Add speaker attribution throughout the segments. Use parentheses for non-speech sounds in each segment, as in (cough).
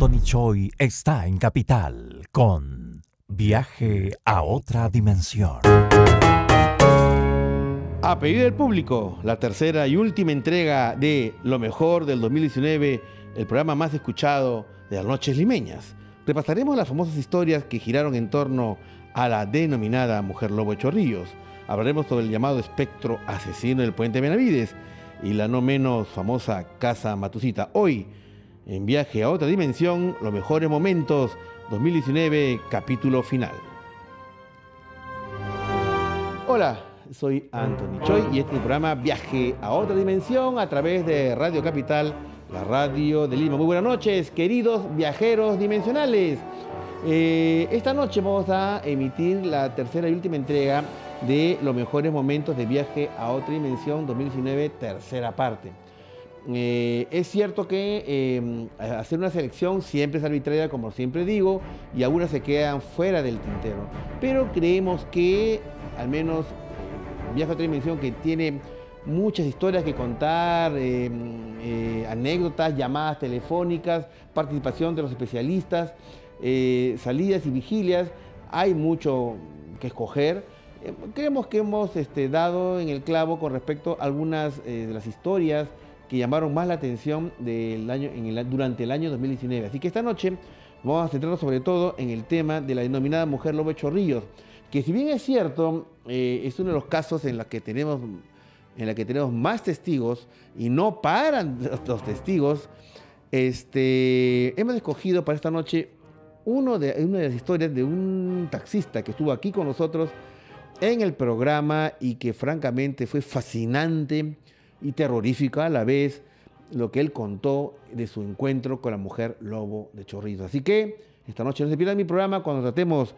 Speaker 1: Anthony Choi está en Capital con Viaje a otra dimensión.
Speaker 2: A pedido del público, la tercera y última entrega de Lo mejor del 2019, el programa más escuchado de las noches limeñas. Repasaremos las famosas historias que giraron en torno a la denominada Mujer Lobo de Chorrillos. Hablaremos sobre el llamado espectro asesino del puente Benavides y la no menos famosa Casa Matusita. Hoy, en viaje a otra dimensión, los mejores momentos 2019, capítulo final. Hola, soy Anthony Choi y este es el programa Viaje a otra dimensión a través de Radio Capital, la radio de Lima. Muy buenas noches, queridos viajeros dimensionales. Eh, esta noche vamos a emitir la tercera y última entrega de los mejores momentos de viaje a otra dimensión 2019, tercera parte. Eh, es cierto que eh, hacer una selección siempre es arbitraria, como siempre digo, y algunas se quedan fuera del tintero. Pero creemos que, al menos, eh, Viaje a otra dimensión, que tiene muchas historias que contar, anécdotas, llamadas telefónicas, participación de los especialistas, salidas y vigilias, hay mucho que escoger. Creemos que hemos este, dado en el clavo con respecto a algunas de las historias, que llamaron más la atención del año, durante el año 2019. Así que esta noche vamos a centrarnos sobre todo en el tema de la denominada mujer lobo chorrillos, que si bien es cierto, eh, es uno de los casos en los que tenemos en la que tenemos más testigos y no paran (laughs) los testigos, este, hemos escogido para esta noche uno de, una de las historias de un taxista que estuvo aquí con nosotros en el programa y que francamente fue fascinante y terrorífica a la vez lo que él contó de su encuentro con la mujer lobo de Chorrillos. Así que esta noche no se pierdan mi programa cuando tratemos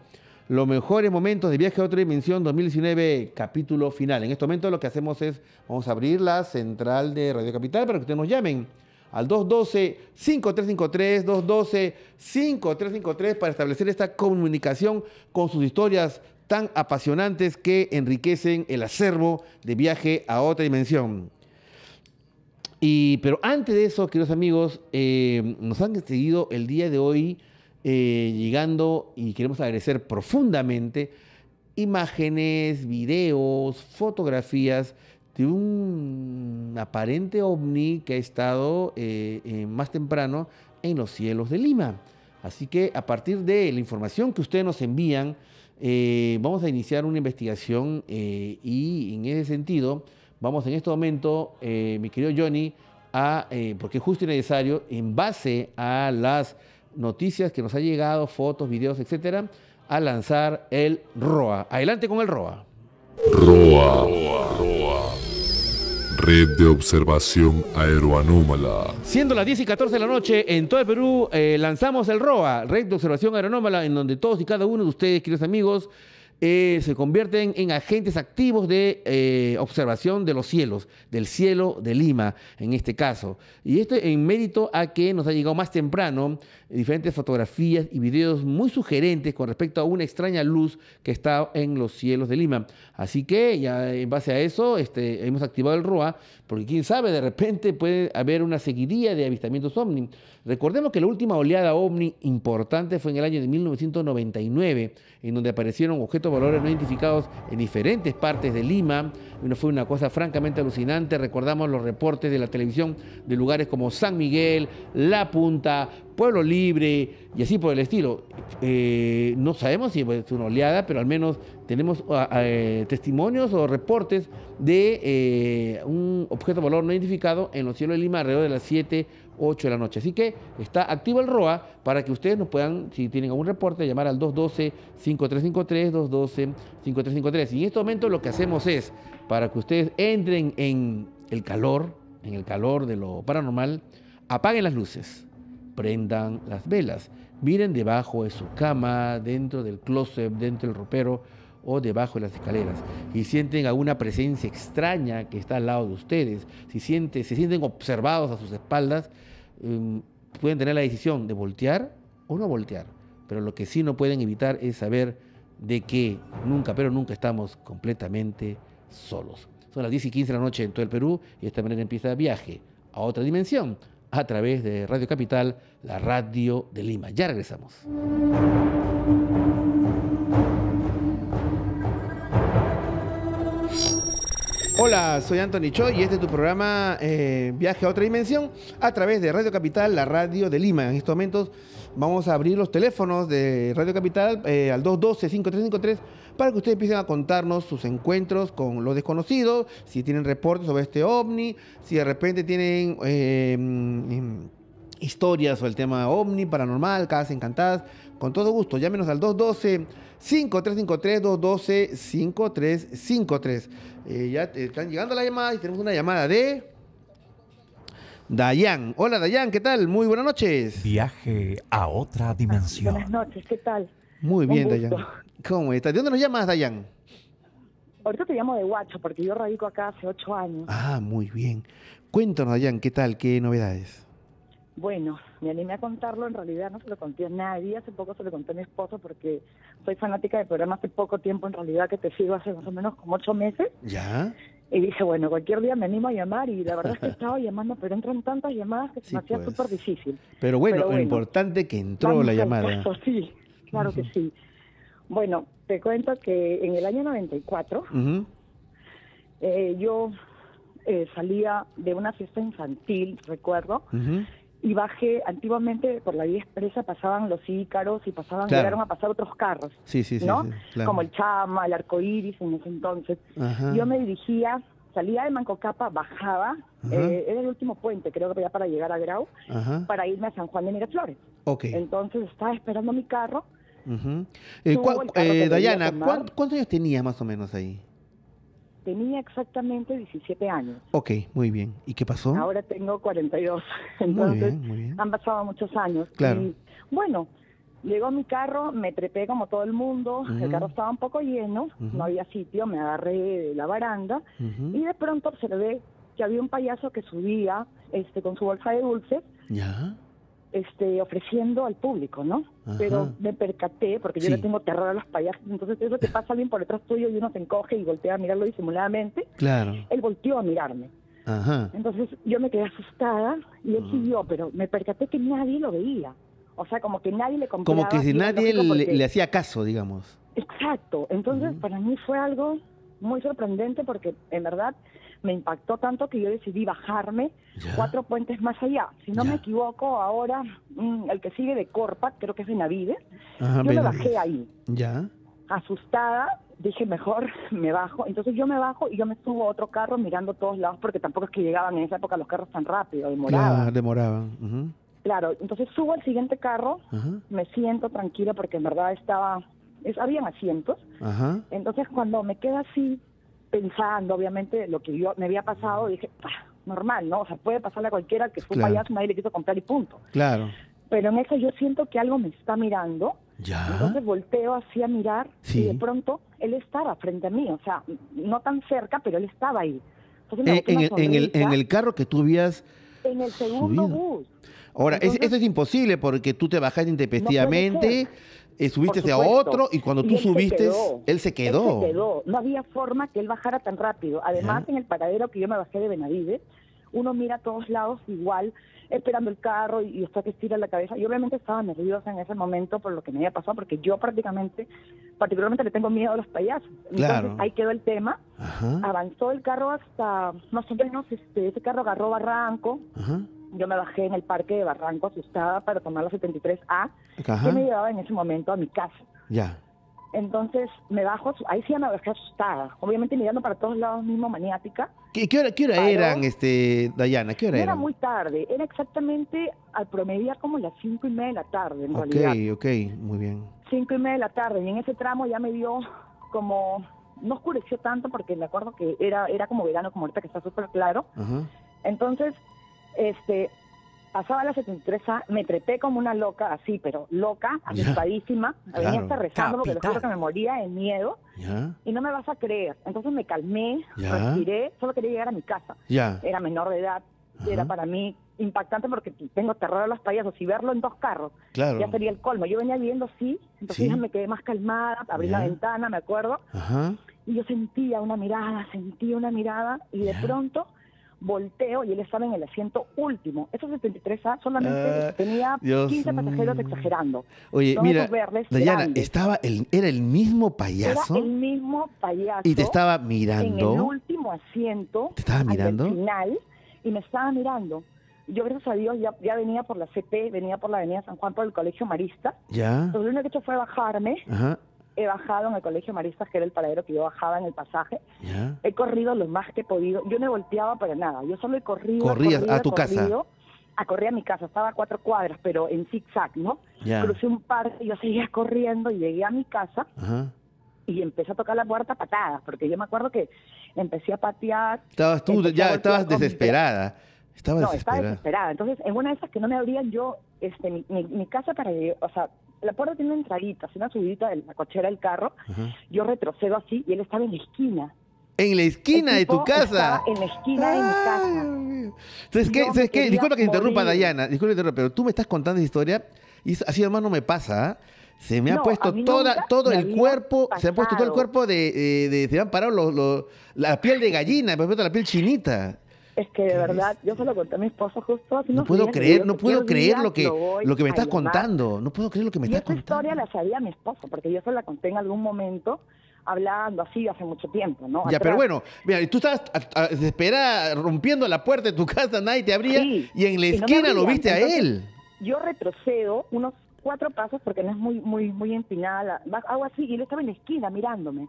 Speaker 2: los mejores momentos de viaje a otra dimensión 2019, capítulo final. En este momento lo que hacemos es, vamos a abrir la central de Radio Capital para que ustedes nos llamen al 212-5353, 212-5353 para establecer esta comunicación con sus historias tan apasionantes que enriquecen el acervo de viaje a otra dimensión pero antes de eso, queridos amigos, eh, nos han seguido el día de hoy eh, llegando y queremos agradecer profundamente imágenes, videos, fotografías de un aparente ovni que ha estado eh, más temprano en los cielos de Lima. Así que a partir de la información que ustedes nos envían, vamos a iniciar una investigación y en ese sentido vamos en este momento, eh, mi querido Johnny, a, eh, porque es justo y necesario, en base a las noticias que nos ha llegado, fotos, videos, etcétera, a lanzar el ROA. Adelante con el ROA.
Speaker 3: ROA. ROA. Red de Observación Aeroanómala.
Speaker 2: Siendo las 10 y 14 de la noche, en todo el Perú eh, lanzamos el ROA, Red de Observación Aeroanómala, en donde todos y cada uno de ustedes, queridos amigos, eh, se convierten en agentes activos de eh, observación de los cielos, del cielo de Lima en este caso. Y esto en mérito a que nos ha llegado más temprano diferentes fotografías y videos muy sugerentes con respecto a una extraña luz que está en los cielos de Lima. Así que ya en base a eso este, hemos activado el ROA, porque quién sabe, de repente puede haber una seguidilla de avistamientos ovni. Recordemos que la última oleada ovni importante fue en el año de 1999, en donde aparecieron objetos valores no identificados en diferentes partes de Lima. Fue una cosa francamente alucinante. Recordamos los reportes de la televisión de lugares como San Miguel, La Punta, Pueblo Libre y así por el estilo. Eh, no sabemos si es una oleada, pero al menos tenemos ah, ah, eh, testimonios o reportes de eh, un objeto valor no identificado en los cielos de Lima alrededor de las 7, 8 de la noche. Así que está activo el ROA para que ustedes nos puedan, si tienen algún reporte, llamar al 212-5353, 212-5353. Y en este momento lo que hacemos es, para que ustedes entren en el calor, en el calor de lo paranormal, apaguen las luces prendan las velas. Miren debajo de su cama, dentro del closet, dentro del ropero o debajo de las escaleras y sienten alguna presencia extraña que está al lado de ustedes, si siente, se sienten observados a sus espaldas, em, pueden tener la decisión de voltear o no voltear. Pero lo que sí no pueden evitar es saber de que nunca, pero nunca estamos completamente solos. Son las 10 y 15 de la noche en todo el Perú y de esta manera empieza viaje a otra dimensión a través de Radio Capital, la radio de Lima. Ya regresamos. Hola, soy Anthony Choi y este es tu programa eh, Viaje a otra dimensión a través de Radio Capital, la radio de Lima. En estos momentos vamos a abrir los teléfonos de Radio Capital eh, al 212-5353 para que ustedes empiecen a contarnos sus encuentros con los desconocidos, si tienen reportes sobre este ovni, si de repente tienen eh, mm, historias sobre el tema ovni, paranormal, casas encantadas. Con todo gusto, llámenos al 212-5353, 212-5353. Eh, ya están llegando las llamadas y tenemos una llamada de Dayan. Hola Dayan, ¿qué tal? Muy buenas noches.
Speaker 1: Viaje a otra dimensión.
Speaker 4: Buenas noches, ¿qué tal?
Speaker 2: Muy
Speaker 4: Un
Speaker 2: bien,
Speaker 4: gusto.
Speaker 2: Dayan. ¿Cómo estás? ¿De dónde nos llamas, Dayan?
Speaker 4: Ahorita te llamo de Guacho porque yo radico acá hace ocho años.
Speaker 2: Ah, muy bien. Cuéntanos, Dayan, ¿qué tal? ¿Qué novedades?
Speaker 4: Bueno, me animé a contarlo, en realidad no se lo conté a nadie, hace poco se lo conté a mi esposo porque soy fanática del programa hace poco tiempo, en realidad que te sigo hace más o menos como ocho meses.
Speaker 2: ¿Ya?
Speaker 4: Y dije, bueno, cualquier día me animo a llamar y la verdad es que (laughs) estaba llamando, pero entran tantas llamadas que se
Speaker 2: Sí,
Speaker 4: me hacía
Speaker 2: pues.
Speaker 4: súper difícil.
Speaker 2: Pero bueno,
Speaker 4: Pero
Speaker 2: lo importante que entró la llamada.
Speaker 4: caso, (laughs) sí, claro que sí. Bueno, te cuento que en el año 94
Speaker 2: Ujú.
Speaker 4: eh, yo eh, salía de una fiesta infantil, recuerdo. Y bajé, antiguamente por la vía expresa pasaban los ícaros y pasaban,
Speaker 2: Claro.
Speaker 4: llegaron a pasar otros carros,
Speaker 2: Sí, sí, sí.
Speaker 4: ¿no?
Speaker 2: sí, claro.
Speaker 4: Como el Chama, el Arco Iris en ese entonces.
Speaker 2: Ajá.
Speaker 4: Yo me dirigía, salía de Mancocapa, bajaba, eh, era el último puente, creo que ya para llegar a Grau,
Speaker 2: Ajá.
Speaker 4: para irme a San Juan de Miraflores.
Speaker 2: Ok.
Speaker 4: Entonces estaba esperando mi carro,
Speaker 2: Ujú. Eh,
Speaker 4: carro
Speaker 2: eh, Dayana,
Speaker 4: tomar.
Speaker 2: ¿cuán- ¿cuántos años tenías más o menos ahí?
Speaker 4: Tenía exactamente 17 años.
Speaker 2: Ok, muy bien. ¿Y qué pasó?
Speaker 4: Ahora tengo 42. (laughs)
Speaker 2: muy
Speaker 4: Entonces,
Speaker 2: bien, muy bien.
Speaker 4: han pasado muchos años.
Speaker 2: Claro.
Speaker 4: Y, bueno, llegó mi carro, me trepé como todo el mundo, el carro estaba un poco lleno, no había sitio, me agarré de la baranda y de pronto observé que había un payaso que subía este con su bolsa de dulces
Speaker 2: ¿Ya?
Speaker 4: Este ofreciendo al público, ¿no?
Speaker 2: Ajá.
Speaker 4: Pero me percaté, porque yo
Speaker 2: Sí.
Speaker 4: le tengo terror a los payasos, entonces eso que pasa alguien por detrás tuyo y uno se encoge y voltea a mirarlo disimuladamente,
Speaker 2: Claro.
Speaker 4: él volteó a mirarme.
Speaker 2: Ajá.
Speaker 4: Entonces yo me quedé asustada y él
Speaker 2: Ah.
Speaker 4: siguió, pero me percaté que nadie lo veía. O sea, como que nadie le compraba.
Speaker 2: Como que si nadie le,
Speaker 4: porque-
Speaker 2: le hacía caso, digamos.
Speaker 4: Exacto. Entonces para mí fue algo muy sorprendente porque en verdad me impactó tanto que yo decidí bajarme
Speaker 2: Ya.
Speaker 4: cuatro puentes más allá. Si no
Speaker 2: Ya.
Speaker 4: me equivoco, ahora mm, el que sigue de Corpa, creo que es Benavides,
Speaker 2: Ajá,
Speaker 4: yo me bajé ahí.
Speaker 2: Ya.
Speaker 4: asustada, dije mejor (laughs) me bajo. Entonces yo me bajo y yo me subo a otro carro mirando todos lados porque tampoco es que llegaban en esa época los carros tan rápido, demoraban.
Speaker 2: Claro, demoraban.
Speaker 4: Claro, entonces subo al siguiente carro, me siento tranquila porque en verdad estaba, es, habían asientos.
Speaker 2: Ajá.
Speaker 4: Entonces cuando me quedo así pensando, obviamente, lo que yo me había pasado, dije, "Ah, normal, ¿no? O sea, puede pasarle a cualquiera que fue
Speaker 2: Claro.
Speaker 4: payaso, nadie le quiso comprar y punto.
Speaker 2: Claro.
Speaker 4: Pero en eso yo siento que algo me está mirando
Speaker 2: Ya.
Speaker 4: Entonces volteo así a mirar
Speaker 2: Sí.
Speaker 4: y de pronto él estaba frente a mí, o sea, no tan cerca, pero él estaba ahí. Entonces me
Speaker 2: En, en en, el, en el carro que tú habías
Speaker 4: en el segundo
Speaker 2: subido.
Speaker 4: bus.
Speaker 2: Ahora, es-
Speaker 4: Entonces-
Speaker 2: eso es imposible porque tú te bajaste intempestivamente, eh, subiste a otro y cuando
Speaker 4: Y
Speaker 2: tú
Speaker 4: él
Speaker 2: subiste, él se quedó.
Speaker 4: Él se quedó. No había forma que él bajara tan rápido. Además,
Speaker 2: Ya.
Speaker 4: en el paradero que yo me bajé de Benavides, uno mira a todos lados igual, esperando el carro y, y está que estira la cabeza. Yo obviamente estaba nerviosa en ese momento por lo que me había pasado, porque yo prácticamente, particularmente le tengo miedo a los payasos. Entonces
Speaker 2: Claro.
Speaker 4: ahí quedó el tema.
Speaker 2: Ajá.
Speaker 4: Avanzó el carro hasta, más o menos, este, ese carro agarró Barranco.
Speaker 2: Ajá.
Speaker 4: Yo me bajé en el parque de Barranco asustada para tomar la 73A,
Speaker 2: Ajá.
Speaker 4: que me llevaba en ese momento a mi casa.
Speaker 2: Ya.
Speaker 4: Entonces me bajo, ahí sí me bajé asustada, obviamente mirando para todos lados mismo maniática.
Speaker 2: ¿Qué, qué hora, qué hora eran, este, Dayana? ¿Qué hora
Speaker 4: era
Speaker 2: eran?
Speaker 4: muy tarde, era exactamente al promediar como las cinco y media de la tarde en
Speaker 2: Ok,
Speaker 4: realidad.
Speaker 2: ok, muy bien.
Speaker 4: Cinco y media de la tarde y en ese tramo ya me dio como, no oscureció tanto porque me acuerdo que era, era como verano, como ahorita que está súper claro.
Speaker 2: Ajá.
Speaker 4: Entonces, este, pasaba la 73A, me trepé como una loca, así, pero loca, asustadísima. Venía hasta rezando porque les juro que me moría de miedo
Speaker 2: Ya.
Speaker 4: y no me vas a creer. Entonces me calmé,
Speaker 2: Ya.
Speaker 4: respiré, solo quería llegar a mi casa.
Speaker 2: Ya.
Speaker 4: Era menor de edad, era
Speaker 2: Ajá.
Speaker 4: para mí impactante porque tengo terror a los payasos y verlo en dos carros
Speaker 2: Claro.
Speaker 4: ya sería el colmo. Yo venía viendo así, entonces
Speaker 2: Sí.
Speaker 4: ya me quedé más calmada, abrí la ventana, me acuerdo,
Speaker 2: Ajá.
Speaker 4: y yo sentía una mirada, sentía una mirada y de pronto volteo y él estaba en el asiento último. Esos 73A solamente
Speaker 2: Ah,
Speaker 4: tenía
Speaker 2: Dios
Speaker 4: 15 pasajeros
Speaker 2: mío.
Speaker 4: exagerando.
Speaker 2: Oye,
Speaker 4: Son
Speaker 2: mira, Dayana, estaba el, era el mismo payaso
Speaker 4: Era el mismo payaso
Speaker 2: y te estaba
Speaker 4: en el
Speaker 2: mirando.
Speaker 4: último asiento.
Speaker 2: ¿Te estaba
Speaker 4: al
Speaker 2: mirando?
Speaker 4: final y me estaba mirando. Yo, gracias a Dios, ya, ya venía por la CP, venía por la Avenida San Juan, por el Colegio Marista.
Speaker 2: Ya.
Speaker 4: Entonces, lo único que he hecho fue bajarme.
Speaker 2: Ajá.
Speaker 4: He bajado en el Colegio Marista, que era el paradero que yo bajaba en el pasaje. He corrido lo más que he podido. Yo no he volteado para nada. Yo solo he corrido.
Speaker 2: Corrías
Speaker 4: corrido,
Speaker 2: a tu casa.
Speaker 4: A correr a mi casa. Estaba a cuatro cuadras, pero en zigzag, ¿no?
Speaker 2: Ya.
Speaker 4: Crucé un parque, yo seguía corriendo y llegué a mi casa y empecé a tocar la puerta a patadas, porque yo me acuerdo que empecé a patear.
Speaker 2: Estabas tú, ya estabas desesperada. Estaba
Speaker 4: no, estaba
Speaker 2: desesperada.
Speaker 4: desesperada. Entonces, en una de esas que no me abrían yo, este, mi, mi, mi casa para o sea, la puerta tiene una entradita, una subidita de la cochera del carro.
Speaker 2: Ajá.
Speaker 4: Yo retrocedo así y él estaba en la esquina.
Speaker 2: En la esquina de tu casa.
Speaker 4: en la esquina de mi casa.
Speaker 2: ¿Sabes qué? ¿Sabes qué? Disculpa que te interrumpa. Dayana. Disculpa que te interrumpa, pero tú me estás contando esa historia y así además no me pasa. ¿ah? Se me ha puesto toda, todo el cuerpo, se ha puesto todo el cuerpo de, eh, de- se me han parado los, los- la piel de gallina, me ha puesto la piel chinita.
Speaker 4: Es que de verdad, yo se lo conté a mi esposo justo hace
Speaker 2: No puedo creer, no puedo creer lo que, lo que me estás
Speaker 4: llamar.
Speaker 2: contando. No puedo creer lo que me
Speaker 4: Y
Speaker 2: estás
Speaker 4: esta historia
Speaker 2: contando.
Speaker 4: la sabía mi esposo, porque yo se la conté en algún momento, hablando así hace mucho tiempo, ¿no?
Speaker 2: Ya, pero bueno, mira, y tú estabas a- a- desesperada rompiendo la puerta de tu casa, nadie te abría
Speaker 4: Sí,
Speaker 2: y en la
Speaker 4: no
Speaker 2: esquina lo viste a él.
Speaker 4: Yo retrocedo unos cuatro pasos porque no es muy muy muy empinada, hago así y él estaba en la esquina mirándome.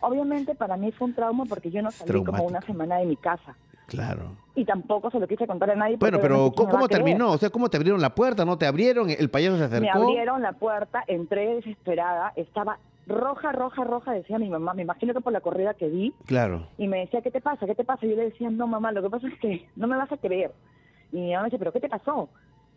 Speaker 4: Obviamente para mí fue un trauma porque yo no salí como una semana de mi casa
Speaker 2: Claro.
Speaker 4: y tampoco se lo quise contar a nadie.
Speaker 2: Bueno, pero
Speaker 4: obviamente, ¿quién
Speaker 2: ¿cómo,
Speaker 4: me
Speaker 2: terminó? O sea, ¿cómo te abrieron la puerta? ¿No te abrieron? ¿El payaso se
Speaker 4: Me
Speaker 2: acercó?
Speaker 4: abrieron la puerta, entré desesperada, estaba roja, roja, roja, decía mi mamá, me imagino que por la corrida que di,
Speaker 2: Claro.
Speaker 4: y me decía, ¿qué te pasa? ¿Qué te pasa? Y yo le decía, no, mamá, lo que pasa es que no me vas a creer. Y mi mamá me decía, ¿pero qué te pasó?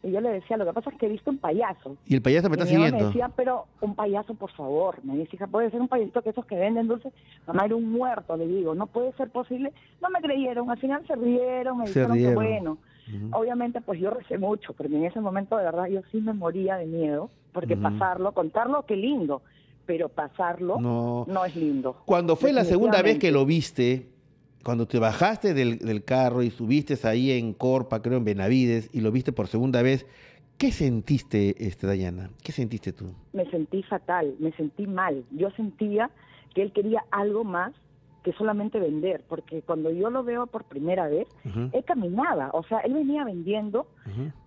Speaker 4: Y yo le decía, lo que pasa es que he visto un payaso.
Speaker 2: Y el payaso me está
Speaker 4: y mamá me
Speaker 2: siguiendo.
Speaker 4: decía, pero un payaso, por favor. Me dice, hija, puede ser un payasito que esos que venden dulces. Mamá era un muerto, le digo, no puede ser posible. No me creyeron, al final se rieron, me
Speaker 2: Se
Speaker 4: dijeron
Speaker 2: rieron.
Speaker 4: que bueno.
Speaker 2: Ujú.
Speaker 4: Obviamente, pues yo recé mucho, porque en ese momento de verdad yo sí me moría de miedo, porque
Speaker 2: Ujú.
Speaker 4: pasarlo, contarlo, qué lindo, pero pasarlo no,
Speaker 2: No.
Speaker 4: es lindo.
Speaker 2: Cuando fue la segunda vez que lo viste, cuando te bajaste del, del carro y subiste ahí en Corpa, creo en Benavides, y lo viste por segunda vez, ¿qué sentiste, este, Dayana? ¿Qué sentiste tú?
Speaker 4: me sentí fatal, me sentí mal. Yo sentía que él quería algo más que solamente vender, porque cuando yo lo veo por primera vez, él caminaba, o sea, él venía vendiendo,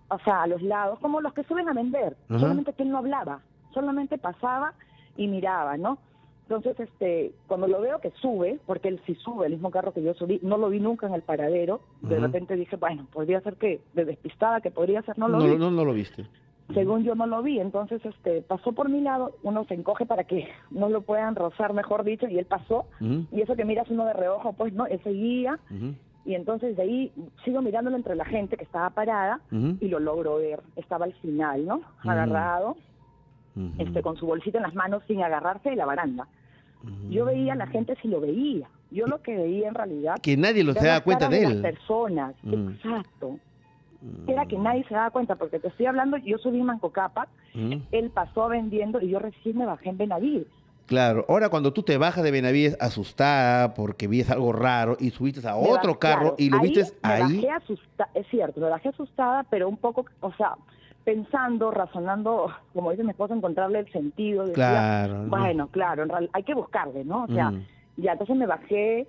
Speaker 4: o sea, a los lados, como los que suben a vender, solamente que él no hablaba, solamente pasaba y miraba, ¿no? Entonces, este, cuando lo veo que sube, porque él sí sube, el mismo carro que yo subí, no lo vi nunca en el paradero, de repente dije, bueno, podría ser que, de despistada que podría ser, no lo
Speaker 2: No,
Speaker 4: vi.
Speaker 2: no, no lo viste.
Speaker 4: según yo no lo vi, entonces este pasó por mi lado, uno se encoge para que no lo puedan rozar, mejor dicho, y él pasó, y eso que miras uno de reojo, pues no, él seguía, y entonces de ahí sigo mirándolo entre la gente que estaba parada, y lo logro ver, estaba al final, ¿no?
Speaker 2: Ujú.
Speaker 4: Este con su bolsita en las manos sin agarrarse de la baranda. Yo veía a la gente si lo veía, yo lo que veía en realidad
Speaker 2: Que nadie lo se da
Speaker 4: las
Speaker 2: cuenta de
Speaker 4: las
Speaker 2: él.
Speaker 4: personas,
Speaker 2: Mm.
Speaker 4: exacto. Era que nadie se daba cuenta, porque te estoy hablando, yo subí en Mancocapa, él pasó vendiendo y yo recién me bajé en Benavides.
Speaker 2: Claro, ahora cuando tú te bajas de Benavides asustada porque vías algo raro y subiste a
Speaker 4: Me
Speaker 2: otro
Speaker 4: bajé-
Speaker 2: carro
Speaker 4: claro,
Speaker 2: y lo
Speaker 4: ahí
Speaker 2: viste
Speaker 4: Me
Speaker 2: ahí.
Speaker 4: bajé asustada, es cierto, me bajé asustada, pero un poco, o sea, pensando, razonando, como dice mi esposo, encontrarle el sentido. decía,
Speaker 2: Claro. ¿no?
Speaker 4: Bueno, claro, en real- hay que buscarle, ¿no? O sea,
Speaker 2: Mm.
Speaker 4: ya entonces me bajé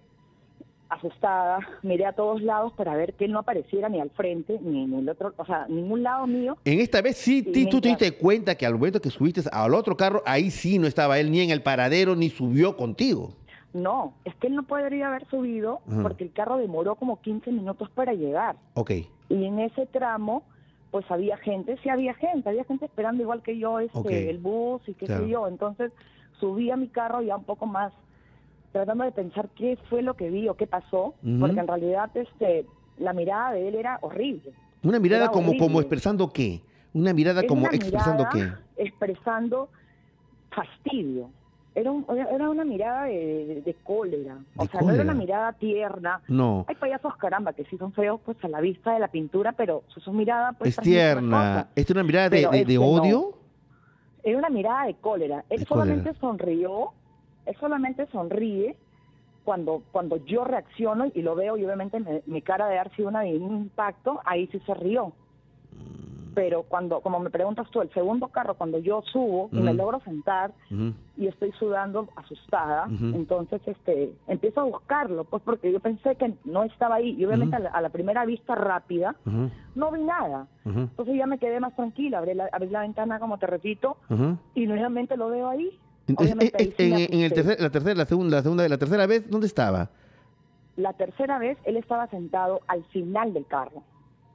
Speaker 4: asustada, miré a todos lados para ver que él no apareciera ni al frente, ni en el otro, o sea, ningún lado mío.
Speaker 2: En esta vez sí, tú te diste cuenta que al momento que subiste al otro carro, ahí sí no estaba él ni en el paradero ni subió contigo.
Speaker 4: No, es que él no podría haber subido porque el carro demoró como 15 minutos para llegar.
Speaker 2: Ok.
Speaker 4: Y en ese tramo, pues había gente, sí había gente, había gente esperando igual que yo este, el bus y qué
Speaker 2: Claro.
Speaker 4: sé yo. Entonces subí a mi carro ya un poco más tratando de pensar qué fue lo que vi o qué pasó, porque en realidad este la mirada de él era horrible.
Speaker 2: Una mirada
Speaker 4: Era
Speaker 2: como, como expresando qué. Una mirada
Speaker 4: Es
Speaker 2: como
Speaker 4: una
Speaker 2: expresando
Speaker 4: mirada
Speaker 2: qué.
Speaker 4: Expresando fastidio. Era, un- era una mirada de, de- de cólera. O
Speaker 2: De
Speaker 4: sea, no era una mirada tierna.
Speaker 2: No.
Speaker 4: Hay payasos, caramba, que sí son feos pues a la vista de la pintura, pero su, su mirada pues
Speaker 2: es tierna. ¿Es una mirada de, de
Speaker 4: no.
Speaker 2: odio?
Speaker 4: Era una mirada de cólera. Él solamente
Speaker 2: cólera.
Speaker 4: sonrió, él solamente sonríe, cuando, cuando yo reacciono y lo veo y obviamente me- mi cara de haber sido una de un impacto, ahí sí se rió. Pero cuando, como me preguntas tú, el segundo carro, cuando yo subo y me logro sentar y estoy sudando asustada, entonces este empiezo a buscarlo, pues porque yo pensé que no estaba ahí. Y obviamente a, la, a la primera vista rápida no vi nada. Entonces ya me quedé más tranquila, abrí la, abrí la ventana, como te repito, y nuevamente lo veo ahí.
Speaker 2: Entonces,
Speaker 4: Obviamente ahí sí
Speaker 2: en, en el tercer, la tercera, la segunda, la segunda, la tercera vez, ¿dónde estaba?
Speaker 4: La tercera vez él estaba sentado al final del carro.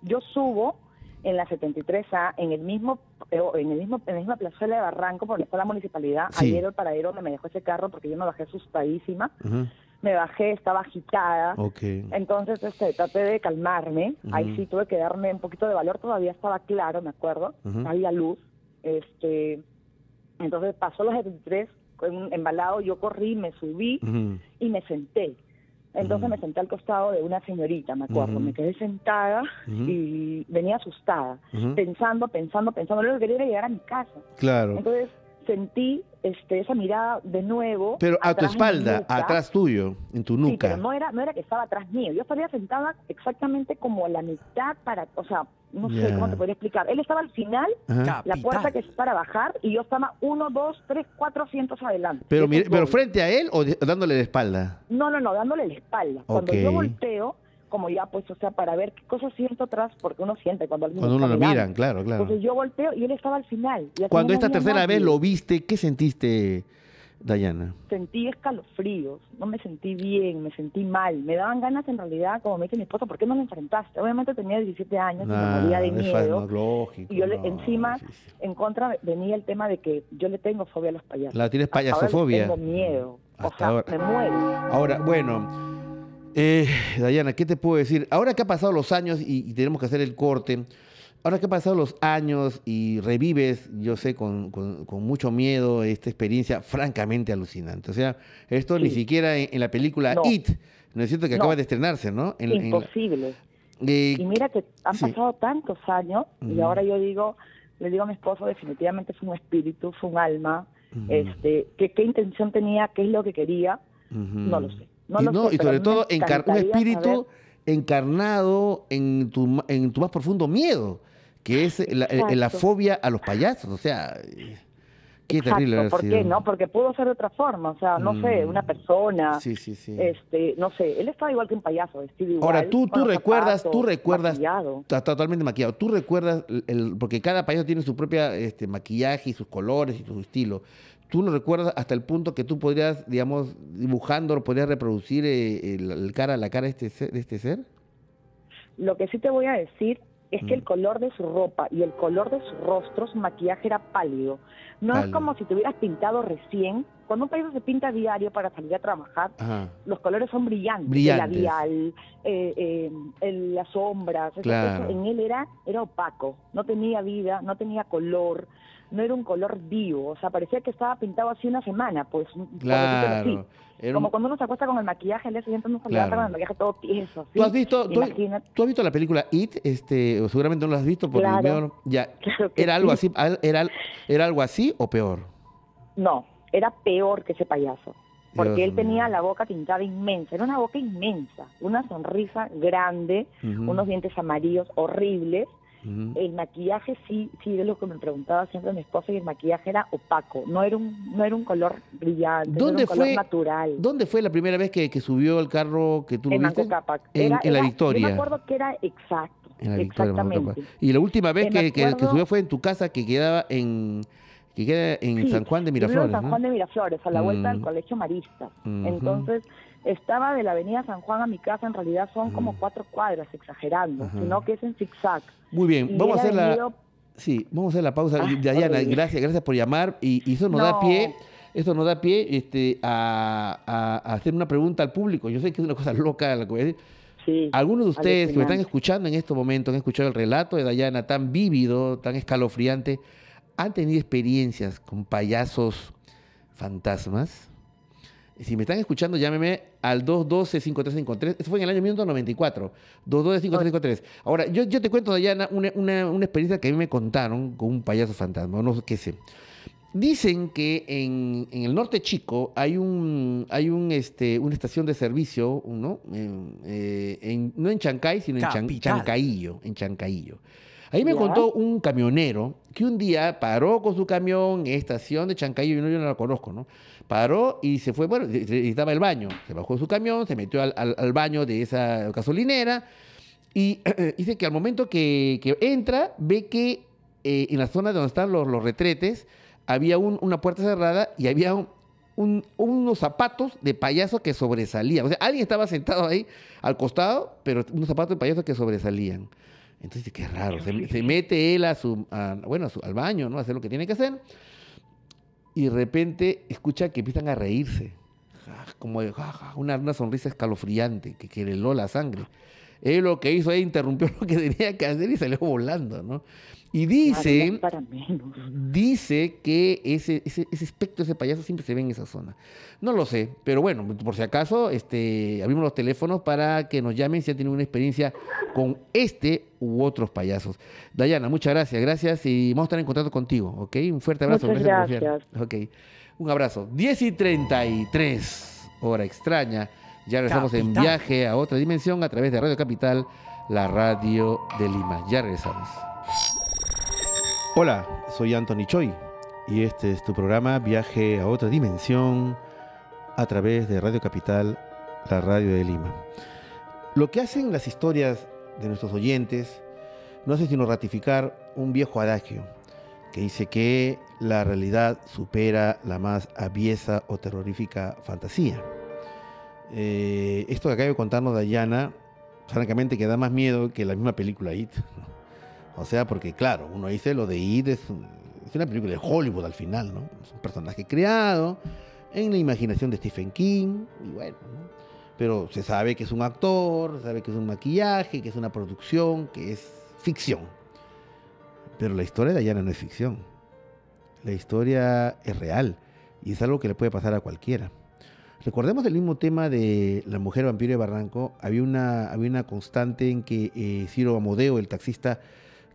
Speaker 4: Yo subo en la 73A, en el mismo, eh, en el mismo, en la misma plazuela de Barranco, por donde está la municipalidad.
Speaker 2: Sí.
Speaker 4: Ayer el paradero donde me dejó ese carro porque yo me bajé asustadísima.
Speaker 2: Ujú.
Speaker 4: Me bajé, estaba agitada. Entonces este, traté de calmarme. Ahí sí tuve que darme un poquito de valor. Todavía estaba claro, me acuerdo.
Speaker 2: Ujú.
Speaker 4: Había luz. Este, entonces pasó los 73 con- embalado. Yo corrí, me subí y me senté. Entonces
Speaker 2: Ujú.
Speaker 4: me senté al costado de una señorita, me acuerdo. Me quedé sentada y venía asustada, pensando, pensando, pensando. Lo que quería era llegar a mi casa.
Speaker 2: Claro.
Speaker 4: Entonces sentí este, esa mirada de nuevo.
Speaker 2: Pero a tu espalda, atrás tuyo, en tu
Speaker 4: Sí,
Speaker 2: nuca.
Speaker 4: pero no era, no era que estaba atrás mío. Yo estaría sentada exactamente como a la mitad para, o sea, no sé cómo te podría explicar. Él estaba al final,
Speaker 2: Ajá.
Speaker 4: la puerta que es para bajar, y yo estaba uno, dos, tres, cuatro asientos adelante.
Speaker 2: Pero, mire- pero frente a él o dándole la espalda.
Speaker 4: No, no, no, dándole la espalda. Cuando yo volteo, como ya pues, o sea, para ver qué cosas siento atrás, porque uno siente cuando alguien
Speaker 2: Cuando uno lo
Speaker 4: mirando.
Speaker 2: miran, claro, claro.
Speaker 4: Entonces yo volteo y él estaba al final. y
Speaker 2: Cuando esta tercera vez lo viste, ¿qué sentiste, Dayana?
Speaker 4: Sentí escalofríos, no me sentí bien, me sentí mal. Me daban ganas en realidad, como me dice mi esposo, ¿por qué no lo enfrentaste? Obviamente tenía 17 años y me
Speaker 2: Nah,
Speaker 4: moría de miedo.
Speaker 2: lógico.
Speaker 4: Y yo le-
Speaker 2: no,
Speaker 4: encima, en contra venía el tema de que yo le tengo fobia a los payasos.
Speaker 2: La tienes
Speaker 4: Hasta ahora
Speaker 2: payasofobia.
Speaker 4: Tengo miedo. O sea,
Speaker 2: ahora.
Speaker 4: me muero.
Speaker 2: Ahora, bueno, eh, Dayana, ¿qué te puedo decir? Ahora que han pasado los años y, y tenemos que hacer el corte, ahora que han pasado los años y revives, yo sé, con, con- con mucho miedo esta experiencia francamente alucinante. O sea, esto ni siquiera en, en la película
Speaker 4: No.
Speaker 2: It, ¿no es cierto? Que
Speaker 4: No.
Speaker 2: acaba de estrenarse, ¿no? En- en la-
Speaker 4: Imposible.
Speaker 2: eh,
Speaker 4: Y mira que han
Speaker 2: sí.
Speaker 4: pasado tantos años y ahora yo digo, le digo a mi esposo, definitivamente fue un espíritu, fue un alma, este, que, qué intención tenía, qué es lo que quería, no lo sé. No
Speaker 2: y,
Speaker 4: lo
Speaker 2: no,
Speaker 4: sé,
Speaker 2: y
Speaker 4: pero a
Speaker 2: sobre todo un espíritu encarnado en tu, en tu más profundo miedo, que es la, fobia a los payasos. O sea, qué terrible
Speaker 4: Exacto, ¿por
Speaker 2: sido.
Speaker 4: qué? No, porque pudo ser de otra forma, o sea, no sé,
Speaker 2: Mm.
Speaker 4: una persona,
Speaker 2: Sí, sí, sí.
Speaker 4: este, no sé, él estaba igual que un payaso, vestido igual.
Speaker 2: Ahora, tú, tú recuerdas, tú
Speaker 4: zapatos,
Speaker 2: recuerdas,
Speaker 4: maquillado.
Speaker 2: está totalmente maquillado. Tú recuerdas, el, el- porque cada payaso tiene su propia este, maquillaje y sus colores y su estilo. Tú lo recuerdas hasta el punto que tú podrías, digamos, dibujando, podrías reproducir eh, el, el cara, la cara de este ser. De este ser?
Speaker 4: Lo que sí te voy a decir es que
Speaker 2: Mm.
Speaker 4: el color de su ropa y el color de su rostro, su maquillaje era pálido. No
Speaker 2: Pálido.
Speaker 4: es como si te hubieras pintado recién. Cuando un payaso se pinta a diario para salir a trabajar,
Speaker 2: Ajá.
Speaker 4: los colores son brillantes.
Speaker 2: Brillantes.
Speaker 4: El labial, eh, eh, el- las sombras.
Speaker 2: Claro.
Speaker 4: eso en él era, era opaco. No tenía vida, no tenía color. No era un color vivo. O sea, parecía que estaba pintado así una semana, pues. así.
Speaker 2: Claro.
Speaker 4: Como cuando uno se acuesta con el maquillaje, al día siguiente uno se levanta
Speaker 2: Claro.
Speaker 4: con el maquillaje todo tieso. así.
Speaker 2: ¿Tú has visto, tú, has visto la película It? Este, o seguramente no la has visto por el
Speaker 4: Claro.
Speaker 2: miedo. Ya. (laughs)
Speaker 4: Claro
Speaker 2: ¿Era algo
Speaker 4: sí.
Speaker 2: así? ¿Era, era algo así o peor?
Speaker 4: No, era peor que ese payaso. Porque
Speaker 2: Dios
Speaker 4: él tenía la boca tintada inmensa, era una boca inmensa, una sonrisa grande, unos dientes amarillos horribles.
Speaker 2: Ujú.
Speaker 4: El maquillaje sí, sí, es lo que me preguntaba siempre mi esposa, y el maquillaje era opaco, no era un, no era un color brillante, no
Speaker 2: ¿Dónde
Speaker 4: era un color
Speaker 2: fue-
Speaker 4: natural.
Speaker 2: ¿Dónde fue la primera vez que, que subió el carro que tú lo
Speaker 4: en
Speaker 2: viste?
Speaker 4: Manco Cápac.
Speaker 2: En-
Speaker 4: Era-
Speaker 2: en la
Speaker 4: era-
Speaker 2: Victoria.
Speaker 4: Yo me acuerdo que era exacto,
Speaker 2: En la Victoria,
Speaker 4: exactamente.
Speaker 2: Y la última vez que,
Speaker 4: me
Speaker 2: que- que
Speaker 4: acuerdo-
Speaker 2: subió fue en tu casa que quedaba en que queda en
Speaker 4: Sí,
Speaker 2: San Juan de Miraflores.
Speaker 4: en San
Speaker 2: ¿no?
Speaker 4: Juan de Miraflores, a la vuelta
Speaker 2: Mm.
Speaker 4: del Colegio Marista. Entonces, estaba de la avenida San Juan a mi casa, en realidad son como cuatro cuadras, exagerando, sino que es en zigzag.
Speaker 2: Muy bien,
Speaker 4: Y
Speaker 2: vamos a hacer la sí, vamos a hacer la pausa.
Speaker 4: Ah,
Speaker 2: Dayana, gracias, gracias por llamar y, y eso nos da
Speaker 4: No.
Speaker 2: pie, esto nos da pie este, a, a- a hacer una pregunta al público. Yo sé que es una cosa loca lo que voy a decir.
Speaker 4: Sí,
Speaker 2: Algunos de ustedes que me están escuchando en estos momentos, han escuchado el relato de Dayana tan vívido, tan escalofriante, han tenido experiencias con payasos fantasmas. Si me están escuchando, llámeme al 212-5353. Eso fue en el año 1994. 212-5353. Ahora, yo, yo te cuento, Dayana, una, una, una experiencia que a mí me contaron con un payaso fantasma. No sé qué sé. Dicen que en, en el norte chico hay un hay un este una estación de servicio, ¿no? Eh, en- no en Chancay, sino en. Chancaillo, en Chancaillo. Ahí me
Speaker 4: Ya.
Speaker 2: contó un camionero que un día paró con su camión en estación de Chancaillo, yo no, yo no la conozco, ¿no? Paró y se fue, bueno, necesitaba el baño. Se bajó de su camión, se metió al, al- al baño de esa gasolinera y (clears throat) dice que al momento que, que entra, ve que eh, en la zona donde están los, los retretes había un- una puerta cerrada y había un- un- unos zapatos de payaso que sobresalían. O sea, alguien estaba sentado ahí al costado, pero unos zapatos de payaso que sobresalían. Entonces, qué raro. Se, se mete él a su, a- bueno, a su- al baño, ¿no? A hacer lo que tiene que hacer. Y de repente escucha que empiezan a reírse. Como de, una, una sonrisa escalofriante que, que le la sangre. Él lo que hizo es interrumpió (laughs) lo que tenía que hacer y salió volando, ¿no? Y dice, dice que ese, ese, ese espectro, ese payaso siempre se ve en esa zona. No lo sé, pero bueno, por si acaso, este, abrimos los teléfonos para que nos llamen si han tenido una experiencia con este u otros payasos. Dayana, muchas gracias, gracias y vamos a estar en contacto contigo, ¿ok? Un fuerte abrazo.
Speaker 4: Muchas
Speaker 2: confiar.
Speaker 4: gracias.
Speaker 2: Ok, un abrazo. 10 y 33, hora extraña. Ya regresamos en viaje a otra dimensión a través de Radio Capital, la radio de Lima. Ya regresamos. Hola, soy Anthony Choi y este es tu programa Viaje a otra dimensión a través de Radio Capital, la radio de Lima. Lo que hacen las historias de nuestros oyentes no hace sino ratificar un viejo adagio que dice que la realidad supera la más aviesa o terrorífica fantasía. Eh, esto que acaba de contarnos Dayana, francamente que da más miedo que la misma película It. O sea, porque claro, uno dice lo de It es, es una película de Hollywood al final, ¿no? Es un personaje creado en la imaginación de Stephen King, y bueno, ¿no? Pero se sabe que es un actor, se sabe que es un maquillaje, que es una producción, que es ficción. Pero la historia de Dayana no es ficción. La historia es real y es algo que le puede pasar a cualquiera. Recordemos el mismo tema de la mujer vampiro de Barranco. Había una, había una constante en que eh, Ciro Amodeo, el taxista,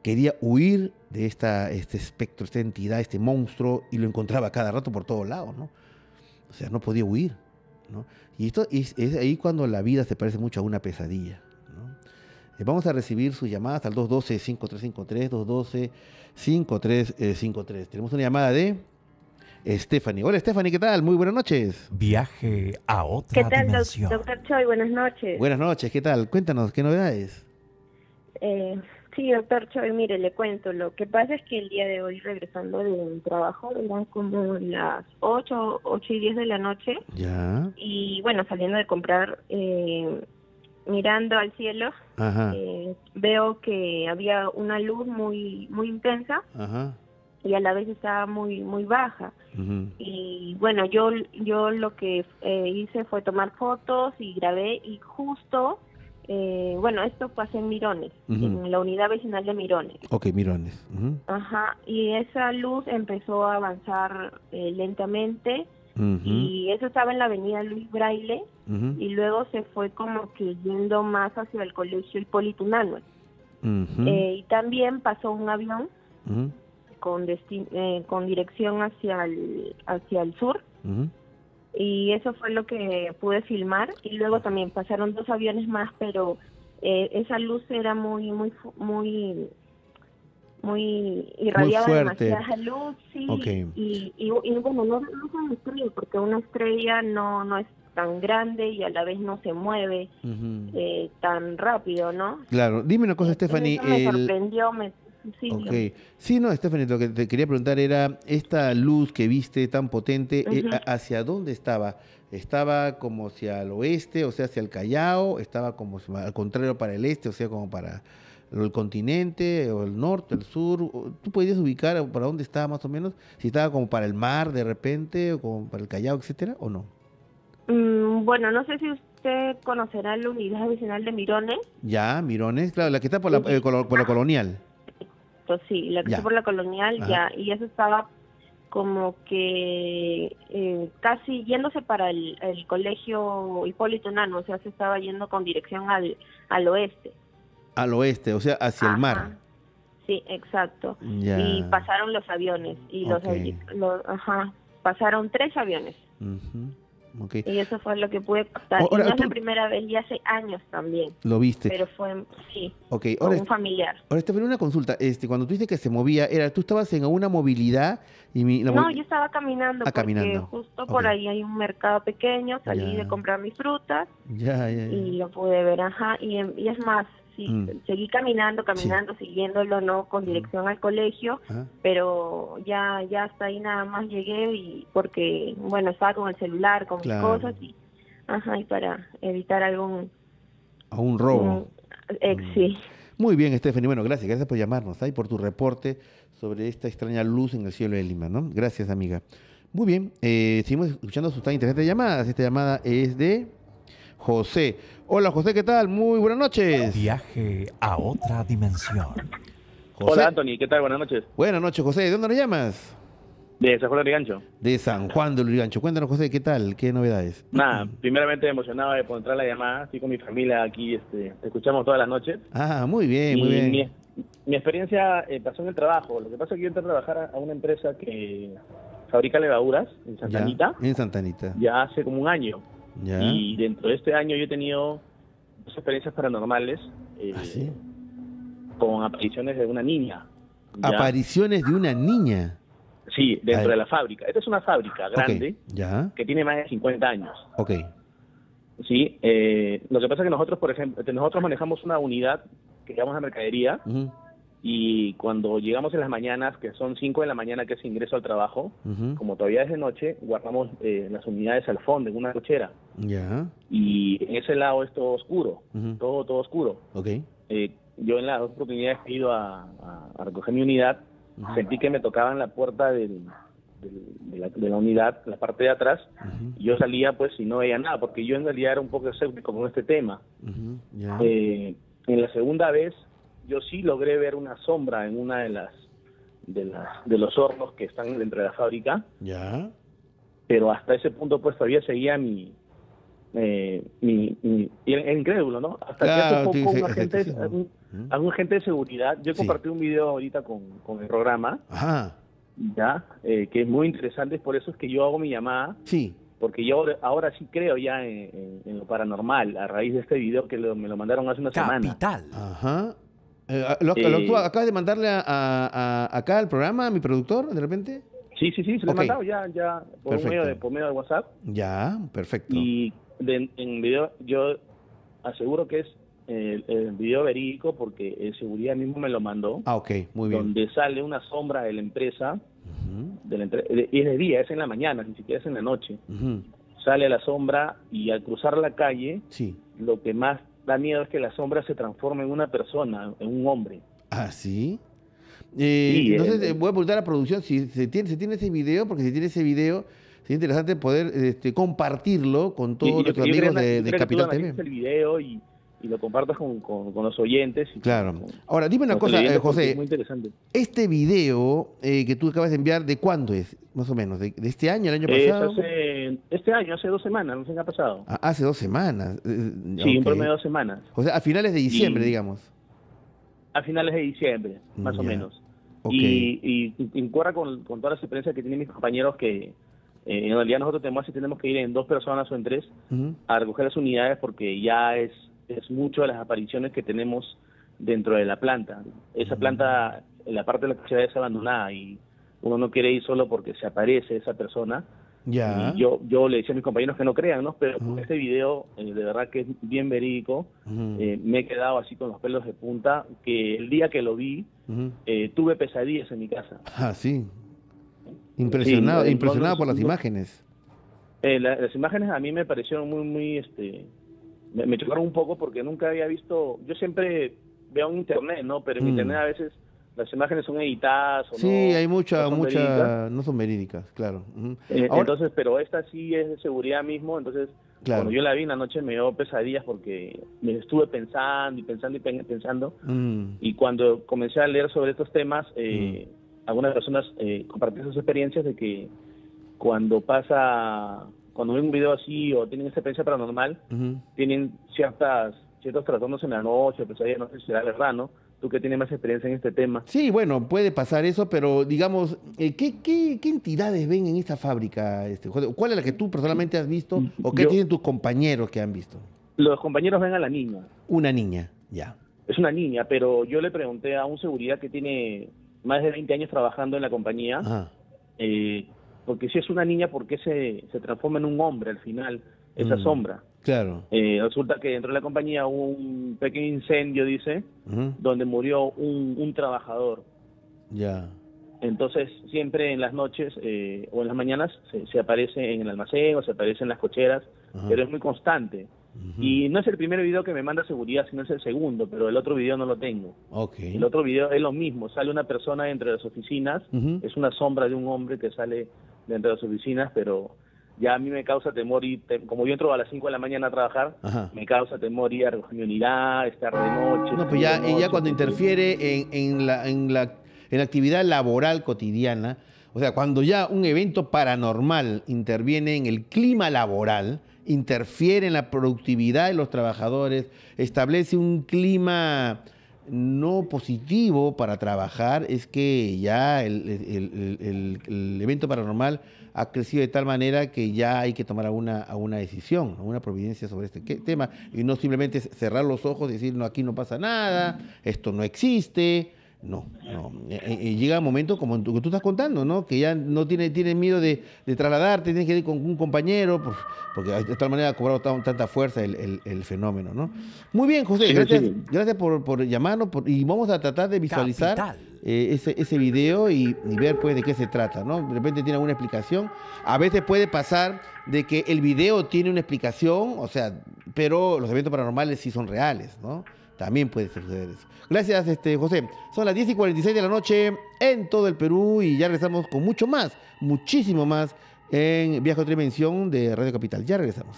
Speaker 2: quería huir de esta, este espectro, esta entidad, este monstruo, y lo encontraba cada rato por todos lados, ¿no? O sea, no podía huir, ¿no? Y esto es, ahí cuando la vida se parece mucho a una pesadilla. Eh, Vamos a recibir sus llamadas al 212-5353, 212-5353. Tenemos una llamada de Stephanie. Hola Stephanie, ¿qué tal? Muy buenas noches.
Speaker 1: Viaje a otra
Speaker 5: ¿Qué tal,
Speaker 1: dimensión.
Speaker 5: doctor Choi? Buenas noches.
Speaker 2: Buenas noches, ¿qué tal? Cuéntanos, ¿qué novedades?
Speaker 5: Eh, sí, doctor Choi, mire, le cuento. Lo que pasa es que el día de hoy, regresando del trabajo, eran como las 8, 8 y 10 de la noche.
Speaker 2: Ya,
Speaker 5: Y bueno, saliendo de comprar, eh, mirando al cielo,
Speaker 2: ajá,
Speaker 5: eh, veo que había una luz muy, muy intensa
Speaker 2: ajá.
Speaker 5: Y a la vez estaba muy, muy baja. y bueno yo yo lo que eh, hice fue tomar fotos y grabé y justo eh, bueno esto pasó en Mirones en la unidad vecinal de Mirones.
Speaker 2: Ok, mirones.
Speaker 5: ajá y esa luz empezó a avanzar eh, lentamente y eso estaba en la avenida Luis Braille y luego se fue como que yendo más hacia el colegio Hipólito Unanue.
Speaker 2: ujú,
Speaker 5: Eh, y también pasó un avión con desti- eh, con dirección hacia el hacia el sur. Y eso fue lo que pude filmar. Y luego también pasaron dos aviones más pero eh, esa luz era muy muy muy muy irradiaba demasiada luz sí. Y, y, y bueno no, no fue una estrella porque una estrella no no es tan grande y a la vez no se mueve eh, tan rápido no
Speaker 2: Claro, dime una cosa, Stephanie.
Speaker 5: Eso me
Speaker 2: el-
Speaker 5: sorprendió me sí
Speaker 2: Ok. Sí, no, Stephanie, lo que te quería preguntar era, esta luz que viste tan potente, eh, ¿hacia dónde estaba? ¿Estaba como hacia el oeste, o sea, hacia el Callao? ¿Estaba como al contrario para el este, o sea, como para el continente, o el norte, el sur? ¿Tú podías ubicar para dónde estaba más o menos? Si estaba como para el mar de repente, o como para el Callao, etcétera, o no?
Speaker 5: Mm, bueno no sé si usted conocerá la unidad vecinal de Mirones
Speaker 2: Ya, Mirones, claro, la que está por la, eh, por la colonial.
Speaker 5: Sí, la que
Speaker 2: Ya.
Speaker 5: por la colonial
Speaker 2: Ajá.
Speaker 5: ya, y eso estaba como que eh, casi yéndose para el, el colegio Hipólito Nano, o sea, se estaba yendo con dirección al, al oeste.
Speaker 2: Al oeste, o sea, hacia el mar.
Speaker 5: Sí, exacto.
Speaker 2: Ya.
Speaker 5: Y pasaron los aviones y los, los- ajá, pasaron tres aviones.
Speaker 2: Ujú,
Speaker 5: Y eso fue lo que pude.
Speaker 2: Ahora,
Speaker 5: y no es la primera vez, y hace años también.
Speaker 2: Lo viste.
Speaker 5: Pero fue, sí,
Speaker 2: ok,
Speaker 5: con
Speaker 2: ahora,
Speaker 5: un familiar.
Speaker 2: ahora Stephanie, una consulta. Este, cuando tú dices que se movía, era tú estabas en alguna movilidad y mi, la
Speaker 5: No, yo estaba caminando
Speaker 2: Ah,
Speaker 5: porque
Speaker 2: caminando.
Speaker 5: justo por ahí hay un mercado pequeño, salí
Speaker 2: Ya.
Speaker 5: de comprar mis frutas
Speaker 2: Ya, ya, ya.
Speaker 5: y lo pude ver, ajá, y, y es más, sí,
Speaker 2: Mm.
Speaker 5: seguí caminando, caminando, siguiéndolo, no con dirección al colegio,
Speaker 2: Ajá.
Speaker 5: pero ya ya hasta ahí nada más llegué y porque, bueno, estaba con el celular, con
Speaker 2: Claro.
Speaker 5: mis cosas y, ajá, y para evitar algún...
Speaker 2: A un robo.
Speaker 5: un- ex,
Speaker 2: Mm.
Speaker 5: sí.
Speaker 2: Muy bien, Stephanie. Bueno, gracias. Gracias por llamarnos ¿ah? y por tu reporte sobre esta extraña luz en el cielo de Lima, ¿no? Gracias, amiga. Muy bien. eh, seguimos escuchando sus tan interesantes llamadas. Esta llamada es de José. Hola, José, ¿qué tal? Muy buenas noches.
Speaker 1: Viaje a otra dimensión.
Speaker 2: José.
Speaker 6: Hola Anthony, ¿qué tal? Buenas noches.
Speaker 2: Buenas noches, José. ¿De dónde nos llamas?
Speaker 6: De San Juan de Gancho.
Speaker 2: De San Juan de Lurigancho. Cuéntanos, José, ¿qué tal? ¿Qué novedades?
Speaker 6: Nada, primeramente emocionado de poder entrar la llamada. Estoy con mi familia aquí, este, te escuchamos todas las noches.
Speaker 2: Ah, muy bien, muy bien.
Speaker 6: Mi, mi experiencia eh, pasó en el trabajo. Lo que pasa es que yo entré a trabajar a, a una empresa que fabrica levaduras en Santa
Speaker 2: Ya,
Speaker 6: Anita
Speaker 2: En Santanita.
Speaker 6: ya hace como un año.
Speaker 2: Ya.
Speaker 6: Y dentro de este año yo he tenido dos experiencias paranormales eh,
Speaker 2: ¿Ah, sí?
Speaker 6: con apariciones de una niña. ¿ya?
Speaker 2: Apariciones de una niña.
Speaker 6: Sí, dentro de la fábrica. Esta es una fábrica grande
Speaker 2: ya.
Speaker 6: que tiene más de 50 años.
Speaker 2: Ok.
Speaker 6: Sí, eh, lo que pasa es que nosotros, por ejemplo, nosotros manejamos una unidad que llamamos a mercadería y cuando llegamos en las mañanas, que son 5 de la mañana que es ingreso al trabajo, como todavía es de noche, guardamos eh, las unidades al fondo, en una cochera. Y en ese lado es todo oscuro, todo, todo oscuro.
Speaker 2: Ok.
Speaker 6: Eh, yo en las dos oportunidades que he ido a, a- a recoger mi unidad, sentí que me tocaban la puerta del- del- de, la, de la unidad, la parte de atrás, y yo salía pues y no veía nada, porque yo en realidad era un poco escéptico con este tema. Eh, en la segunda vez, yo sí logré ver una sombra en una de las de, las, de los hornos que están dentro de la fábrica,
Speaker 2: Ya.
Speaker 6: pero hasta ese punto pues todavía seguía mi eh, mi, mi- incrédulo, ¿no? Hasta
Speaker 2: Claro,
Speaker 6: que hace poco un agente, un,
Speaker 2: Ujú.
Speaker 6: algún agente de seguridad, yo
Speaker 2: Sí.
Speaker 6: compartí un video ahorita con, con el programa,
Speaker 2: Ajá.
Speaker 6: ya, eh, que es muy interesante, por eso es que yo hago mi llamada,
Speaker 2: Sí.
Speaker 6: porque yo ahora, ahora sí creo ya en, en- en lo paranormal, a raíz de este video que lo- me lo mandaron hace una semana.
Speaker 1: Capital.
Speaker 2: Ajá. Eh, ¿lo,
Speaker 6: Eh,
Speaker 2: lo- tú acabas de mandarle a, a- a- acá al programa, a mi productor, de repente?
Speaker 6: Sí, sí, sí, se lo
Speaker 2: Ok.
Speaker 6: he mandado ya, ya por,
Speaker 2: Perfecto.
Speaker 6: medio de, por medio de WhatsApp.
Speaker 2: Ya, perfecto.
Speaker 6: Y de- en video yo aseguro que es eh, el video verídico porque el seguridad mismo me lo mandó,
Speaker 2: Ah, ok, muy bien.
Speaker 6: donde sale una sombra de la empresa,
Speaker 2: Ujú,
Speaker 6: de la entre- de- y es de día, es en la mañana, ni siquiera es en la noche.
Speaker 2: ujú,
Speaker 6: Sale la sombra y al cruzar la calle,
Speaker 2: Sí.
Speaker 6: lo que más da miedo es que la sombra se transforme en una persona, en un hombre.
Speaker 2: Ah, sí. Eh,
Speaker 6: Sí,
Speaker 2: sé,
Speaker 6: eh,
Speaker 2: eh, voy a preguntar a la producción si se tiene, se tiene ese video, porque si tiene ese video, sería interesante poder este, compartirlo con todos nuestros amigos de, de Capital TV.
Speaker 6: el video y, y lo compartas con, con- con los oyentes. y
Speaker 2: Claro.
Speaker 6: con-
Speaker 2: Ahora, dime una cosa, eh, José.
Speaker 6: Es muy interesante.
Speaker 2: Este video eh, que tú acabas de enviar, ¿de cuándo es? Más o menos, ¿de, de este año, el año
Speaker 6: Es
Speaker 2: pasado?
Speaker 6: hace- este año, hace dos semanas, no sé qué ha pasado.
Speaker 2: Ah, hace dos semanas. eh,
Speaker 6: sí, un
Speaker 2: ok.
Speaker 6: promedio de dos semanas.
Speaker 2: O sea, a finales de diciembre,
Speaker 6: Y-
Speaker 2: digamos.
Speaker 6: A finales de diciembre, más o menos.
Speaker 2: Ok.
Speaker 6: Y, y, y con, con todas las experiencias que tienen mis compañeros que eh, en realidad nosotros tenemos, tenemos que ir en dos personas o en tres a recoger las unidades porque ya es, es mucho de las apariciones que tenemos dentro de la planta. Esa planta, en la parte de la cochera es abandonada y uno no quiere ir solo porque se aparece esa persona.
Speaker 2: Ya.
Speaker 6: Y yo, yo le decía a mis compañeros que no crean, ¿no? Pero con este video, eh, de verdad que es bien verídico, eh, me he quedado así con los pelos de punta, que el día que lo vi, eh, tuve pesadillas en mi casa.
Speaker 2: Ah, sí. Impresionado,
Speaker 6: Sí,
Speaker 2: impresionado por las imágenes.
Speaker 6: Eh, la- las imágenes a mí me parecieron muy, muy, este, me, me chocaron un poco porque nunca había visto, yo siempre veo en internet, ¿no? Pero en
Speaker 2: Mm.
Speaker 6: internet a veces las imágenes son editadas o
Speaker 2: Sí,
Speaker 6: no.
Speaker 2: hay mucha,
Speaker 6: no son
Speaker 2: mucha,
Speaker 6: verídicas.
Speaker 2: no son verídicas, claro.
Speaker 6: Eh,
Speaker 2: Ahora-
Speaker 6: entonces, pero esta sí es de seguridad mismo, entonces
Speaker 2: Claro.
Speaker 6: cuando yo la vi en la noche me dio pesadillas porque me estuve pensando y pensando y pen- pensando
Speaker 2: Mm,
Speaker 6: y cuando comencé a leer sobre estos temas, eh,
Speaker 2: Mm.
Speaker 6: algunas personas eh, compartieron sus experiencias de que cuando pasa, cuando ven un video así o tienen esa experiencia paranormal, tienen ciertas ciertos trastornos en la noche, pesadillas, no sé si será verdad, ¿no? tú que tienes más experiencia en este tema.
Speaker 2: Sí, bueno, puede pasar eso, pero digamos, eh, ¿qué, qué, qué entidades ven en esta fábrica? Este? ¿Cuál es la que tú personalmente has visto o qué
Speaker 6: Yo-
Speaker 2: tienen tus compañeros que han visto?
Speaker 6: Los compañeros ven a la niña,
Speaker 2: Una niña, ya.
Speaker 6: es una niña, pero yo le pregunté a un seguridad que tiene más de 20 años trabajando en la compañía, eh, porque si es una niña, ¿por qué se, se transforma en un hombre al final, esa
Speaker 2: Mm.
Speaker 6: sombra?
Speaker 2: Claro.
Speaker 6: Eh, resulta que dentro de la compañía hubo un pequeño incendio, dice, donde murió un, un trabajador.
Speaker 2: Ya.
Speaker 6: Entonces, siempre en las noches eh, o en las mañanas se, se aparece en el almacén o se aparece en las cocheras, pero es muy constante. Y no es el primer video que me manda seguridad, sino es el segundo, pero el otro video no lo tengo.
Speaker 2: Ok.
Speaker 6: El otro video es lo mismo, sale una persona entre las oficinas, es una sombra de un hombre que sale dentro de las oficinas, pero ya a mí me causa temor y como yo entro a las 5 de la mañana a trabajar,
Speaker 2: Ajá.
Speaker 6: me causa temor ir a mi unidad, estar de noche.
Speaker 2: No, pues ya, cuando interfiere en, en la, en, la, en la actividad laboral cotidiana, o sea, cuando ya un evento paranormal interviene en el clima laboral, interfiere en la productividad de los trabajadores, establece un clima no positivo para trabajar, es que ya el, el- el- evento paranormal ha crecido de tal manera que ya hay que tomar alguna, alguna decisión, alguna providencia sobre este tema, y no simplemente cerrar los ojos y decir, no, aquí no pasa nada, esto no existe. No, no. Eh, eh, llega un momento como tú, que tú estás contando, ¿no? Que ya no tiene, tiene miedo de, de trasladarte, tienes que ir con un compañero, porque de tal manera ha cobrado tan- tanta fuerza el, el- el fenómeno, ¿no? Muy bien, José,
Speaker 6: Sí,
Speaker 2: gracias,
Speaker 6: sí.
Speaker 2: gracias por, por llamarnos por- y vamos a tratar de visualizar eh, ese video y, y ver pues de qué se trata, ¿no? De repente tiene alguna explicación. A veces puede pasar de que el video tiene una explicación, o sea, pero los eventos paranormales sí son reales, ¿no? También puede suceder eso. Gracias, este, José. Son las 10 y 46 de la noche en todo el Perú y ya regresamos con mucho más, muchísimo más en Viaje a otra dimensión de Radio Capital. Ya regresamos.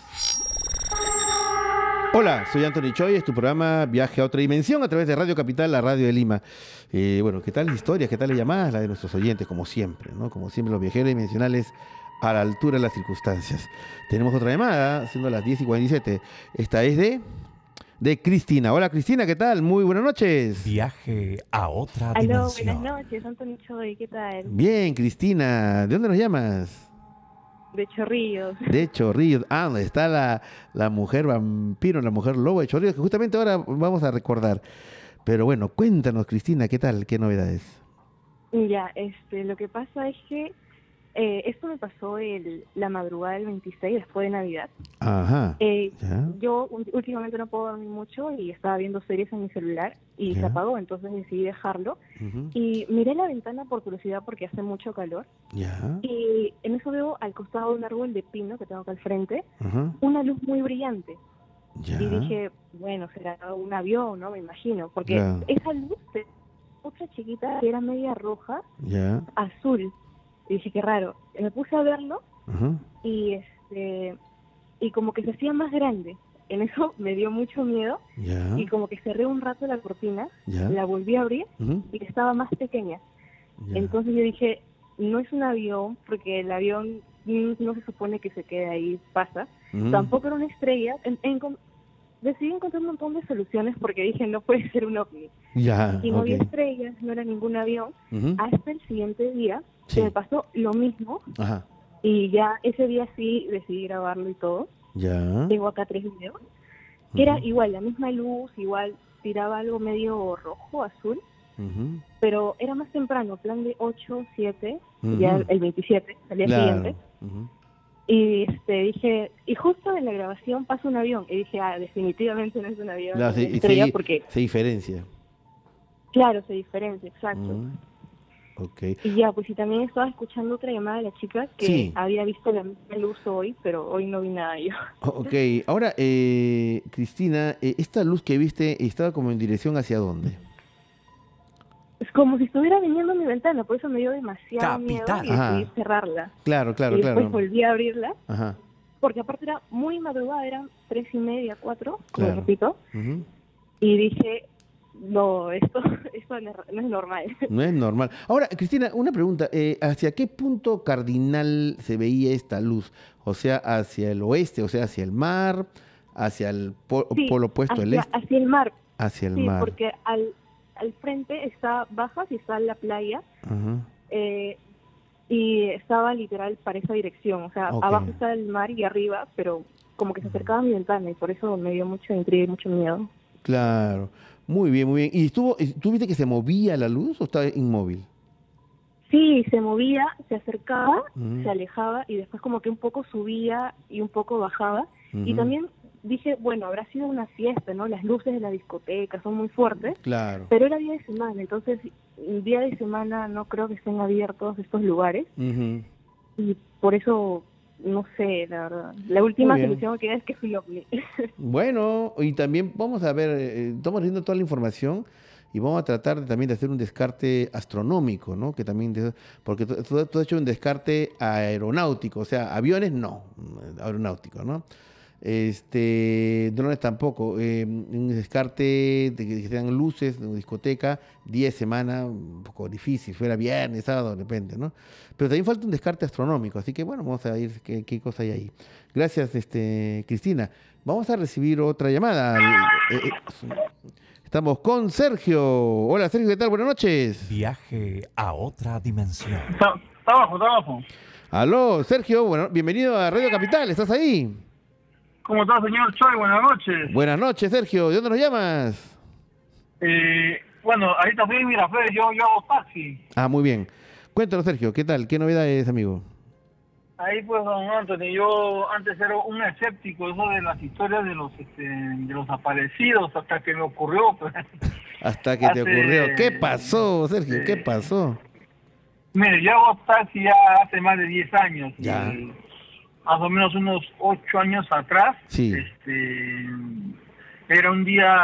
Speaker 2: Hola, soy Anthony Choi, es tu programa Viaje a otra dimensión a través de Radio Capital, la radio de Lima. Eh, bueno, ¿qué tal las historias? ¿Qué tal las llamadas? La de nuestros oyentes, como siempre, ¿no? Como siempre, los viajeros dimensionales a la altura de las circunstancias. Tenemos otra llamada, siendo las 10 y 47. Esta es de, de Cristina. Hola, Cristina, ¿qué tal? Muy buenas noches.
Speaker 1: Viaje a otra
Speaker 7: Aló,
Speaker 1: dimensión.
Speaker 7: buenas noches, Antonio Choy, ¿qué tal?
Speaker 2: Bien, Cristina. ¿De dónde nos llamas?
Speaker 7: De Chorrillos. (laughs)
Speaker 2: De Chorrillos. Ah, donde está la, la mujer vampiro, la mujer lobo de Chorrillos, que justamente ahora vamos a recordar. Pero bueno, cuéntanos, Cristina, ¿qué tal? ¿Qué novedades?
Speaker 7: Ya, este, lo que pasa es que eh, esto me pasó el, la madrugada del 26, después de Navidad.
Speaker 2: Ajá.
Speaker 7: Eh, yo últimamente no puedo dormir mucho y estaba viendo series en mi celular y
Speaker 2: Ya.
Speaker 7: se apagó, entonces decidí dejarlo. Y miré la ventana por curiosidad porque hace mucho calor
Speaker 2: Ya.
Speaker 7: y en eso veo al costado de un árbol de pino que tengo acá al frente una luz muy brillante.
Speaker 2: Ya.
Speaker 7: Y dije, bueno, será un avión, ¿no? Me imagino, porque esa luz, otra chiquita que era media roja, azul. Y dije, qué raro. Me puse a verlo y este y como que se hacía más grande. En eso (laughs) me dio mucho miedo y como que cerré un rato la cortina, la volví a abrir y estaba más pequeña. Entonces yo dije, no es un avión, porque el avión no se supone que se quede ahí, pasa. Tampoco era una estrella. En- en- decidí encontrar un montón de soluciones porque dije, no puede ser un ovni.
Speaker 2: Ya.
Speaker 7: Y no había
Speaker 2: ok.
Speaker 7: estrellas, no era ningún avión. Hasta el siguiente día
Speaker 2: Sí.
Speaker 7: que me pasó lo mismo
Speaker 2: Ajá.
Speaker 7: y ya ese día sí decidí grabarlo y todo.
Speaker 2: Ya.
Speaker 7: Tengo acá tres videos. Que era igual, la misma luz, igual tiraba algo medio rojo, azul, pero era más temprano, plan de 8, 7,
Speaker 2: Ujú.
Speaker 7: ya el 27, al día
Speaker 2: Claro.
Speaker 7: siguiente. Y este, dije, y justo en la grabación pasa un avión. Y dije, ah, definitivamente no es un avión,
Speaker 2: y
Speaker 7: estrella,
Speaker 2: sí.
Speaker 7: porque,
Speaker 2: Se diferencia.
Speaker 7: claro, se diferencia, exacto.
Speaker 2: Ujú. Ok.
Speaker 7: Y ya, pues y también estaba escuchando otra llamada de la chica que
Speaker 2: Sí.
Speaker 7: había visto la misma luz hoy, pero hoy no vi nada yo. (laughs)
Speaker 2: Ok, ahora, eh, Cristina, eh, esta luz que viste estaba como en dirección hacia dónde?
Speaker 7: Es como si estuviera viniendo a mi ventana, por eso me dio demasiado miedo
Speaker 1: Capital.
Speaker 7: y decidí
Speaker 2: Ajá.
Speaker 7: cerrarla.
Speaker 2: Claro, claro,
Speaker 7: y después
Speaker 2: claro.
Speaker 7: volví a abrirla,
Speaker 2: Ajá.
Speaker 7: porque aparte era muy madrugada, eran tres y media, cuatro, como
Speaker 2: Claro.
Speaker 7: repito,
Speaker 2: Ujú.
Speaker 7: y dije, no, esto, (laughs) esto no es- no es normal.
Speaker 2: No es normal. Ahora, Cristina, una pregunta. eh, ¿Hacia qué punto cardinal se veía esta luz? O sea, hacia el oeste, o sea, hacia el mar, hacia el po-
Speaker 7: Sí,
Speaker 2: polo opuesto, el
Speaker 7: hacia,
Speaker 2: este,
Speaker 7: hacia el mar,
Speaker 2: hacia el
Speaker 7: sí,
Speaker 2: mar.
Speaker 7: porque al,
Speaker 5: al frente está bajas y está la playa eh, y estaba literal para esa dirección, o sea, abajo está el mar y arriba, pero como que se acercaba a mi ventana y por eso me dio mucho intriga y mucho miedo.
Speaker 2: Claro. Muy bien, muy bien. ¿Y estuvo, tú viste que se movía la luz o estaba inmóvil?
Speaker 5: Sí, se movía, se acercaba, se alejaba y después como que un poco subía y un poco bajaba. Y también dije, bueno, habrá sido una fiesta, ¿no? Las luces de la discoteca son muy fuertes,
Speaker 2: Claro.
Speaker 5: pero era día de semana, entonces día de semana no creo que estén abiertos estos lugares y por eso, no sé, la verdad. La última solución que es que fui ovni. (laughs)
Speaker 2: Bueno, y también vamos a ver, eh, estamos viendo toda la información y vamos a tratar de, también de hacer un descarte astronómico, ¿no? Que también, de- porque tú, tú- tú has hecho un descarte aeronáutico, o sea, aviones no, mm, aeronáutico, ¿no? Este, drones tampoco, eh, un descarte de que sean luces, de una discoteca, 10 semanas, un poco difícil, fuera viernes, sábado, de repente, ¿no? Pero también falta un descarte astronómico, así que bueno, vamos a ir qué, qué cosa hay ahí. Gracias, este, Cristina. Vamos a recibir otra llamada. Eh, eh, estamos con Sergio. Hola, Sergio, ¿qué tal? Buenas noches.
Speaker 1: Viaje a otra dimensión.
Speaker 8: Está, está abajo, está abajo.
Speaker 2: Aló, Sergio, bueno, bienvenido a Radio Capital, ¿estás ahí?
Speaker 8: ¿Cómo está, señor Choi? Buenas noches.
Speaker 2: Buenas noches, Sergio. ¿De dónde nos llamas?
Speaker 8: Eh, bueno, ahorita estoy en Miraflores, yo, yo hago taxi.
Speaker 2: Ah, muy bien. Cuéntanos, Sergio, ¿qué tal? ¿Qué novedades, amigo?
Speaker 8: Ahí pues, don Anthony, yo antes era un escéptico, eso de las historias de los este, de los aparecidos, hasta que me ocurrió. Pues. (laughs)
Speaker 2: Hasta que te ocurrió. ¿Qué pasó, Sergio? ¿Qué pasó?
Speaker 8: Mire, yo hago taxi ya hace más de 10 años.
Speaker 2: Ya.
Speaker 8: y más o menos unos 8 años atrás,
Speaker 2: Sí.
Speaker 8: este, era un día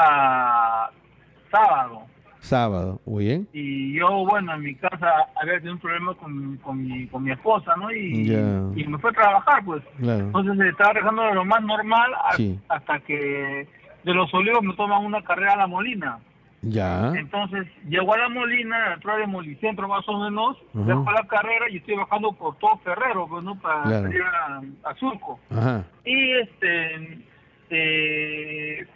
Speaker 8: sábado.
Speaker 2: Sábado, muy bien.
Speaker 8: y yo bueno en mi casa había tenido un problema con, con mi con mi esposa no y, y me fue a trabajar pues
Speaker 2: Claro.
Speaker 8: entonces estaba dejando de lo más normal a-
Speaker 2: Sí.
Speaker 8: hasta que de los olivos me toman una carrera a la Molina
Speaker 2: Ya.
Speaker 8: entonces llego a la Molina atrás de Molicentro más o menos
Speaker 2: Ujú.
Speaker 8: dejo la carrera y estoy bajando por todo Ferrero pues no para
Speaker 2: Claro.
Speaker 8: salir a, a Surco
Speaker 2: Ajá.
Speaker 8: y este eh,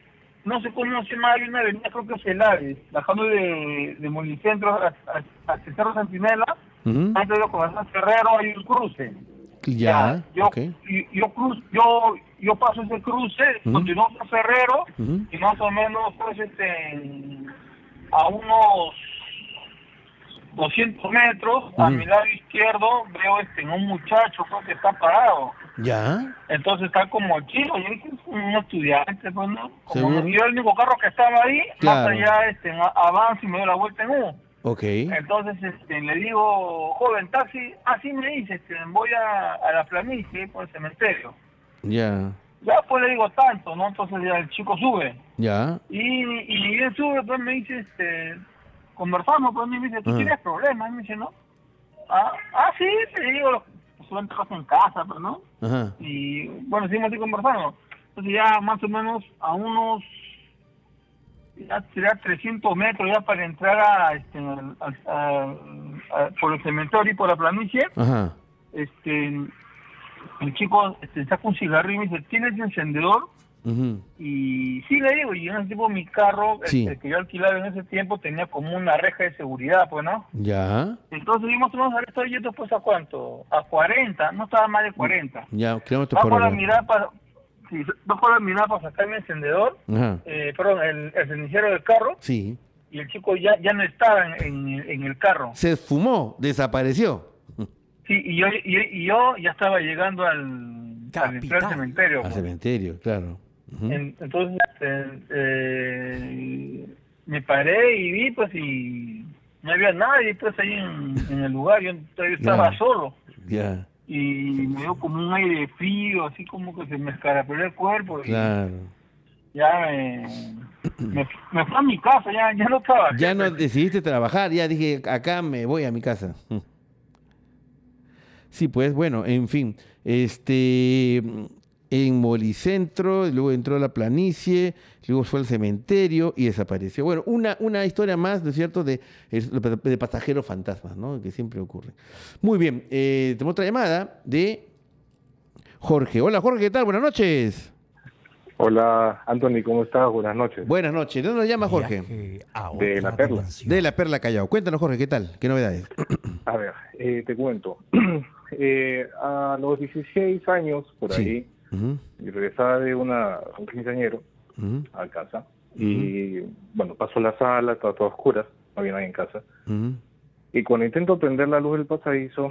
Speaker 8: no sé cómo se llama, hay una avenida creo que es Celares, bajando de, de Molicentro a- a- hacia Cerro Centinela,
Speaker 2: Ujú.
Speaker 8: antes de comenzar Ferrero hay un cruce.
Speaker 2: Ya.
Speaker 8: yo,
Speaker 2: Ok.
Speaker 8: y- yo, cruz, yo, yo paso ese cruce,
Speaker 2: Ujú.
Speaker 8: continúo por Ferrero, y más o menos pues este a unos 200 metros, a mi lado izquierdo veo este un muchacho pues, que está parado.
Speaker 2: Ya.
Speaker 8: Entonces está como chido, yo dije, es un estudiante, pues no. Como
Speaker 2: Seguro.
Speaker 8: yo el único carro que estaba ahí,
Speaker 2: Claro.
Speaker 8: más allá este, a- avanza y me doy la vuelta en U.
Speaker 2: Ok.
Speaker 8: Entonces este, le digo, joven, taxi, así me dice, este, voy a, a la planicie por el cementerio.
Speaker 2: Ya.
Speaker 8: Ya pues le digo tanto, ¿no? Entonces ya el chico sube.
Speaker 2: Ya.
Speaker 8: Y, y bien sube, pues me dice, este, conversamos, pues me dice, ¿tú
Speaker 2: Ajá.
Speaker 8: tienes problemas? Y me dice, ¿no? Ah, ah sí, le digo, suben trabajo en casa, pues, ¿no?
Speaker 2: Ajá.
Speaker 8: y bueno, seguimos así conversando. Entonces ya más o menos a unos, ya sería 300 metros ya para entrar a, este, a- a- por el cementerio y por la planicie,
Speaker 2: Ajá.
Speaker 8: este, el chico este, saca un cigarrillo y me dice, ¿tienes encendedor? Y sí le digo, y en ese tipo mi carro,
Speaker 2: Sí.
Speaker 8: este, que yo alquilaba en ese tiempo, tenía como una reja de seguridad, pues, ¿no?
Speaker 2: Ya.
Speaker 8: Entonces vimos, vamos a ver, estoy yendo pues a cuánto, a 40, no estaba más de 40.
Speaker 2: Ya. Kilómetros por
Speaker 8: Bajo la
Speaker 2: hora.
Speaker 8: mirada para, sí, bajo la mirada para sacar mi encendedor, eh, perdón, el, el cenicero del carro,
Speaker 2: Sí.
Speaker 8: y el chico ya, ya no estaba en, en, en el carro.
Speaker 2: Se esfumó, desapareció.
Speaker 8: Sí, y yo, y, y yo ya estaba llegando al, al cementerio.
Speaker 2: Al
Speaker 8: pues.
Speaker 2: cementerio, claro.
Speaker 8: En- entonces, eh, me paré y vi, pues, y no había nadie, pues, ahí en, en el lugar. Yo estaba solo.
Speaker 2: Ya.
Speaker 8: Y me dio como un aire frío, así como que se me escarapeló el cuerpo. y
Speaker 2: Claro.
Speaker 8: ya me, me, me fui a mi casa, ya, ya no estaba.
Speaker 2: Ya no decidiste trabajar, ya dije, acá me voy a mi casa. Sí, pues bueno, en fin, este en Molicentro, luego entró a la planicie, luego fue al cementerio y desapareció. Bueno, una, una historia más, ¿no es cierto?, de, de pasajeros fantasmas, ¿no?, que siempre ocurre. Muy bien, eh, tenemos otra llamada de Jorge. Hola Jorge, ¿qué tal? Buenas noches.
Speaker 9: Hola, Anthony, ¿cómo estás? Buenas noches.
Speaker 2: Buenas noches. ¿De dónde nos llama Jorge?
Speaker 9: De La Perla.
Speaker 1: dimensión.
Speaker 2: De la Perla Callao. Cuéntanos, Jorge, ¿qué tal? ¿Qué novedades? (clears throat)
Speaker 9: A ver, eh, te cuento. (clears throat) Eh, a los 16 años, por
Speaker 2: Sí.
Speaker 9: ahí, regresaba de una, un quinceañero a casa. Y, bueno, paso la sala, estaba toda oscura, no había nadie en casa. Y cuando intento prender la luz del pasadizo,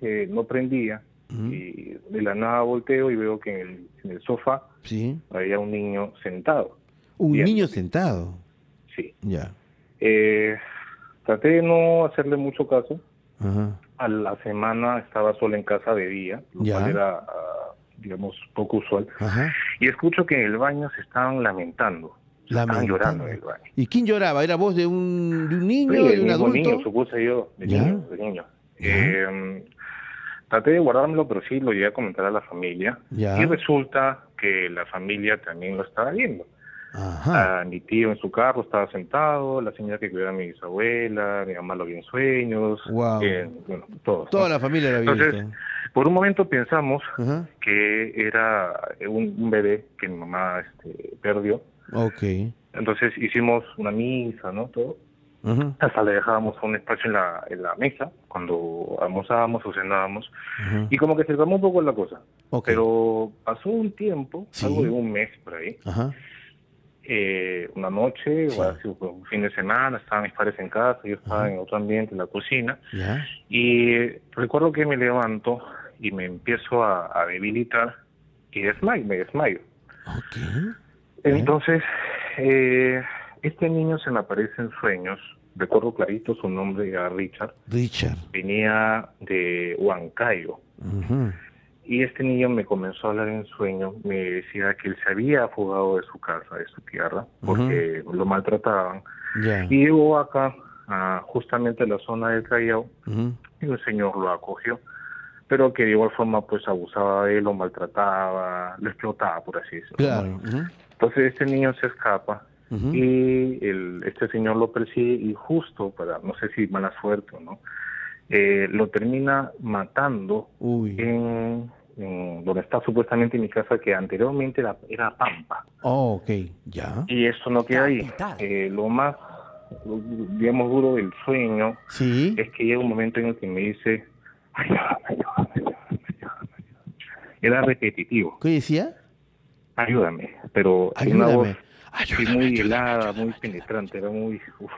Speaker 9: eh, no prendía. Y de la nada volteo y veo que en el, en el sofá
Speaker 2: Sí.
Speaker 9: había un niño sentado.
Speaker 2: Un
Speaker 9: Bien.
Speaker 2: niño sentado.
Speaker 9: Sí.
Speaker 2: Ya.
Speaker 9: Eh, traté de no hacerle mucho caso.
Speaker 2: Ajá.
Speaker 9: A la semana estaba sola en casa de día, lo
Speaker 2: Ya.
Speaker 9: cual era, ah, digamos, poco usual.
Speaker 2: Ajá.
Speaker 9: Y escucho que en el baño se estaban lamentando. Se Estaban llorando en el baño.
Speaker 2: ¿Y quién lloraba? ¿Era voz de un, de un niño,
Speaker 9: Sí,
Speaker 2: de un adulto?
Speaker 9: niño, supuse yo, de
Speaker 2: Ya.
Speaker 9: niño, de niño. Eh, traté de guardármelo, pero sí lo llegué a comentar a la familia.
Speaker 2: Ya.
Speaker 9: Y resulta que la familia también lo estaba viendo.
Speaker 2: Ajá.
Speaker 9: Mi tío en su carro estaba sentado, la señora que cuidaba a mi bisabuela, mi mamá lo vio en sueños,
Speaker 2: Guau.
Speaker 9: eh, bueno, todos.
Speaker 2: Toda
Speaker 9: ¿no?
Speaker 2: la familia lo había
Speaker 9: Entonces,
Speaker 2: visto.
Speaker 9: por un momento pensamos
Speaker 2: Ajá.
Speaker 9: que era un, un bebé que mi mamá este, perdió.
Speaker 2: Ok.
Speaker 9: Entonces hicimos una misa, ¿no? Todo. Hasta le dejábamos un espacio en la, en la mesa cuando almorzábamos o cenábamos.
Speaker 2: Ajá.
Speaker 9: Y como que se calmó un poco la cosa. Pero pasó un tiempo,
Speaker 2: Sí.
Speaker 9: algo de un mes por ahí. Eh, una noche
Speaker 2: Sí.
Speaker 9: o así, un fin de semana, estaban mis padres en casa, yo estaba en otro ambiente, en la cocina, y recuerdo que me levanto y me empiezo a, a debilitar y desmayo, me desmayo. Entonces, eh, este niño se me aparece en sueños, recuerdo clarito su nombre era Richard,
Speaker 2: Richard.
Speaker 9: venía de Huancayo. Y este niño me comenzó a hablar en sueño, me decía que él se había fugado de su casa, de su tierra, porque lo maltrataban. Y llegó acá, a justamente a la zona del Callao, y el señor lo acogió, pero que de igual forma pues abusaba de él, lo maltrataba, lo explotaba, por así decirlo.
Speaker 2: Claro.
Speaker 9: Entonces este niño se escapa Y el, este señor lo persigue y justo para, no sé si mala suerte o no, eh, lo termina matando
Speaker 2: Uy.
Speaker 9: en, en donde está supuestamente mi casa, que anteriormente era, era Pampa.
Speaker 2: Oh, ok. Ya.
Speaker 9: Y esto no queda ahí. Eh, lo más, digamos, duro del sueño
Speaker 2: Sí.
Speaker 9: es que llega un momento en el que me dice, ayúdame, ayúdame, ayúdame, ayúdame". Era repetitivo,
Speaker 2: ¿Qué decía?
Speaker 9: ayúdame, pero en una voz
Speaker 2: Ayúdame.
Speaker 9: sí,
Speaker 2: Ayúdame.
Speaker 9: muy
Speaker 2: ayúdame,
Speaker 9: helada,
Speaker 2: ayúdame,
Speaker 9: muy penetrante, era muy, uf,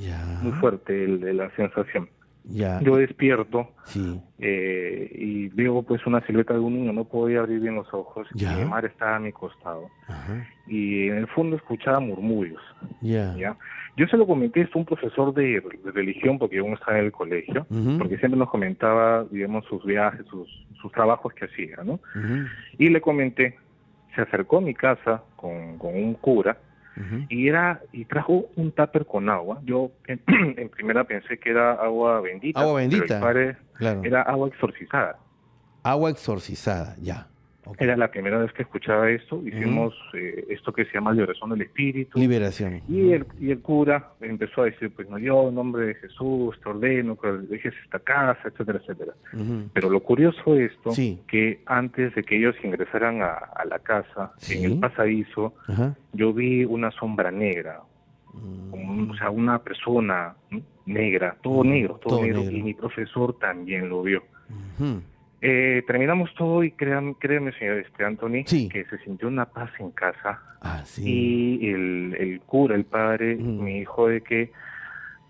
Speaker 2: Ya.
Speaker 9: muy fuerte el- el- la sensación.
Speaker 2: Ya.
Speaker 9: Yo despierto
Speaker 2: Sí.
Speaker 9: eh, y veo pues una silueta de un niño, no podía abrir bien los ojos, y
Speaker 2: Ya.
Speaker 9: mi madre estaba a mi costado
Speaker 2: Ajá.
Speaker 9: y en el fondo escuchaba murmullos.
Speaker 2: Ya.
Speaker 9: ¿ya? Yo se lo comenté esto a un profesor de, de religión porque yo aún estaba en el colegio,
Speaker 2: Ujú.
Speaker 9: porque siempre nos comentaba, digamos, sus viajes, sus, sus trabajos que hacía, ¿no?
Speaker 2: Ujú.
Speaker 9: Y le comenté, se acercó a mi casa con, con un cura y era y trajo un tupper con agua. Yo en, (clears throat) en primera pensé que era agua bendita.
Speaker 2: Agua
Speaker 9: pero
Speaker 2: bendita.
Speaker 9: el padre
Speaker 2: Claro.
Speaker 9: era agua exorcizada.
Speaker 2: Agua exorcizada. Ya.
Speaker 9: Era la primera vez que escuchaba esto. Hicimos eh, esto que se llama liberación del espíritu.
Speaker 2: Liberación.
Speaker 9: Y el, y el cura empezó a decir, pues no, yo en nombre de Jesús te ordeno que dejes esta casa, etcétera, etcétera. Pero lo curioso de esto,
Speaker 2: Sí.
Speaker 9: que antes de que ellos ingresaran a, a la casa,
Speaker 2: Sí.
Speaker 9: en el pasadizo, yo vi una sombra negra,
Speaker 2: Mm.
Speaker 9: como o sea, una persona negra, todo negro, todo,
Speaker 2: todo
Speaker 9: negro,
Speaker 2: negro.
Speaker 9: y mi profesor también lo vio. Eh, terminamos todo y créame, créeme, señor este Anthony,
Speaker 2: Sí.
Speaker 9: que se sintió una paz en casa
Speaker 2: Ah, sí.
Speaker 9: y el, el cura, el padre,
Speaker 2: Mm.
Speaker 9: me dijo de que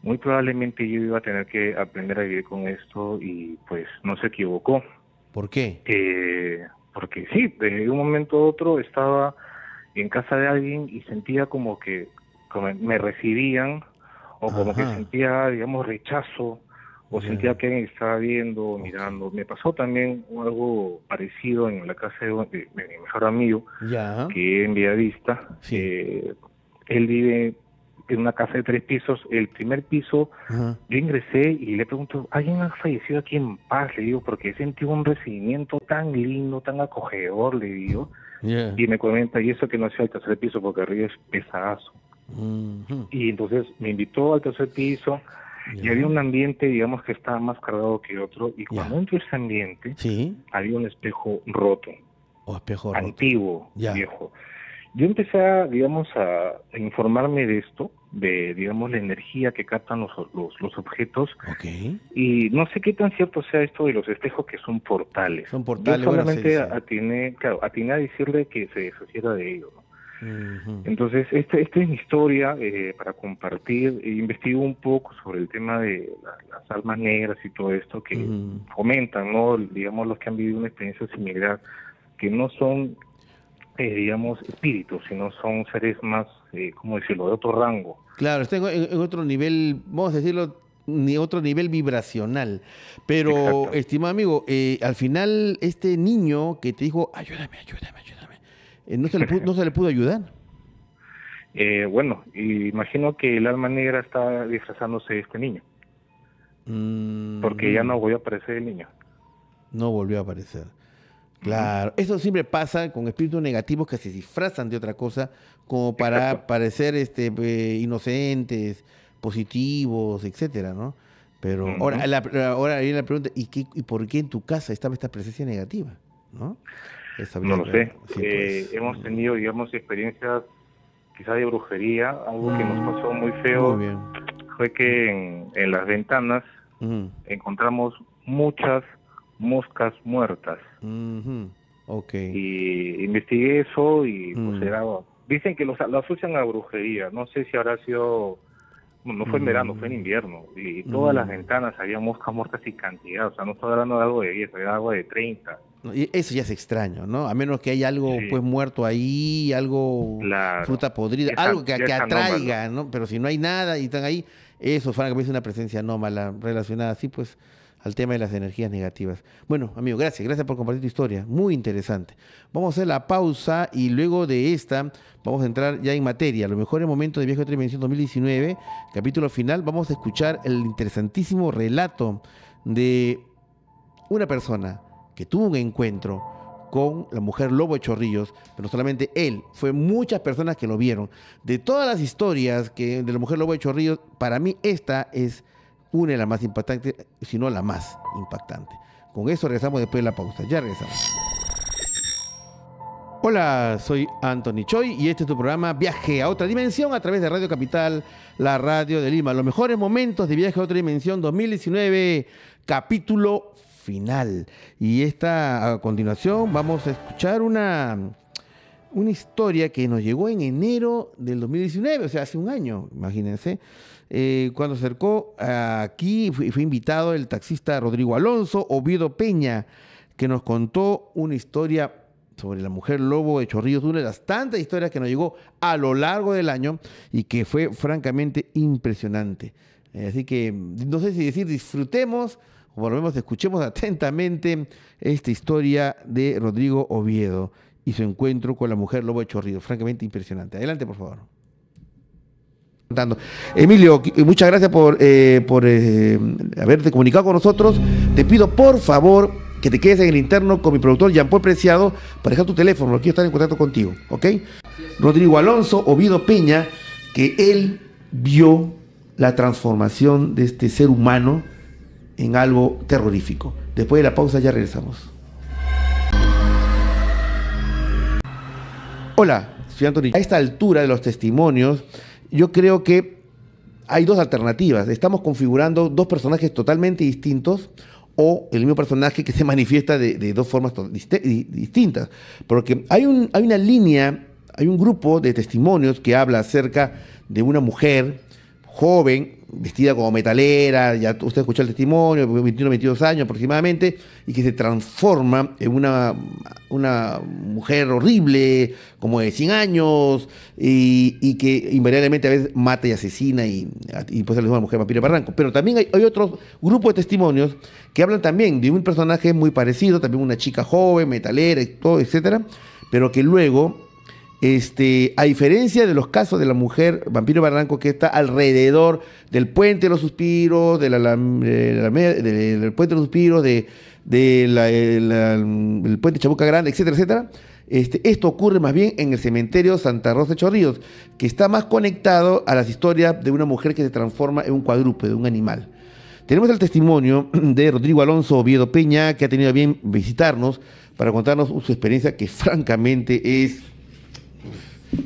Speaker 9: muy probablemente yo iba a tener que aprender a vivir con esto y pues no se equivocó.
Speaker 2: ¿Por qué?
Speaker 9: Eh, porque sí, de un momento a otro estaba en casa de alguien y sentía como que como me recibían o como que sentía, digamos, rechazo o sentía que alguien estaba viendo, mirando. Me pasó también algo parecido en la casa de, de- de mi mejor amigo, que en Villavista.
Speaker 2: Sí.
Speaker 9: Eh, él vive en una casa de tres pisos. El primer piso, yo ingresé y le pregunto, ¿alguien ha fallecido aquí en paz? Le digo, porque sentí un recibimiento tan lindo, tan acogedor, le digo.
Speaker 2: Ya.
Speaker 9: Y me comenta, y eso que no sea el tercer piso, porque arriba es pesadazo.
Speaker 2: Ujú.
Speaker 9: Y entonces me invitó al tercer piso y había un ambiente, digamos, que estaba más cargado que otro. Y cuando entro a ese ambiente,
Speaker 2: Sí.
Speaker 9: había un espejo roto,
Speaker 2: O espejo roto.
Speaker 9: antiguo, viejo. yo empecé a, digamos, a informarme de esto, de, digamos, la energía que captan los, los, los objetos.
Speaker 2: Ok.
Speaker 9: Y no sé qué tan cierto sea esto de los espejos que son portales.
Speaker 2: Son portales,
Speaker 9: Yo
Speaker 2: bueno,
Speaker 9: solamente
Speaker 2: dice.
Speaker 9: atiné, claro, atiné a decirle que se deshiciera de ello. ¿no? Entonces, este, esta es mi historia eh, para compartir. Investigo un poco sobre el tema de la- las almas negras y todo esto que
Speaker 2: Ujú.
Speaker 9: comentan, ¿no? Digamos, los que han vivido una experiencia similar, que no son, eh, digamos, espíritus, sino son seres más, eh, ¿cómo decirlo?, de otro rango.
Speaker 2: Claro, está en, en otro nivel, vamos a decirlo, ni otro nivel vibracional. Pero,
Speaker 9: Exacto.
Speaker 2: estimado amigo, eh, al final este niño que te dijo, ayúdame, ayúdame, ayúdame, eh, ¿no, se le pudo, ¿no se le pudo ayudar?
Speaker 9: Eh, bueno, imagino que el alma negra está disfrazándose de este niño,
Speaker 2: Mm,
Speaker 9: porque ya no voy a aparecer el niño.
Speaker 2: No volvió a aparecer. Claro, eso siempre pasa con espíritus negativos que se disfrazan de otra cosa como para
Speaker 9: Exacto.
Speaker 2: parecer este, eh, inocentes, positivos, etcétera, ¿no? Pero ahora, la, ahora viene la pregunta, ¿y, qué, ¿y por qué en tu casa estaba esta presencia negativa? ¿No?
Speaker 9: No lo sé.
Speaker 2: sí,
Speaker 9: Eh,
Speaker 2: pues.
Speaker 9: hemos tenido, digamos, experiencias quizá de brujería. Algo que nos pasó muy feo
Speaker 2: Muy bien.
Speaker 9: fue que en, en las ventanas
Speaker 2: Ujú,
Speaker 9: encontramos muchas moscas muertas.
Speaker 2: ujú, Ok.
Speaker 9: Y investigué eso y pues
Speaker 2: Mm.
Speaker 9: era... Dicen que los, lo asocian a brujería. No sé si habrá sido... no fue en
Speaker 2: Mm.
Speaker 9: verano, fue en invierno. Y todas las
Speaker 2: Mm.
Speaker 9: ventanas había moscas muertas y cantidad. O sea, no estoy hablando de algo de 10, era algo de 30.
Speaker 2: Eso ya es extraño, ¿no? A menos que haya algo
Speaker 9: Sí.
Speaker 2: pues muerto ahí, algo
Speaker 9: Claro.
Speaker 2: fruta podrida, algo que, atraiga, ¿no? Pero si no hay nada y están ahí, eso francamente es una presencia anómala relacionada así pues al tema de las energías negativas. Bueno, amigo, gracias, gracias por compartir tu historia, muy interesante. Vamos a hacer la pausa y luego de esta vamos a entrar ya en materia, los mejores momentos de Viaje a otra dimensión 2019, capítulo final, vamos a escuchar el interesantísimo relato de una persona que tuvo un encuentro con la mujer lobo de Chorrillos, pero solamente él, fue muchas personas que lo vieron. De todas las historias que de la mujer lobo de Chorrillos, para mí esta es una de las más impactantes, si no la más impactante. Con eso regresamos después de la pausa. Ya regresamos. Hola, soy Anthony Choi y este es tu programa Viaje a otra dimensión a través de Radio Capital, la radio de Lima. Los mejores momentos de Viaje a otra dimensión 2019, capítulo final. Y esta a continuación vamos a escuchar una, una historia que nos llegó en enero del 2019, o sea, hace un año, imagínense. Eh, cuando se acercó aquí, fue, fue invitado el taxista Rodrigo Alonso, Oviedo Peña, que nos contó una historia sobre la mujer lobo de Chorrillos, una las tantas historias que nos llegó a lo largo del año y que fue francamente impresionante. Eh, así que no sé si decir disfrutemos menos escuchemos atentamente esta historia de Rodrigo Oviedo y su encuentro con la mujer lobo de Chorrillos, francamente impresionante. Adelante, por favor. Emilio, qu- muchas gracias por, eh, por eh, haberte comunicado con nosotros. Te pido por favor que te quedes en el interno con mi productor Jean Paul Preciado para dejar tu teléfono, quiero estar en contacto contigo, ¿ok? Rodrigo Alonso, Ovido Peña, que él vio la transformación de este ser humano en algo terrorífico. Después de la pausa ya regresamos. Hola, soy Anthony. A esta altura de los testimonios, yo creo que hay dos alternativas. Estamos configurando dos personajes totalmente distintos o el mismo personaje que se (laughs) manifiesta de, dos formas distintas. Porque hay, un, hay una línea, hay un grupo de testimonios que habla acerca de una mujer joven, vestida como metalera, ya usted escuchó el testimonio, 21, 22 años aproximadamente, y que se transforma en una, una mujer horrible, como de 100 años, y, y que invariablemente a veces mata y asesina, y, y pues es una mujer vampiro barranco. Pero también hay, hay otro grupo de testimonios que hablan también de un personaje muy parecido, también una chica joven, metalera, y todo, etcétera, pero que luego este, a diferencia de los casos de la mujer vampiro barranco que está alrededor del puente de los suspiros, del puente de los suspiros, de, de la- la- el puente Chabuca Grande, etcétera, etcétera. Este, esto ocurre más bien en el cementerio Santa Rosa de Chorrillos, que está más conectado a las historias de una mujer que se transforma en un cuadrúpedo, un animal. Tenemos el testimonio de Rodrigo Alonso Oviedo Peña, que ha tenido bien visitarnos para contarnos su experiencia que francamente es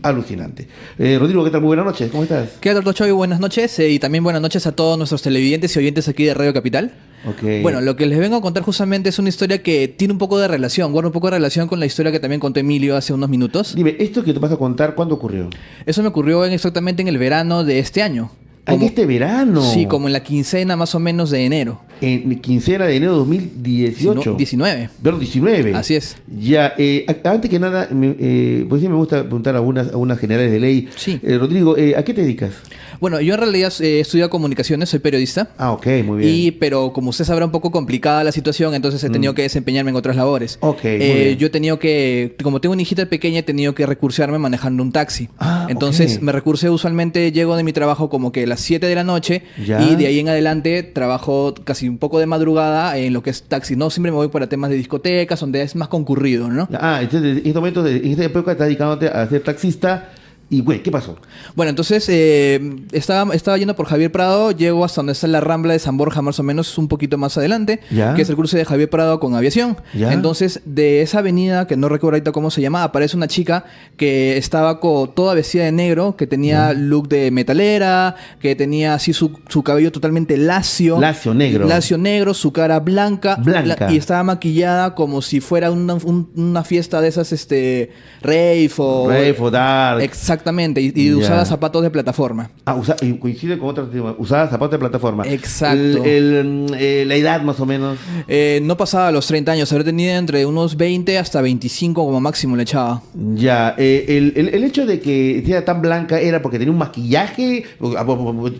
Speaker 2: alucinante. Eh, Rodrigo, ¿qué tal? Muy buenas noches, ¿cómo estás?
Speaker 10: ¿Qué tal, Choy? Buenas noches eh, y también buenas noches a todos nuestros televidentes y oyentes aquí de Radio Capital.
Speaker 2: Ok.
Speaker 10: Bueno, lo que les vengo a contar justamente es una historia que tiene un poco de relación, guarda un poco de relación con la historia que también contó Emilio hace unos minutos.
Speaker 2: Dime, ¿esto que te vas a contar cuándo ocurrió?
Speaker 10: Eso me ocurrió en- exactamente en el verano de este año.
Speaker 2: En
Speaker 10: Como-
Speaker 2: este verano.
Speaker 10: Sí, como en la quincena más o menos de enero.
Speaker 2: En quincena de enero de 2018.
Speaker 10: No, 19.
Speaker 2: Perdón, 19.
Speaker 10: Así es.
Speaker 2: Ya, eh, antes que nada, me, eh, pues sí me gusta preguntar algunas, algunas generales de ley.
Speaker 10: Sí.
Speaker 2: Eh, Rodrigo, eh, ¿a qué te dedicas?
Speaker 10: Bueno, yo en realidad eh, he estudiado comunicaciones, soy periodista.
Speaker 2: Ah, ok, muy bien.
Speaker 10: Y, pero como usted sabrá, un poco complicada la situación, entonces he tenido que desempeñarme en otras labores.
Speaker 2: Mm. Ok, muy
Speaker 10: Eh,
Speaker 2: bien.
Speaker 10: yo he tenido que, como tengo una hijita pequeña, he tenido que recursearme manejando un taxi.
Speaker 2: Ah,
Speaker 10: entonces me recursé usualmente, llego de mi trabajo como que a las 7 de la noche
Speaker 2: Ya.
Speaker 10: y de ahí en adelante trabajo casi un poco de madrugada en lo que es taxi. No siempre me voy para temas de discotecas, donde es más concurrido, ¿no?
Speaker 2: Ah, entonces en este momento, en esta época, estás dedicándote a ser taxista. Y, güey, ¿qué pasó?
Speaker 10: Bueno, entonces eh, estaba, estaba yendo por Javier Prado, llego hasta donde está la Rambla de San Borja, más o menos un poquito más adelante,
Speaker 2: Ya.
Speaker 10: que es el cruce de Javier Prado con aviación.
Speaker 2: Ya.
Speaker 10: Entonces, de esa avenida, que no recuerdo ahorita cómo se llama, aparece una chica que estaba toda vestida de negro, que tenía look de metalera, que tenía así su, su cabello totalmente lacio.
Speaker 2: Lacio, negro.
Speaker 10: Lacio negro, su cara blanca.
Speaker 2: Blanca.
Speaker 10: la- y estaba maquillada como si fuera una, un- una fiesta de esas, este, rave o...
Speaker 2: Rave o dark.
Speaker 10: Exactamente, y, y usaba zapatos de plataforma.
Speaker 2: Ah, usa- y coincide con otro tema. Usaba zapatos de plataforma.
Speaker 10: Exacto.
Speaker 2: El- el, mm, eh, la edad, más o menos.
Speaker 10: Eh, no pasaba los 30 años, habría tenido entre unos 20 hasta 25 como máximo le echaba.
Speaker 2: Ya, eh, el, el- hecho de que sea tan blanca era porque tenía un maquillaje,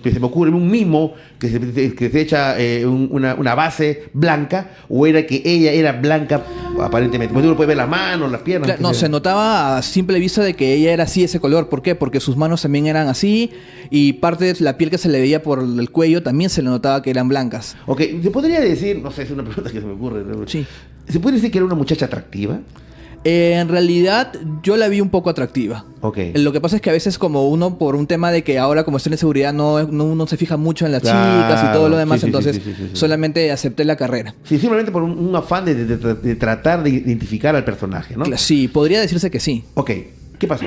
Speaker 2: se me ocurre un mimo que se, que se echa un- una, una base blanca, o era que ella era blanca aparentemente. Porque uno puede ver las manos, las piernas.
Speaker 10: No, se notaba a simple vista de que ella era así ese color. ¿Por qué? Porque sus manos también eran así y parte de la piel que se le veía por el cuello también se le notaba que eran blancas.
Speaker 2: Ok, se podría decir, no sé, es una pregunta que se me ocurre. ¿no?
Speaker 10: Sí.
Speaker 2: ¿Se puede decir que era una muchacha atractiva?
Speaker 10: Eh, en realidad yo la vi un poco atractiva.
Speaker 2: Ok.
Speaker 10: Lo que pasa es que a veces como uno por un tema de que ahora como está en seguridad no, no uno se fija mucho en las
Speaker 2: Claro,
Speaker 10: chicas y todo lo demás,
Speaker 2: sí, sí,
Speaker 10: entonces
Speaker 2: sí,
Speaker 10: solamente acepté la carrera.
Speaker 2: Sí, simplemente por un, un afán de, de- de- tratar de identificar al personaje, ¿no?
Speaker 10: Sí, podría decirse que sí.
Speaker 2: Ok, ¿qué pasó?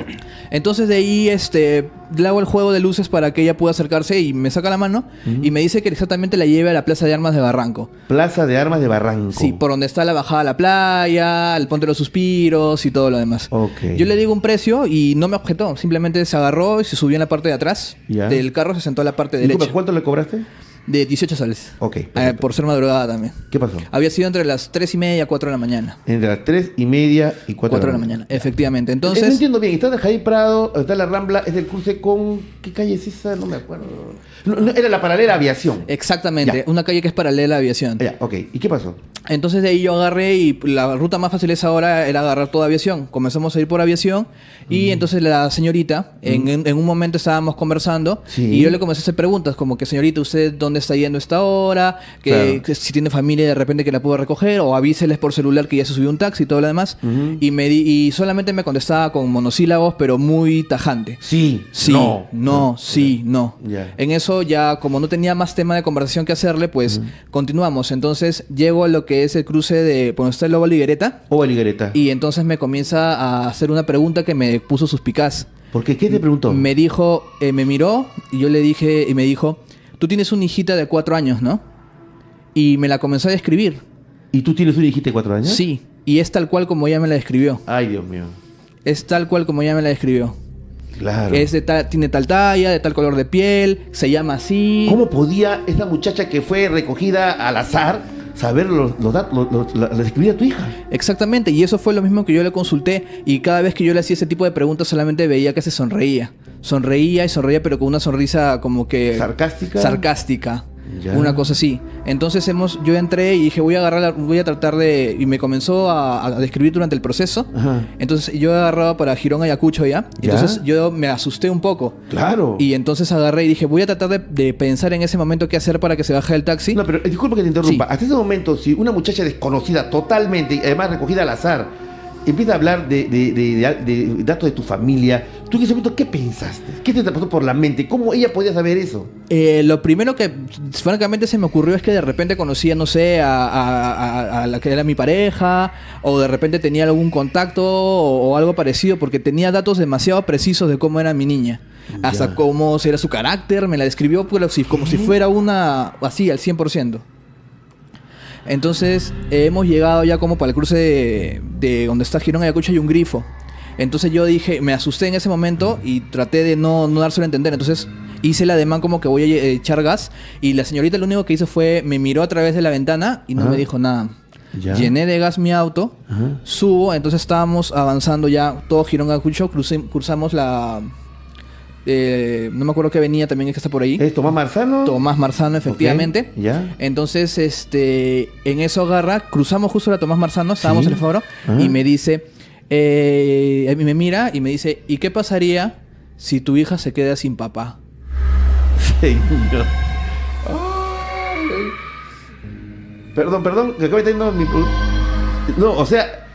Speaker 10: Entonces de ahí este, le hago el juego de luces para que ella pueda acercarse y me saca la mano y me dice que exactamente la lleve a la Plaza de Armas de Barranco.
Speaker 2: Plaza de Armas de Barranco.
Speaker 10: Sí, por donde está la bajada a la playa, el Ponte de los Suspiros y todo lo demás.
Speaker 2: Ok.
Speaker 10: Yo le digo un precio y no me objetó, simplemente se agarró y se subió en la parte de atrás
Speaker 2: Ya.
Speaker 10: del carro, se sentó a la parte derecha.
Speaker 2: ¿Cuánto le cobraste?
Speaker 10: De 18 soles.
Speaker 2: Ok,
Speaker 10: Eh, por ser madrugada también.
Speaker 2: ¿Qué pasó?
Speaker 10: Había sido entre las 3 y media y 4 de la mañana.
Speaker 2: Entre las 3 y media y 4,
Speaker 10: 4 de la mañana, efectivamente.
Speaker 2: Eh, no
Speaker 10: Entonces,
Speaker 2: entiendo bien, está de Jair Prado, está la Rambla, es del cruce con... ¿Qué calle es esa? No me acuerdo. Era la paralela aviación.
Speaker 10: exactamente,
Speaker 2: Ya.
Speaker 10: una calle que es paralela a aviación.
Speaker 2: Ya, ok. ¿Y qué pasó?
Speaker 10: Entonces de ahí yo agarré y la ruta más fácil es ahora era agarrar toda aviación. Comenzamos a ir por aviación y entonces la señorita, en, en- en un momento estábamos conversando
Speaker 2: Sí.
Speaker 10: y yo le comencé a hacer preguntas como que señorita, ¿usted dónde está yendo esta hora? Que,
Speaker 2: Claro.
Speaker 10: que si tiene familia de repente que la puedo recoger o avíseles por celular que ya se subió un taxi y todo lo demás. y, me di- y solamente me contestaba con monosílabos pero muy tajante.
Speaker 2: Sí,
Speaker 10: Sí,
Speaker 2: no.
Speaker 10: no, sí, no. En eso ya, como no tenía más tema de conversación que hacerle, pues continuamos. Entonces llego a lo que es el cruce de, por donde está el Lobo Liguereta,
Speaker 2: O Liguereta.
Speaker 10: y entonces me comienza a hacer una pregunta que me puso suspicaz.
Speaker 2: ¿Por qué? ¿Qué te preguntó?
Speaker 10: Me dijo, eh, me miró, y yo le dije, y me dijo, tú tienes una hijita de cuatro años, ¿no? Y me la comenzó a describir.
Speaker 2: ¿Y tú tienes una hijita de 4 años?
Speaker 10: Sí, y es tal cual como ella me la describió.
Speaker 2: Ay, Dios mío.
Speaker 10: Es tal cual como ella me la describió.
Speaker 2: Claro.
Speaker 10: Es de tal- tiene tal talla, de tal color de piel, se llama así.
Speaker 2: ¿Cómo podía esta muchacha que fue recogida al azar saber los, los datos, los- los- la, la describir a tu hija?
Speaker 10: Exactamente, y eso fue lo mismo que yo le consulté y cada vez que yo le hacía ese tipo de preguntas solamente veía que se sonreía. Sonreía y sonreía, pero con una sonrisa como que...
Speaker 2: ¿Sarcástica?
Speaker 10: Sarcástica.
Speaker 2: Ya.
Speaker 10: Una cosa así. Entonces hemos, yo entré y dije, voy a agarrar, la- voy a tratar de... Y me comenzó a, a describir durante el proceso.
Speaker 2: Ajá.
Speaker 10: Entonces yo agarraba para Girón Ayacucho ya.
Speaker 2: Ya.
Speaker 10: Entonces yo me asusté un poco.
Speaker 2: Claro.
Speaker 10: Y entonces agarré y dije, voy a tratar de, de pensar en ese momento qué hacer para que se baje del taxi.
Speaker 2: No, pero eh, disculpa que te interrumpa.
Speaker 10: Sí.
Speaker 2: Hasta ese momento, si una muchacha desconocida totalmente, y además recogida al azar, empieza a hablar de, de- de- de- datos de tu familia, ¿tú en ese momento qué pensaste? ¿Qué te pasó por la mente? ¿Cómo ella podía saber eso?
Speaker 10: Eh, lo primero que francamente se me ocurrió es que de repente conocía, no sé, a, a- a- a la que era mi pareja, o de repente tenía algún contacto o, o algo parecido, porque tenía datos demasiado precisos de cómo era mi niña. Hasta
Speaker 2: Ya.
Speaker 10: cómo era su carácter, me la describió pero si- como si fuera una así, al 100%. Entonces eh, hemos llegado ya como para el cruce de, de donde está Girón Ayacucho hay un grifo. Entonces yo dije, me asusté en ese momento y traté de no, no dárselo a entender. Entonces hice el ademán como que voy a echar gas y la señorita lo único que hizo fue me miró a través de la ventana y no me dijo nada.
Speaker 2: Ya.
Speaker 10: Llené de gas mi auto,
Speaker 2: Ajá.
Speaker 10: subo, entonces estábamos avanzando ya todo Girón Ayacucho, crucé- cruzamos la... eh, no me acuerdo qué avenida también es que está por ahí.
Speaker 2: ¿Es Tomás Marzano?
Speaker 10: Tomás Marzano, efectivamente.
Speaker 2: Ya.
Speaker 10: Entonces, este, en eso agarra, cruzamos justo la Tomás Marzano, estábamos
Speaker 2: Sí.
Speaker 10: en el foro,
Speaker 2: Ajá.
Speaker 10: y me dice, eh, a mí me mira y me dice, ¿y qué pasaría si tu hija se queda sin papá?
Speaker 2: Señor. Perdón, perdón, que acabo de mi... No, o sea,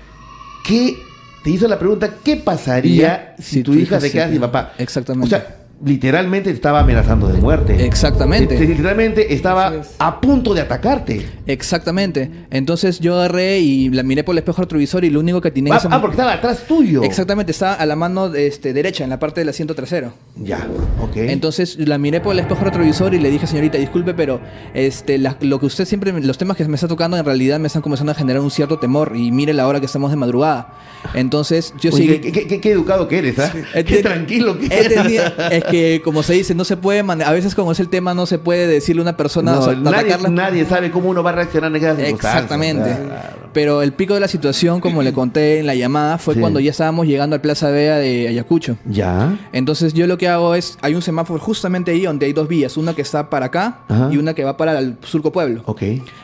Speaker 2: ¿qué? Te hizo la pregunta, ¿qué pasaría si, tu, hija se queda sin papá?
Speaker 10: Exactamente.
Speaker 2: O sea, literalmente te estaba amenazando de muerte.
Speaker 10: Exactamente.
Speaker 2: Te- Literalmente estaba a punto de atacarte.
Speaker 10: Exactamente. Entonces yo agarré y la miré por el espejo retrovisor y lo único que tenía en
Speaker 2: Ah, ah, porque estaba atrás tuyo.
Speaker 10: Exactamente, estaba a la mano este, derecha, en la parte del asiento trasero.
Speaker 2: Ya, ok.
Speaker 10: Entonces la miré por el espejo retrovisor y le dije, señorita, disculpe, pero este, la- lo que usted siempre, los temas que me está tocando en realidad me están comenzando a generar un cierto temor y mire la hora que estamos de madrugada. Entonces yo
Speaker 2: Oye,
Speaker 10: seguí...
Speaker 2: qué, qué- qué- qué educado que eres, ¿ah?
Speaker 10: He (laughs)
Speaker 2: Qué tranquilo que eres.
Speaker 10: es que, como se dice, no se puede. A veces, como es el tema, no se puede decirle a una persona.
Speaker 2: No,
Speaker 10: o sea,
Speaker 2: nadie, sabe cómo uno va a reaccionar en esas circunstancias.
Speaker 10: Exactamente.
Speaker 2: Claro.
Speaker 10: Pero el pico de la situación, como le conté en la llamada, fue
Speaker 2: Sí.
Speaker 10: cuando ya estábamos llegando al Plaza Vea de Ayacucho.
Speaker 2: Ya.
Speaker 10: Entonces yo lo que hago es, hay un semáforo justamente ahí donde hay dos vías, una que está para acá
Speaker 2: Ajá.
Speaker 10: y una que va para el Surco Pueblo.
Speaker 2: Ok.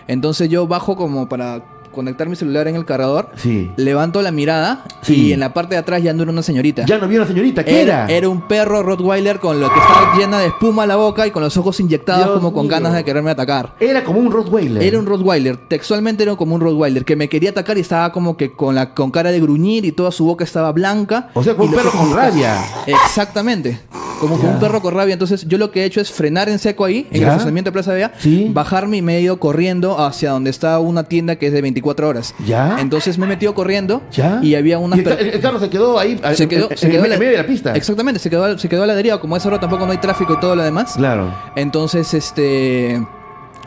Speaker 10: Entonces yo bajo como para conectar mi celular en el cargador,
Speaker 2: Sí.
Speaker 10: levanto la mirada
Speaker 2: Sí.
Speaker 10: y en la parte de atrás ya no era una señorita.
Speaker 2: Ya no vio una señorita, ¿qué era?
Speaker 10: Era un perro Rottweiler con lo que estaba llena de espuma la boca y con los ojos inyectados
Speaker 2: Dios
Speaker 10: como con
Speaker 2: mío.
Speaker 10: ganas de quererme atacar.
Speaker 2: Era como un Rottweiler.
Speaker 10: Era un Rottweiler, textualmente era como un Rottweiler que me quería atacar y estaba como que con la con cara de gruñir y toda su boca estaba blanca.
Speaker 2: O sea, como un perro con rabia.
Speaker 10: Exactamente. Como un perro con rabia. Entonces, yo lo que he hecho es frenar en seco ahí, en el estacionamiento de Plaza Vea,
Speaker 2: Sí.
Speaker 10: bajarme y me he ido corriendo hacia donde está una tienda que es de 24 horas.
Speaker 2: ¿Ya?
Speaker 10: Entonces me he metido corriendo
Speaker 2: ¿Ya?
Speaker 10: y había unas
Speaker 2: Y el, carro se quedó ahí.
Speaker 10: se
Speaker 2: en-
Speaker 10: quedó,
Speaker 2: en,
Speaker 10: se quedó
Speaker 2: en
Speaker 10: la-
Speaker 2: medio de la pista.
Speaker 10: Exactamente, se quedó, se quedó a la deriva. Como a esa hora tampoco no hay tráfico y todo lo demás.
Speaker 2: Claro.
Speaker 10: Entonces, este.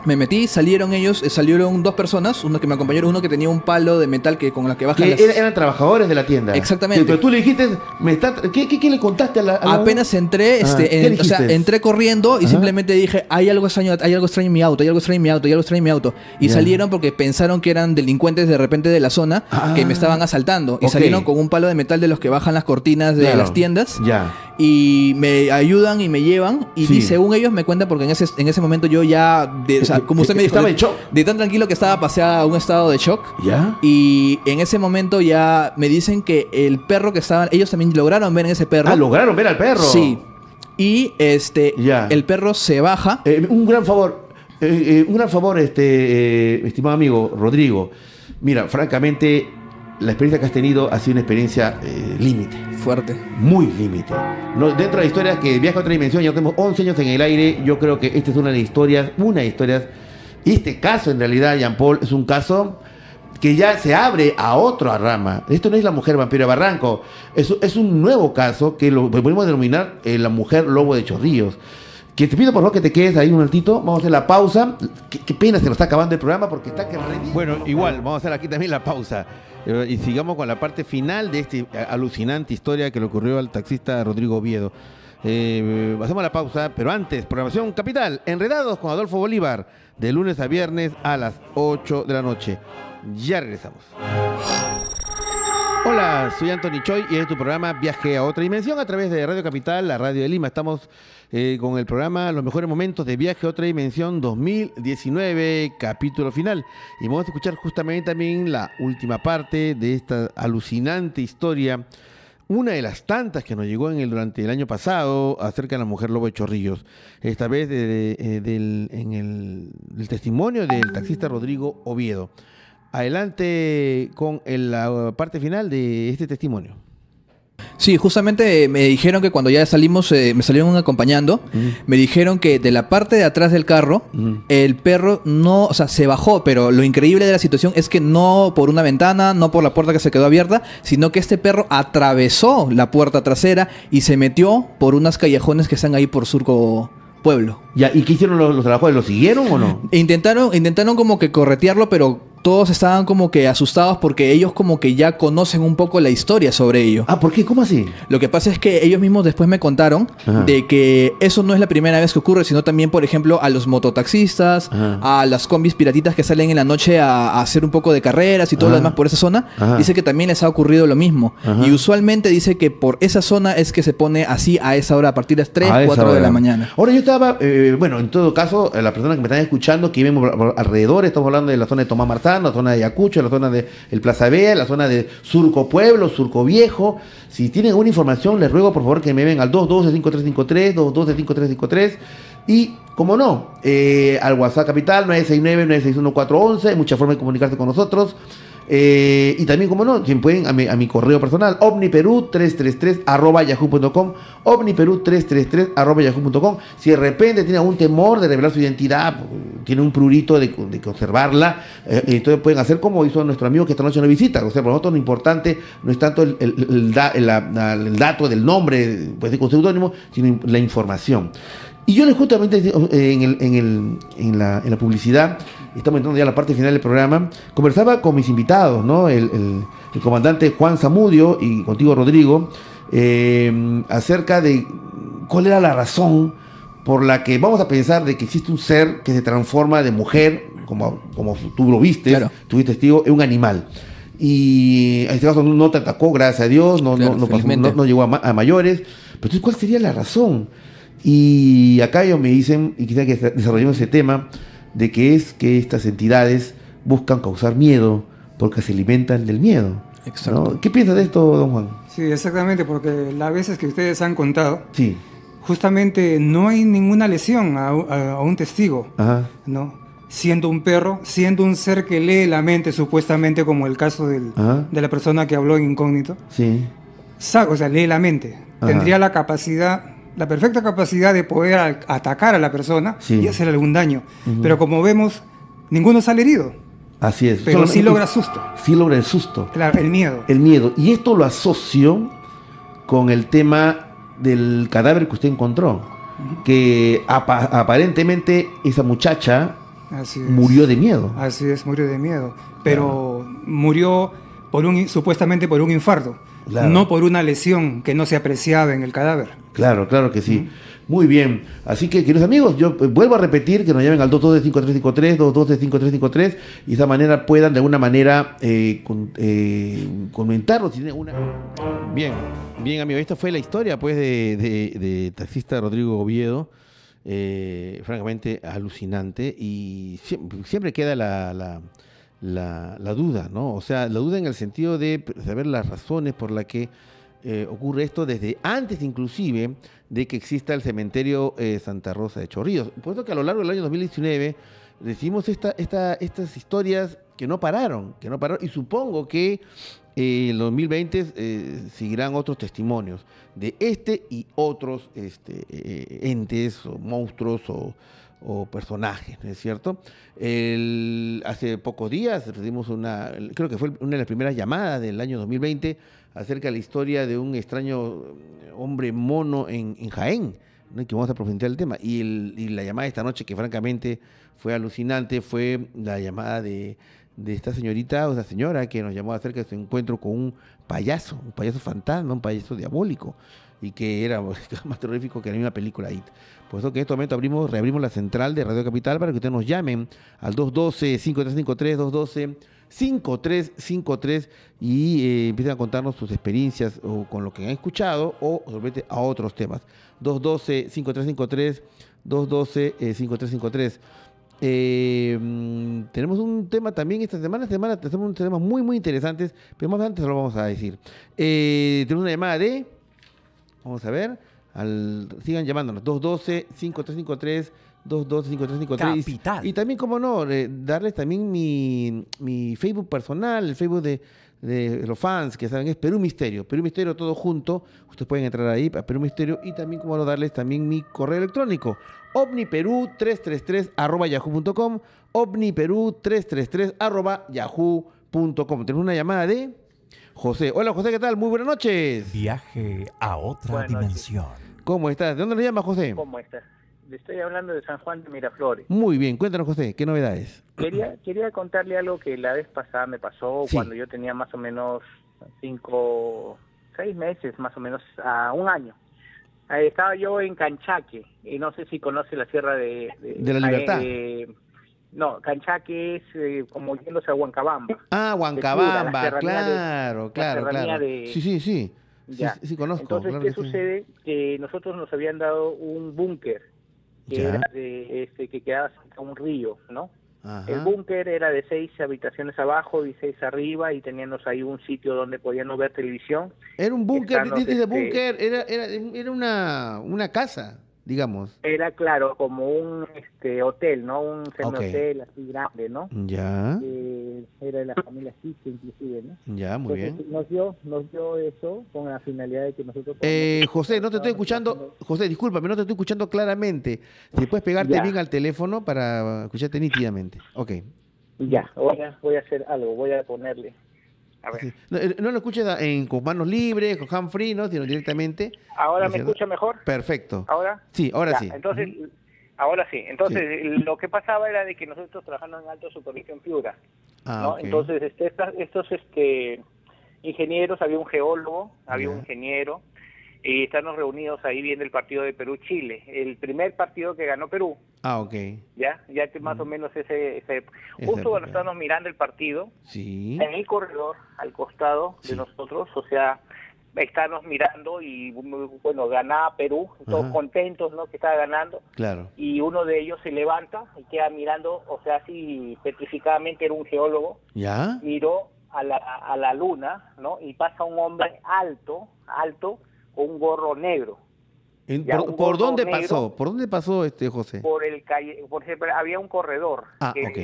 Speaker 10: Me metí, salieron ellos, eh, salieron dos personas, uno que me acompañaron, uno que tenía un palo de metal que con la que bajan
Speaker 2: Que
Speaker 10: las...
Speaker 2: era- eran trabajadores de la tienda.
Speaker 10: Exactamente.
Speaker 2: Pero tú le dijiste, me está, ¿qué, qué, qué le contaste a la.? a la-
Speaker 10: Apenas entré,
Speaker 2: Ah,
Speaker 10: este,
Speaker 2: ¿qué
Speaker 10: en- o sea,
Speaker 2: dijiste?
Speaker 10: entré corriendo y
Speaker 2: Ajá.
Speaker 10: simplemente dije, hay algo extraño, hay algo extraño en mi auto, hay algo extraño en mi auto, hay algo extraño en mi auto. Y
Speaker 2: Ya.
Speaker 10: salieron porque pensaron que eran delincuentes de repente de la zona
Speaker 2: Ah.
Speaker 10: que me estaban asaltando. Y
Speaker 2: Ok.
Speaker 10: salieron con un palo de metal de los que bajan las cortinas de
Speaker 2: Claro.
Speaker 10: las tiendas.
Speaker 2: Ya.
Speaker 10: Y me ayudan y me llevan. Y
Speaker 2: Sí.
Speaker 10: según ellos me cuentan, porque en ese, en ese momento yo ya, de- o sea, (laughs) como usted me dijo,
Speaker 2: Estaba
Speaker 10: de,
Speaker 2: en shock.
Speaker 10: de tan tranquilo que estaba, pasé a un estado de shock.
Speaker 2: ¿Ya?
Speaker 10: Y en ese momento ya me dicen que el perro que estaban, ellos también lograron ver en ese perro.
Speaker 2: Ah, lograron ver al perro.
Speaker 10: Sí. Y este,
Speaker 2: Ya.
Speaker 10: el perro se baja.
Speaker 2: Eh, un gran favor, eh, eh, un gran favor, este, estimado amigo Rodrigo. Mira, francamente, la experiencia que has tenido ha sido una experiencia eh, límite,
Speaker 10: Fuerte.
Speaker 2: muy límite. No, dentro de la historia que viaja a otra dimensión, ya tenemos 11 años en el aire, yo creo que esta es una de las historias, una de las historias. Y este caso, en realidad, Jean Paul, es un caso que ya se abre a otra rama. Esto no es la mujer vampiro de Barranco, es, es un nuevo caso que lo podemos denominar eh, la mujer lobo de Chorrillos. Que te pido por favor que te quedes ahí un ratito, vamos a hacer la pausa. Qué, qué pena se nos está acabando el programa porque está que Bueno, igual, vamos a hacer aquí también la pausa. Eh, Y sigamos con la parte final de esta alucinante historia que le ocurrió al taxista Rodrigo Oviedo. Eh, hacemos la pausa, pero antes, programación capital, enredados con Adolfo Bolívar, de lunes a viernes a las 8 de la noche. Ya regresamos. Hola, soy Anthony Choi y este es tu programa Viaje a otra dimensión a través de Radio Capital, la radio de Lima. Estamos eh, con el programa Los mejores momentos de Viaje a otra dimensión 2019, capítulo final. Y vamos a escuchar justamente también la última parte de esta alucinante historia, una de las tantas que nos llegó en el, durante el año pasado acerca de la mujer lobo de Chorrillos. Esta vez de- eh, en el, testimonio del taxista Rodrigo Oviedo. adelante con el- la parte final de este testimonio.
Speaker 10: Sí, justamente eh, me dijeron que cuando ya salimos, eh, me salieron acompañando, me dijeron que de la parte de atrás del carro, el perro no, o sea, se bajó, pero lo increíble de la situación es que no por una ventana, no por la puerta que se quedó abierta, sino que este perro atravesó la puerta trasera y se metió por unas callejones que están ahí por Surco Pueblo.
Speaker 2: Ya, ¿Y qué hicieron los, los trabajadores? ¿Lo siguieron o no?
Speaker 10: Intentaron, intentaron como que corretearlo, pero todos estaban como que asustados porque ellos como que ya conocen un poco la historia sobre ello.
Speaker 2: Ah, ¿por qué? ¿Cómo así?
Speaker 10: Lo que pasa es que ellos mismos después me contaron
Speaker 2: Ajá.
Speaker 10: de que eso no es la primera vez que ocurre, sino también, por ejemplo, a los mototaxistas,
Speaker 2: Ajá.
Speaker 10: a las combis piratitas que salen en la noche a, a hacer un poco de carreras y todo lo
Speaker 2: Ajá.
Speaker 10: demás por esa zona. Dice que también les ha ocurrido lo mismo. Y usualmente dice que por esa zona es que se pone así a esa hora, a partir de las 3,
Speaker 2: A esa
Speaker 10: 4 de la mañana.
Speaker 2: Ahora yo estaba, eh, bueno, en todo caso, eh, las personas que me están escuchando, que viven alrededor, estamos hablando de la zona de Tomás Martán, la zona de Ayacucho, la zona de el Plaza Vea, la zona de Surco Pueblo, Surco Viejo. Si tienen alguna información, les ruego por favor que me ven al 212-5353, 212-5353. Y, como no, eh, al WhatsApp Capital 969-961-411, hay muchas formas de comunicarse con nosotros. Eh, y también, como no, quien pueden a mi, a mi correo personal, omniperú333 arroba yahoo.com, omniperú333 arroba yahoo.com. Si de repente tiene algún temor de revelar su identidad, tiene un prurito de, de conservarla, eh, entonces pueden hacer como hizo nuestro amigo que esta noche nos visita. O sea, para nosotros lo importante no es tanto el, dato del nombre, pues con seudónimo, sino la información. Y yo les justamente eh, en, el- en el- en la, en la publicidad, estamos entrando ya a la parte final del programa, conversaba con mis invitados, ¿no? El, el- comandante Juan Zamudio y contigo Rodrigo, eh, acerca de cuál era la razón por la que vamos a pensar de que existe un ser que se transforma de mujer, como, como tú lo viste,
Speaker 10: Claro.
Speaker 2: tuviste testigo, en un animal. Y en este caso no, te atacó, gracias a Dios, no,
Speaker 10: Claro,
Speaker 2: no, no pasó- no- no llegó a, ma- a mayores. Pero entonces, ¿cuál sería la razón? Y acá ellos me dicen, y quisiera que desarrollemos ese tema, de que es que estas entidades buscan causar miedo porque se alimentan del miedo.
Speaker 10: Exacto.
Speaker 2: ¿no? ¿Qué piensas de esto, don Juan?
Speaker 11: Sí, exactamente, porque las veces que ustedes han contado,
Speaker 2: Sí,
Speaker 11: justamente no hay ninguna lesión a, u- a- a un testigo,
Speaker 2: ajá,
Speaker 11: ¿no? Siendo un perro, siendo un ser que lee la mente, supuestamente, como el caso del- de la persona que habló en incógnito,
Speaker 2: sí,
Speaker 11: o sea, lee la mente.
Speaker 2: Ajá.
Speaker 11: Tendría la capacidad, la perfecta capacidad de poder atacar a la persona
Speaker 2: Sí.
Speaker 11: y hacer algún daño. Pero como vemos, ninguno sale herido,
Speaker 2: así es.
Speaker 11: pero sí
Speaker 2: Solamente-
Speaker 11: logra susto,
Speaker 2: Sí logra el susto.
Speaker 11: claro, el miedo.
Speaker 2: el miedo. Y esto lo asocio con el tema del cadáver que usted encontró. Que apa- aparentemente esa muchacha
Speaker 11: Así es.
Speaker 2: murió de miedo.
Speaker 11: Así es, murió de miedo. Pero murió por un, supuestamente por un infarto,
Speaker 2: Claro.
Speaker 11: no por una lesión que no se apreciaba en el cadáver.
Speaker 2: Claro, claro que sí. Muy bien. Así que, queridos amigos, yo eh, vuelvo a repetir que nos llamen al 212-5353, 212-5353, y de esa manera puedan de alguna manera eh, con- eh, comentarnos si tienen una... Bien, bien, amigo. Esta fue la historia, pues, de, de- de taxista Rodrigo Oviedo. eh, francamente alucinante y siempre, siempre queda la, la- la- la duda, ¿no? O sea, la duda en el sentido de saber las razones por las que eh, ocurre esto desde antes inclusive de que exista el cementerio eh, Santa Rosa de Chorrillos. Por eso que a lo largo del año 2019 recibimos esta, esta, estas historias que no pararon, que no pararon, y supongo que eh, en el 2020 eh, seguirán otros testimonios de este y otros este, eh, entes o monstruos o, o personajes, ¿no es cierto? Hace pocos días recibimos una, creo que fue una de las primeras llamadas del año 2020 acerca de la historia de un extraño hombre mono en, Jaén, ¿no? que vamos a profundizar el tema. Y, el- la llamada de esta noche, que francamente fue alucinante, fue la llamada de, de esta señorita o esa señora que nos llamó acerca de su encuentro con un payaso, un payaso fantasma, un payaso diabólico, y (laughs) que era más terrorífico que la misma película IT. Por eso que en este momento abrimos, reabrimos la central de Radio Capital para que ustedes nos llamen al 212-5353, 212-5353 y eh, empiecen a contarnos sus experiencias o con lo que han escuchado o solamente a otros temas. 212-5353, 212-5353. Eh, mm, tenemos un tema también esta semana, esta semana tenemos temas muy muy interesantes, pero más adelante se lo vamos a decir. Eh, tenemos una llamada de, vamos a ver, al, sigan llamándonos, 212-5353, 225353.
Speaker 1: Capital.
Speaker 2: Y también, como no, eh, darles también mi, mi Facebook personal, el Facebook de, de los fans, que saben, es Perú Misterio. Perú Misterio todo junto. Ustedes pueden entrar ahí a Perú Misterio y también, como no, darles también mi correo electrónico. omniperú333 arroba yahoo.com omniperú333 arroba yahoo.com. Tenemos una llamada de José. Hola José, ¿qué tal? Muy buenas noches.
Speaker 1: Viaje a otra
Speaker 12: Buenas noches.
Speaker 1: dimensión.
Speaker 2: ¿Cómo estás? ¿De dónde le llamas, José?
Speaker 12: ¿Cómo estás? Le estoy hablando de San Juan de Miraflores.
Speaker 2: Muy bien, cuéntanos, José, ¿qué novedades?
Speaker 12: Quería, quería contarle algo que la vez pasada me pasó
Speaker 2: Sí.
Speaker 12: cuando yo tenía más o menos cinco, seis meses, más o menos, a un año. Ahí estaba yo en Canchaque, y no sé si conoce la sierra de...
Speaker 2: De la Libertad.
Speaker 12: eh, no, Canchaque es eh, como yéndose a Huancabamba.
Speaker 2: Ah, Huancabamba, claro,
Speaker 12: la
Speaker 2: claro, claro.
Speaker 12: de-
Speaker 2: Sí, sí, sí.
Speaker 12: Ya.
Speaker 2: sí, sí, conozco.
Speaker 12: Entonces,
Speaker 2: claro
Speaker 12: ¿qué
Speaker 2: que sí.
Speaker 12: sucede? Que nosotros nos habían dado un búnker que
Speaker 2: Ya.
Speaker 12: era de, este, que quedaba cerca de un río, ¿no?
Speaker 2: Ajá.
Speaker 12: El búnker era de seis habitaciones abajo y seis arriba y teníamos ahí un sitio donde podíamos ver televisión.
Speaker 2: Era un búnker, de
Speaker 12: este,
Speaker 2: búnker, era, era, era una, una casa, digamos.
Speaker 12: Era claro como un este hotel, ¿no? Un semi-hotel así grande, ¿no?
Speaker 2: Ya,
Speaker 12: Eh, era de la familia Sitio inclusive, ¿no?
Speaker 2: ya, muy
Speaker 12: Entonces,
Speaker 2: bien.
Speaker 12: Nos dio, nos dio eso con la finalidad de que nosotros...
Speaker 2: Eh, José, no te estoy escuchando, José, discúlpame, no te estoy escuchando claramente. Si puedes pegarte
Speaker 12: Ya.
Speaker 2: bien al teléfono para escucharte nítidamente. Ok.
Speaker 12: Ya, voy a, voy a hacer algo, voy a ponerle. A ver,
Speaker 2: Sí. No, eh, no lo escuches en, con manos libres, con hand free, ¿no? Sino directamente.
Speaker 12: ¿ahora
Speaker 2: ¿Es
Speaker 12: me
Speaker 2: cierto?
Speaker 12: escucha mejor?
Speaker 2: Perfecto.
Speaker 12: ¿Ahora?
Speaker 2: Sí, ahora
Speaker 12: Ya,
Speaker 2: sí.
Speaker 12: Entonces, ahora sí. Entonces, lo que pasaba era de que nosotros trabajamos en alta supervisión Piura,
Speaker 2: Ah.
Speaker 12: Entonces, este, estos este, ingenieros, había un geólogo, había un ingeniero, y estamos reunidos ahí viendo el partido de Perú-Chile, el primer partido que ganó Perú,
Speaker 2: Ah, ok.
Speaker 12: ¿ya? Ya que más o menos ese... ese justo cuando estábamos mirando el partido,
Speaker 2: Sí.
Speaker 12: en el corredor, al costado
Speaker 2: Sí.
Speaker 12: de nosotros, o sea, estábamos mirando y bueno, ganaba Perú, todos
Speaker 2: Ajá.
Speaker 12: contentos, ¿no? Que estaba ganando
Speaker 2: Claro.
Speaker 12: y uno de ellos se levanta y queda mirando, o sea, así petrificadamente era un geólogo,
Speaker 2: ¿Ya?
Speaker 12: miró a la, a la luna, ¿no? Y pasa un hombre alto, alto, un gorro negro.
Speaker 2: ¿Por, por dónde
Speaker 12: negro.
Speaker 2: pasó? ¿Por dónde pasó este José?
Speaker 12: Por el calle, por ejemplo, había un corredor,
Speaker 2: Ah,
Speaker 12: que
Speaker 2: ok.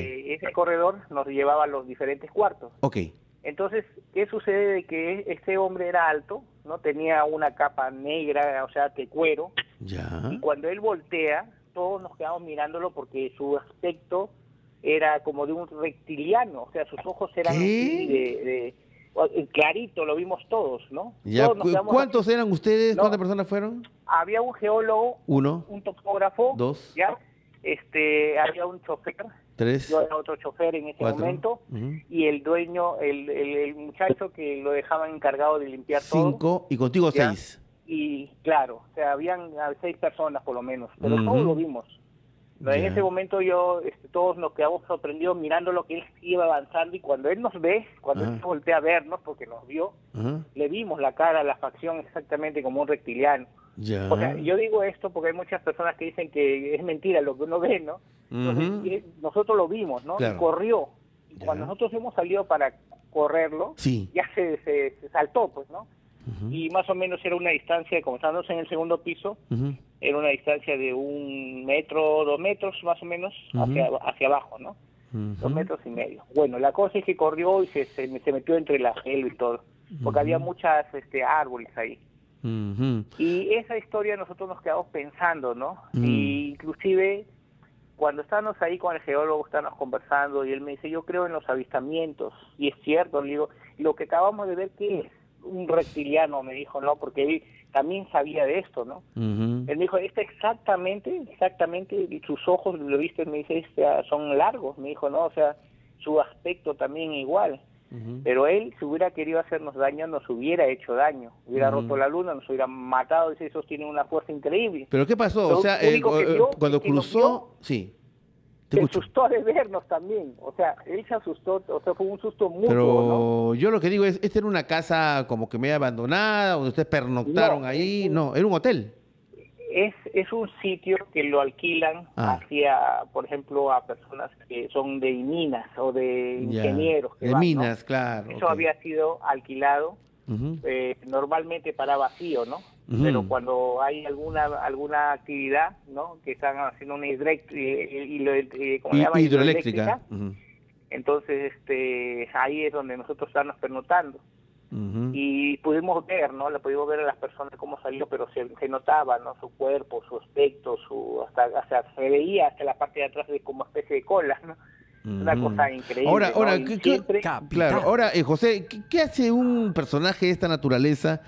Speaker 12: ese corredor nos llevaba a los diferentes cuartos.
Speaker 2: Ok.
Speaker 12: Entonces, ¿qué sucede? De que este hombre era alto, no tenía una capa negra, o sea, de cuero,
Speaker 2: Ya.
Speaker 12: y cuando él voltea, todos nos quedamos mirándolo porque su aspecto era como de un reptiliano, o sea, sus ojos eran de, de- clarito, lo vimos todos, ¿no?
Speaker 2: Ya,
Speaker 12: Todos
Speaker 2: cu- ¿Cuántos eran ustedes?
Speaker 12: No.
Speaker 2: ¿Cuántas personas fueron?
Speaker 12: Había un geólogo,
Speaker 2: Uno,
Speaker 12: un topógrafo,
Speaker 2: dos,
Speaker 12: ya, este, había un chofer,
Speaker 2: tres,
Speaker 12: yo era otro chofer en ese
Speaker 2: cuatro,
Speaker 12: momento, y el dueño, el, el, el muchacho que lo dejaban encargado de limpiar todo.
Speaker 2: cinco y contigo
Speaker 12: Ya.
Speaker 2: seis.
Speaker 12: Y claro, o sea, habían seis personas por lo menos, pero todos lo vimos. En ese momento yo, este, todos nos quedamos sorprendidos mirando lo que él iba avanzando y cuando él nos ve, cuando
Speaker 2: Ajá.
Speaker 12: él se voltea a vernos, porque nos vio, le vimos la cara, la facción exactamente como un reptiliano. O sea, yo digo esto porque hay muchas personas que dicen que es mentira lo que uno ve, ¿no? Entonces, nosotros lo vimos, ¿no?
Speaker 2: Claro.
Speaker 12: Y corrió. Y cuando nosotros hemos salido para correrlo,
Speaker 2: Sí.
Speaker 12: ya se, se, se saltó, pues, ¿no? Y más o menos era una distancia, como estábamos en el segundo piso, era una distancia de un metro, dos metros más o menos hacia, hacia abajo, ¿no? Dos metros y medio. Bueno, la cosa es que corrió y se, se, se metió entre la selva y todo, porque había muchas este, árboles ahí. Y esa historia nosotros nos quedamos pensando, ¿no?
Speaker 2: Mm.
Speaker 12: Y inclusive cuando estábamos ahí con el geólogo, estábamos conversando y él me dice, yo creo en los avistamientos. Y es cierto, le digo, lo que acabamos de ver, ¿qué es? Un reptiliano, me dijo, ¿no? Porque él también sabía de esto, ¿no? Él me dijo, este exactamente, exactamente, y sus ojos, lo viste, me dice, este, ah, son largos, me dijo, ¿no? O sea, su aspecto también igual. Pero él, si hubiera querido hacernos daño, nos hubiera hecho daño. Hubiera roto la luna, nos hubiera matado. Dice, esos tienen una fuerza increíble.
Speaker 2: ¿Pero qué pasó?
Speaker 12: Lo
Speaker 2: O sea,
Speaker 12: vio
Speaker 2: cuando cruzó... Sí.
Speaker 12: Se
Speaker 2: escucho.
Speaker 12: asustó de vernos también. O sea, él se asustó, o sea, fue un susto mutuo,
Speaker 2: Pero
Speaker 12: ¿no?
Speaker 2: yo lo que digo es, ¿esta era una casa como que medio abandonada, donde ustedes pernoctaron
Speaker 12: No,
Speaker 2: ahí?
Speaker 12: un-
Speaker 2: No, era un hotel.
Speaker 12: Es, es un sitio que lo alquilan
Speaker 2: Ah.
Speaker 12: hacia, por ejemplo, a personas que son de minas o de
Speaker 2: Ya.
Speaker 12: ingenieros. que
Speaker 2: De
Speaker 12: van, ¿no?
Speaker 2: minas, claro.
Speaker 12: Eso había sido alquilado eh, normalmente para vacío, ¿no? Pero cuando hay alguna alguna actividad, ¿no? Que están haciendo una eh, eh, eh,
Speaker 2: hidroeléctrica. Ujú.
Speaker 12: Entonces, este, ahí es donde nosotros estamos pernotando y pudimos ver, ¿no? Le pudimos ver a las personas cómo salió, pero se, se notaba, ¿no? Su cuerpo, su aspecto, su hasta, hasta se veía hasta la parte de atrás de como especie de cola, ¿no? Una cosa increíble.
Speaker 2: Ahora,
Speaker 12: ¿no?
Speaker 2: ahora, ¿qué- qué-
Speaker 12: siempre-
Speaker 2: claro, ahora, eh, José, ¿qué, qué hace un personaje de esta naturaleza?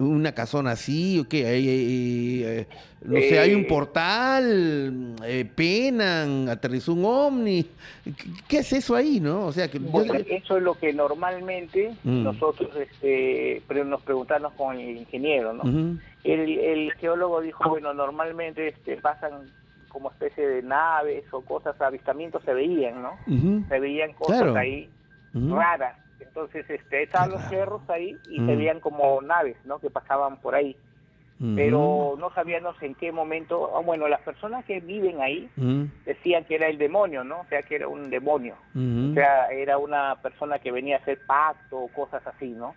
Speaker 2: ¿Una casona así o qué? Hay, hay, eh, no sé, hay un
Speaker 12: Eh.
Speaker 2: portal, eh, penan, aterrizó un ovni. ¿Qué, qué es eso ahí, no? O sea, que yo-
Speaker 12: eso es lo que normalmente
Speaker 2: Mm.
Speaker 12: nosotros este, pero nos preguntamos con el ingeniero, ¿no? El, el geólogo dijo, bueno, normalmente este, pasan como especie de naves o cosas, avistamientos se veían, ¿no? Se veían cosas
Speaker 2: Claro.
Speaker 12: ahí raras. Entonces, este, estaban los cerros ahí y
Speaker 2: Mm.
Speaker 12: se veían como naves, ¿no? Que pasaban por ahí.
Speaker 2: Ujú.
Speaker 12: Pero no sabíamos en qué momento, ah, bueno, las personas que viven ahí
Speaker 2: Ujú.
Speaker 12: decían que era el demonio, ¿no? O sea, que era un demonio.
Speaker 2: Ujú.
Speaker 12: O sea, era una persona que venía a hacer pacto o cosas así, ¿no?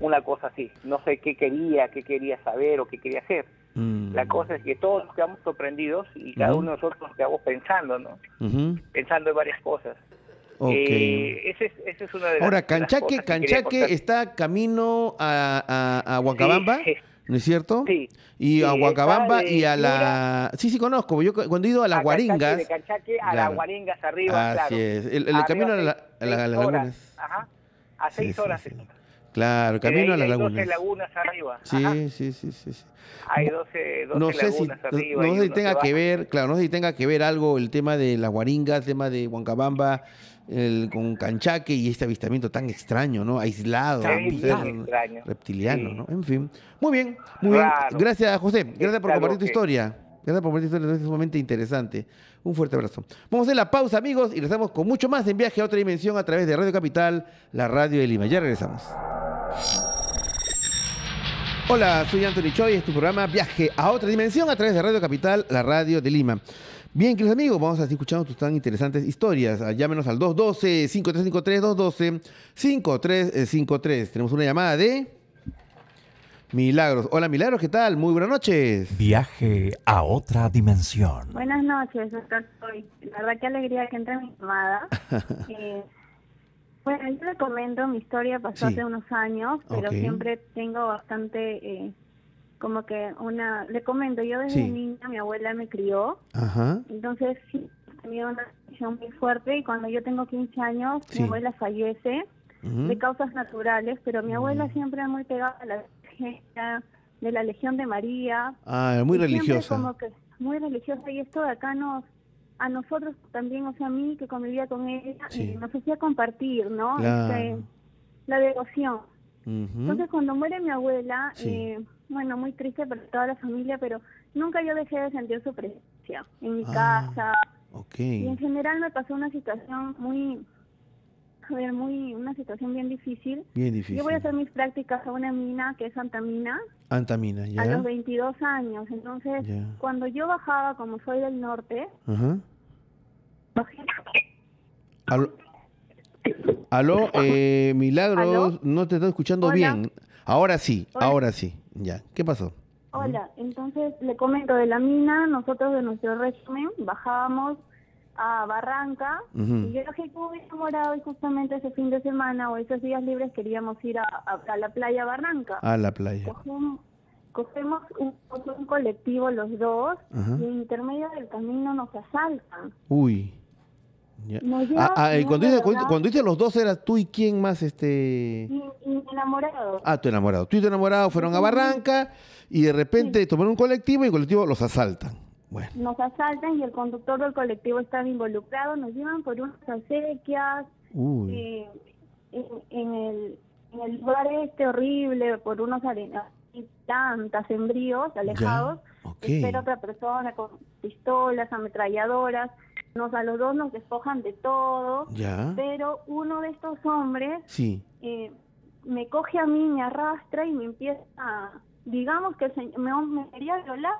Speaker 12: Una cosa así. No sé qué quería, qué quería saber o qué quería hacer.
Speaker 2: Mm.
Speaker 12: La cosa es que todos nos quedamos sorprendidos y cada uno de nosotros nos quedamos pensando, ¿no? Pensando en varias cosas.
Speaker 2: Ok.
Speaker 12: Eh, ese es, ese es una de las
Speaker 2: Ahora,
Speaker 12: las
Speaker 2: Canchaque,
Speaker 12: que quería
Speaker 2: Canchaque
Speaker 12: contar.
Speaker 2: está camino a, a, a Huancabamba,
Speaker 12: Sí.
Speaker 2: ¿no es cierto?
Speaker 12: Sí.
Speaker 2: Y a
Speaker 12: Sí,
Speaker 2: Huancabamba
Speaker 12: está de
Speaker 2: y a la... Sí, sí, conozco. Yo cu- cuando he ido a las
Speaker 12: A
Speaker 2: Guaringas...
Speaker 12: De Canchaque a
Speaker 2: Claro.
Speaker 12: las Guaringas arriba,
Speaker 2: Así
Speaker 12: claro.
Speaker 2: es. El, el camino a, la- a la- a las lagunas.
Speaker 12: Ajá. A seis
Speaker 2: sí,
Speaker 12: horas.
Speaker 2: Claro, camino a las
Speaker 12: hay 12
Speaker 2: lagunas.
Speaker 12: lagunas arriba.
Speaker 2: Sí,
Speaker 12: Ajá.
Speaker 2: sí, sí, sí, sí.
Speaker 12: Hay 12, 12
Speaker 2: No sé si,
Speaker 12: lagunas
Speaker 2: no,
Speaker 12: arriba.
Speaker 2: no
Speaker 12: y
Speaker 2: sé si tenga que ver, claro, no sé si tenga que ver algo el tema de las guaringas, el tema de Huancabamba, el, con Canchaque y este avistamiento tan extraño, ¿no? Aislado,
Speaker 12: Sí, extraño.
Speaker 2: reptiliano,
Speaker 12: Sí.
Speaker 2: ¿no? En fin. Muy bien, muy bien. Gracias, José. Gracias por compartir tu historia. Gracias por compartir tu historia, es sumamente interesante. Un fuerte abrazo. Vamos a hacer la pausa, amigos, y regresamos con mucho más en Viaje a otra dimensión a través de Radio Capital, la radio de Lima. Ya regresamos. Hola, soy Anthony Choi, es tu programa Viaje a otra dimensión a través de Radio Capital, la radio de Lima. Bien, queridos amigos, vamos a seguir escuchando tus tan interesantes historias. Ah, Llámenos al 212-5353, 212-5353. Tenemos una llamada de Milagros. Hola, Milagros, ¿qué tal? Muy buenas noches.
Speaker 1: Viaje a otra dimensión.
Speaker 13: Buenas noches, doctor. La verdad que alegría que entre mi llamada. (laughs) Eh, bueno, yo le comento, mi historia pasó
Speaker 2: Sí.
Speaker 13: hace unos años, pero siempre tengo bastante, eh, como que una... Le comento, yo desde
Speaker 2: Sí.
Speaker 13: niña mi abuela me crió,
Speaker 2: Ajá.
Speaker 13: entonces sí, tenía una relación muy fuerte y cuando yo tengo 15 años,
Speaker 2: Sí.
Speaker 13: mi abuela fallece de causas naturales, pero mi abuela siempre muy pegada a la Virgen, de la Legión de María,
Speaker 2: Ah, muy religiosa.
Speaker 13: como que muy religiosa y esto de acá nos a nosotros también, o sea, a mí que convivía con ella,
Speaker 2: Sí.
Speaker 13: nos hacía compartir, ¿no?
Speaker 2: Claro.
Speaker 13: Este, la devoción. Entonces cuando muere mi abuela,
Speaker 2: Sí.
Speaker 13: eh, bueno, muy triste para toda la familia, pero nunca yo dejé de sentir su presencia en mi
Speaker 2: Ah,
Speaker 13: casa.
Speaker 2: Ok.
Speaker 13: Y en general me pasó una situación muy, a ver, muy, una situación bien difícil.
Speaker 2: Bien difícil.
Speaker 13: Yo voy a hacer mis prácticas a una mina que es Santa Mina,
Speaker 2: Antamina,
Speaker 13: a
Speaker 2: ¿ya?
Speaker 13: los 22 años. Entonces,
Speaker 2: Ya.
Speaker 13: cuando yo bajaba, como soy del norte,
Speaker 2: Ajá.
Speaker 13: bajé.
Speaker 2: Aló, eh, Milagros, no te estoy escuchando
Speaker 13: Hola.
Speaker 2: bien. Ahora sí,
Speaker 13: Hola.
Speaker 2: ahora sí. Ya, ¿qué pasó?
Speaker 13: Hola, entonces le comento de la mina, nosotros de nuestro régimen bajábamos a Barranca
Speaker 2: Ujú.
Speaker 13: y yo muy enamorado y justamente ese fin de semana o esos días libres queríamos ir a, a- a la playa Barranca.
Speaker 2: A la playa.
Speaker 13: Cogemos, cogemos un, un colectivo los dos y en intermedio del camino nos asaltan.
Speaker 2: Uy. Ah, ah,
Speaker 13: señor
Speaker 2: cuando, dices, cuando,
Speaker 13: verdad
Speaker 2: cuando dices los dos, eras tú y quién más, este...
Speaker 13: y, y enamorado.
Speaker 2: Ah, tu enamorado. Tú y tu enamorado fueron a Barranca y de repente tomaron un colectivo y el colectivo los asaltan. Bueno.
Speaker 13: Nos asaltan y el conductor del colectivo estaba involucrado, nos llevan por unas acequias, eh, en, en el, en el lugar este horrible, por unos arenas y tantas sembríos alejados,
Speaker 2: ok.
Speaker 13: espera otra persona con pistolas, ametralladoras, nos a los dos nos despojan de todo,
Speaker 2: Ya.
Speaker 13: pero uno de estos hombres
Speaker 2: Sí.
Speaker 13: eh, me coge a mí, me arrastra y me empieza, a- digamos que el señor- me, me quería violar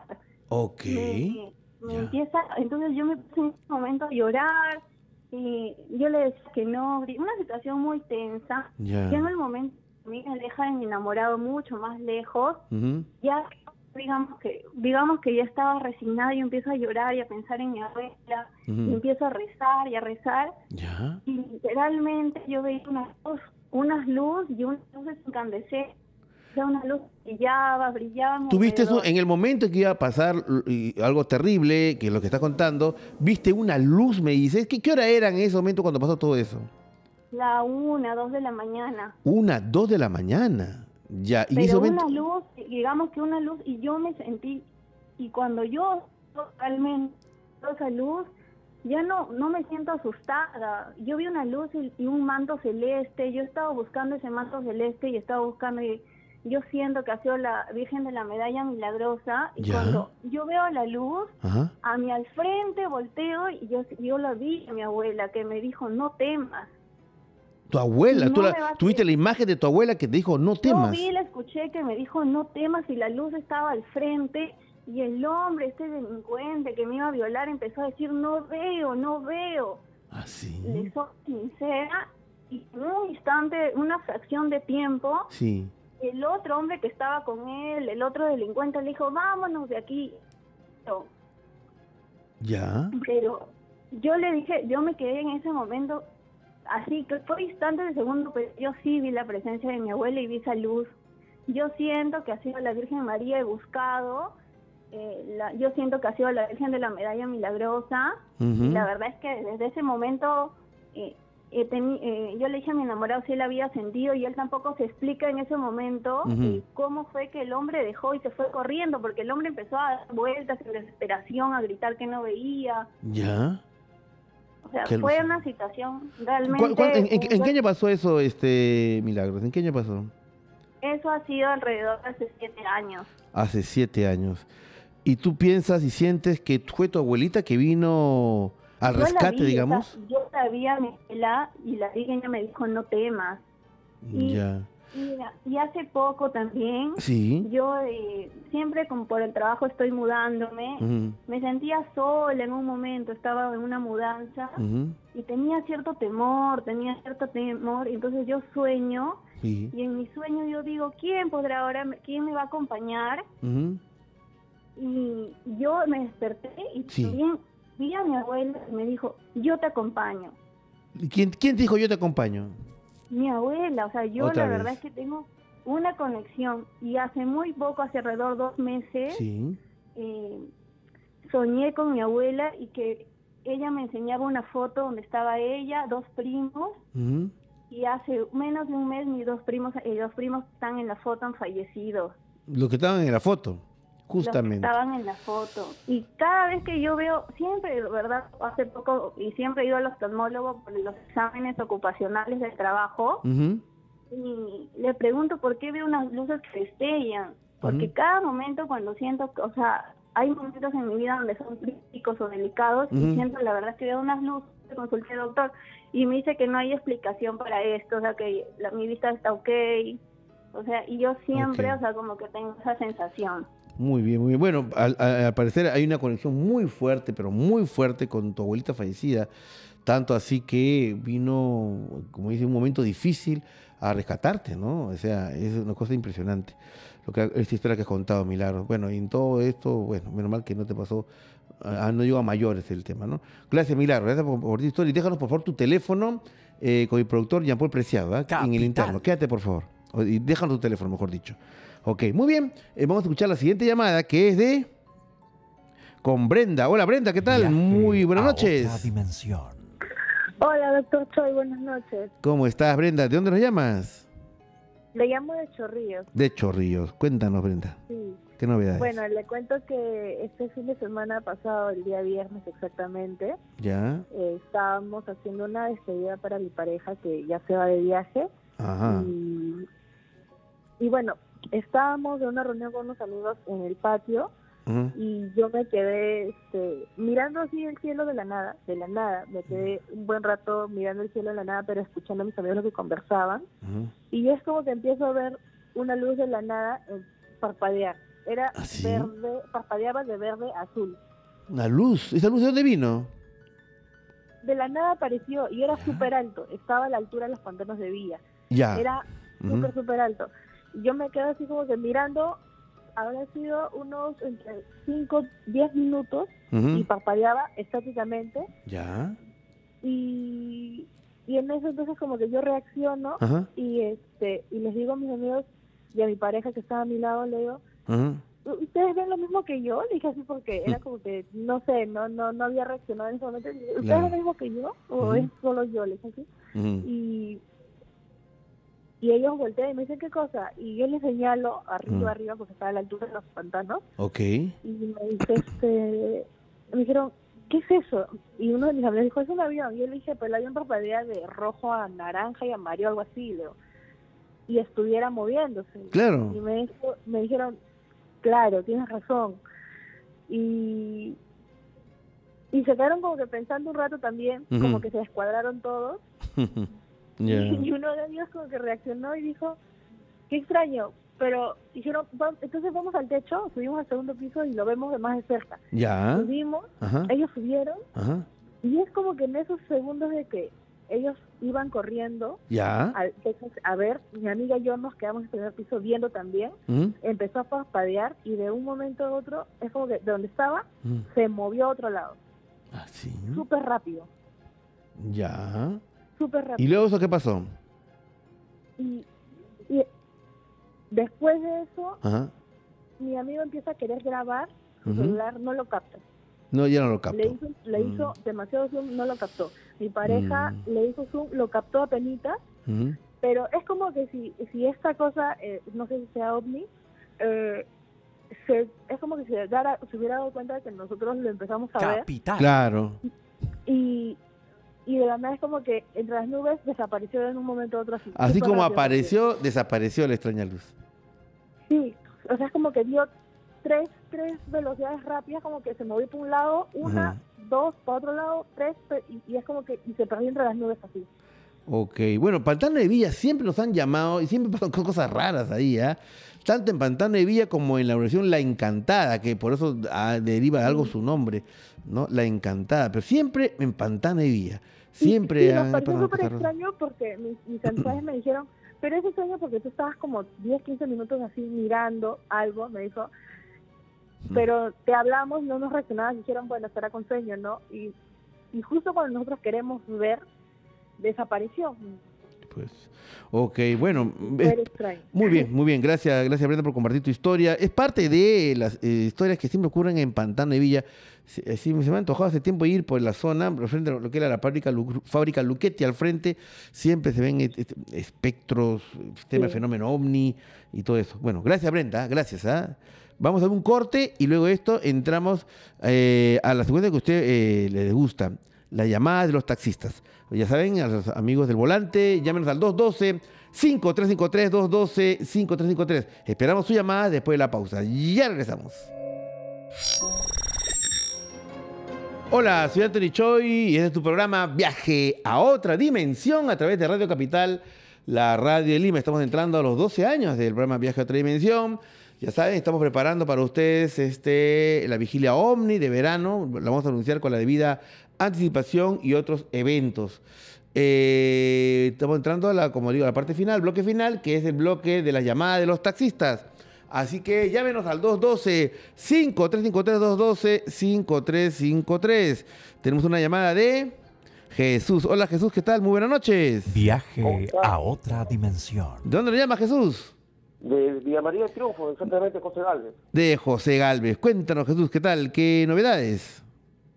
Speaker 2: Ok.
Speaker 13: me, me empieza, entonces yo me puse en ese momento a llorar y yo le decía que no, una situación muy tensa.
Speaker 2: Ya.
Speaker 13: Ya en el momento a mí me aleja de mi enamorado mucho más lejos, ya digamos que digamos que ya estaba resignada y empiezo a llorar y a pensar en mi abuela y empiezo a rezar y a rezar
Speaker 2: Ya.
Speaker 13: y literalmente yo veía una luz, unas luz y unas luces incandescentes, sea, una luz brillaba, brillaba. a mi
Speaker 2: Tú viste eso en el momento que iba a pasar y algo terrible, que es lo que estás contando, viste una luz, me dices. ¿Qué, qué hora era en ese momento cuando pasó todo eso?
Speaker 13: La una, dos de la mañana.
Speaker 2: Una, dos de la mañana. Ya, y
Speaker 13: Pero una luz, digamos que una luz, y yo me sentí, y cuando yo totalmente esa luz, ya no, no me siento asustada. Yo vi una luz y, y un manto celeste, yo estaba buscando ese manto celeste y estaba buscando, y yo siento que ha sido la Virgen de la Medalla Milagrosa, y
Speaker 2: Ya.
Speaker 13: cuando yo veo la luz,
Speaker 2: Ajá.
Speaker 13: a mi al frente volteo y yo, yo la vi a mi abuela que me dijo, no temas.
Speaker 2: Tu abuela,
Speaker 13: No
Speaker 2: tú la- tuviste la imagen de tu abuela que te dijo, no
Speaker 13: Yo
Speaker 2: temas.
Speaker 13: vi, la escuché que me dijo no temas y la luz estaba al frente y el hombre, este delincuente que me iba a violar, empezó a decir no veo, no veo.
Speaker 2: Así.
Speaker 13: Le soy sincera y en un instante, una fracción de tiempo,
Speaker 2: Sí.
Speaker 13: el otro hombre que estaba con él, el otro delincuente le dijo vámonos de aquí.
Speaker 2: Ya.
Speaker 13: pero yo le dije, yo me quedé en ese momento, así que fue instante de segundo, pero yo sí vi la presencia de mi abuela y vi esa luz. Yo siento que ha sido la Virgen María, he buscado, eh, la- yo siento que ha sido la Virgen de la Medalla Milagrosa, y la verdad es que desde ese momento... eh, teni- eh, yo le dije a mi enamorado si él había sentido y él tampoco se explica en ese momento eh, cómo fue que el hombre dejó y se fue corriendo, porque el hombre empezó a dar vueltas en desesperación, a gritar que no veía.
Speaker 2: Ya.
Speaker 13: O sea,
Speaker 2: Qué
Speaker 13: fue una situación realmente...
Speaker 2: ¿Cuál- cuál- en, en-
Speaker 13: un-
Speaker 2: en qué año pasó eso, este Milagros? ¿En qué año pasó?
Speaker 13: Eso ha sido alrededor de hace siete años.
Speaker 2: Hace siete años. ¿Y tú piensas y sientes que fue tu abuelita que vino al
Speaker 13: Yo
Speaker 2: rescate,
Speaker 13: vi,
Speaker 2: digamos?
Speaker 13: yo la vi a mi abuela y la vi y ella me dijo, no temas. y-
Speaker 2: Ya.
Speaker 13: Y, y hace poco también,
Speaker 2: Sí.
Speaker 13: yo eh, siempre como por el trabajo estoy mudándome, me sentía sola en un momento, estaba en una mudanza y tenía cierto temor, tenía cierto temor, y entonces yo sueño
Speaker 2: Sí.
Speaker 13: y en mi sueño yo digo, ¿quién podrá ahora, me- quién me va a acompañar?
Speaker 2: ujú.
Speaker 13: Y yo me desperté y
Speaker 2: Sí.
Speaker 13: también vi a mi abuela y me dijo, yo te acompaño.
Speaker 2: ¿Y ¿Quién, ¿Quién dijo yo te acompaño?
Speaker 13: Mi abuela, o sea, yo
Speaker 2: Otra
Speaker 13: la
Speaker 2: vez.
Speaker 13: verdad es que tengo una conexión y hace muy poco, hace alrededor de dos meses,
Speaker 2: Sí.
Speaker 13: eh, soñé con mi abuela y que ella me enseñaba una foto donde estaba ella, dos primos, y hace menos de un mes mis dos primos, eh, dos primos que están en la foto han fallecido.
Speaker 2: Los que estaban en la foto,
Speaker 13: Los que
Speaker 2: justamente.
Speaker 13: estaban en la foto. Y cada vez que yo veo, siempre, ¿verdad? Hace poco, y siempre he ido al oftalmólogo por los exámenes ocupacionales del trabajo, y le pregunto por qué veo unas luces que destellan. Porque cada momento cuando siento, o sea, hay momentos en mi vida donde son críticos o delicados y siento, la verdad es que veo unas luces, consulté al doctor y me dice que no hay explicación para esto, o sea, que la, mi vista está ok. O sea, y yo siempre, o sea, como que tengo esa sensación.
Speaker 2: Muy bien, muy bien. Bueno, al, parecer hay una conexión muy fuerte, pero muy fuerte con tu abuelita fallecida. Tanto así que vino, como dice, un momento difícil a rescatarte, ¿no? O sea, es una cosa impresionante. Lo que, esta historia que has contado, Milagros. Bueno, y en todo esto, bueno, menos mal que no te pasó, no llegó a mayores el tema, ¿no? Gracias, Milagros. Gracias por, por tu historia. Y déjanos, por favor, tu teléfono eh, con el productor Jean Paul Preciado, ¿ah? en el interno. Quédate, por favor. Y déjanos tu teléfono, mejor dicho. Ok, muy bien. Eh, vamos a escuchar la siguiente llamada, que es de... Con Brenda. Hola, Brenda, ¿qué tal? Muy buenas
Speaker 1: a
Speaker 2: noches.
Speaker 1: otra dimensión.
Speaker 7: Hola, doctor Choi, buenas noches.
Speaker 2: ¿Cómo estás, Brenda? ¿De dónde nos llamas?
Speaker 7: Le llamo de Chorrillos.
Speaker 2: De Chorrillos. Cuéntanos, Brenda.
Speaker 7: Sí.
Speaker 2: ¿Qué novedades?
Speaker 7: Bueno, le cuento que este fin de semana pasado, el día viernes exactamente,
Speaker 2: ¿Ya?
Speaker 7: eh, estábamos haciendo una despedida para mi pareja que ya se va de viaje.
Speaker 2: Ajá.
Speaker 7: Y, y bueno, estábamos de una reunión con unos amigos en el patio y yo me quedé este, mirando así el cielo de la nada, de la nada. Me quedé un buen rato mirando el cielo de la nada, pero escuchando a mis amigos lo que conversaban. Y es como que empiezo a ver una luz de la nada eh, parpadear. Era
Speaker 2: ¿Ah, sí?
Speaker 7: verde, parpadeaba de verde a azul.
Speaker 2: Una luz. ¿Esa luz de dónde vino?
Speaker 7: De la nada apareció y era súper alto. Estaba a la altura de los pantanos de Villa.
Speaker 2: Ya.
Speaker 7: Era súper,
Speaker 2: Ujú.
Speaker 7: súper alto. Yo me quedo así como que mirando, habrá sido unos entre 5, 10 minutos y parpadeaba estáticamente
Speaker 2: Ya.
Speaker 7: y, y en eso entonces como que yo reacciono y este y les digo a mis amigos y a mi pareja que estaba a mi lado, le digo. ¿ustedes ven lo mismo que yo? Le dije así porque era como que, no sé, no no no había reaccionado en ese momento. ¿Ustedes ven lo mismo que yo? ¿O es solo yo? Le dije así. Y, y ellos voltean y me dicen, ¿qué cosa? Y yo les señalo arriba,
Speaker 2: Mm.
Speaker 7: arriba, porque estaba a la altura de los pantanos.
Speaker 2: Ok.
Speaker 7: Y me dice, este, me dijeron, ¿qué es eso? Y uno de mis amigos dijo, es un avión. Y yo le dije, pero el avión parpadea de rojo a naranja y amarillo, algo así. Y, le digo, y estuviera moviéndose.
Speaker 2: Claro.
Speaker 7: Y me, dijo- me dijeron, claro, tienes razón. Y, y se quedaron como que pensando un rato también, como que se descuadraron todos. (laughs)
Speaker 2: Ya.
Speaker 7: Y uno de ellos como que reaccionó y dijo, qué extraño, pero dijeron, "Va- entonces vamos al techo, subimos al segundo piso y lo vemos de más de cerca.
Speaker 2: Ya.
Speaker 7: Subimos,
Speaker 2: Ajá.
Speaker 7: ellos subieron
Speaker 2: Ajá.
Speaker 7: y es como que en esos segundos de que ellos iban corriendo
Speaker 2: Ya.
Speaker 7: al techo a ver, mi amiga y yo nos quedamos en el primer piso viendo también,
Speaker 2: Ujú.
Speaker 7: empezó a parpadear y de un momento a otro, es como que de donde estaba,
Speaker 2: Ujú.
Speaker 7: se movió a otro lado,
Speaker 2: Ah, sí.
Speaker 7: súper rápido,
Speaker 2: Ya.
Speaker 7: Súper rápido.
Speaker 2: ¿Y luego eso qué pasó?
Speaker 7: y, y después de eso,
Speaker 2: Ajá.
Speaker 7: mi amigo empieza a querer grabar, su celular no lo capta.
Speaker 2: No, ya no lo capto.
Speaker 7: Le hizo, le
Speaker 2: Mm.
Speaker 7: hizo demasiado zoom, no lo captó. Mi pareja
Speaker 2: Mm.
Speaker 7: le hizo zoom, lo captó apenas,
Speaker 2: Ujú.
Speaker 7: pero es como que si, si esta cosa, eh, no sé si sea ovni, eh, se, es como que se, dara- se hubiera dado cuenta de que nosotros lo empezamos a ver
Speaker 2: Claro.
Speaker 7: y, y de la nada es como que entre las nubes desapareció en un momento a otro así.
Speaker 2: Como apareció, desapareció la extraña luz.
Speaker 7: Sí, o sea, es como que dio tres, tres velocidades rápidas, como que se movió por un lado, una,
Speaker 2: Ajá.
Speaker 7: dos, para otro lado, tres, y, y es como que y se perdió entre las nubes así.
Speaker 2: Ok, bueno, Pantano de Villa siempre nos han llamado y siempre (laughs) pasan co- cosas raras ahí, ¿ah? Tanto en Pantano de Villa como en la versión La Encantada, que por eso ah, deriva de algo su nombre, ¿no? La Encantada, pero siempre en Pantano de Villa. Siempre
Speaker 7: y nos
Speaker 2: han
Speaker 7: pareció súper extraño porque mis, mis amistades me dijeron, pero es extraño porque tú estabas como 10, 15 minutos así mirando algo, me dijo, pero te hablamos, no nos reaccionabas, dijeron, bueno, estará con sueño, ¿no? Y, y justo cuando nosotros queremos ver, desapareció.
Speaker 2: Pues, ok, bueno. Es-
Speaker 7: extraño.
Speaker 2: Muy bien, muy bien. Gracias, gracias Brenda por compartir tu historia. Es parte de las eh, historias que siempre ocurren en Pantano de Villa. Sí, eh, sí, se me ha antojado hace tiempo ir por la zona, frente a lo que era la fábrica, Lu- fábrica Luchetti al frente. Siempre se ven eh, eh, espectros, tema
Speaker 14: Sí.
Speaker 2: fenómeno ovni y todo eso. Bueno, gracias Brenda, gracias. ¿ah? Vamos a un corte y luego de esto entramos eh, a la secuencia que a usted eh, le gusta, la llamada de los taxistas. Ya saben, a los amigos del volante, llámenos al 212-5353, 212-5353. Esperamos su llamada después de la pausa. Ya regresamos. Hola, soy Anthony Choi y este es tu programa Viaje a otra dimensión a través de Radio Capital, la radio de Lima. Estamos entrando a los 12 años del programa Viaje a otra dimensión. Ya saben, estamos preparando para ustedes este, la vigilia Omni de verano. La vamos a anunciar con la debida anticipación y otros eventos. Eh, estamos entrando a la, como digo, a la parte final, bloque final, que es el bloque de la llamada de los taxistas. Así que llámenos al 212-5353, 212-5353. Tenemos una llamada de Jesús. Hola Jesús, ¿qué tal? Muy buenas noches.
Speaker 1: Viaje a otra dimensión.
Speaker 2: ¿De dónde le llama Jesús?
Speaker 14: De Villa María del Triunfo, exactamente José Galvez.
Speaker 2: De José Galvez. Cuéntanos Jesús, ¿qué tal? ¿Qué novedades?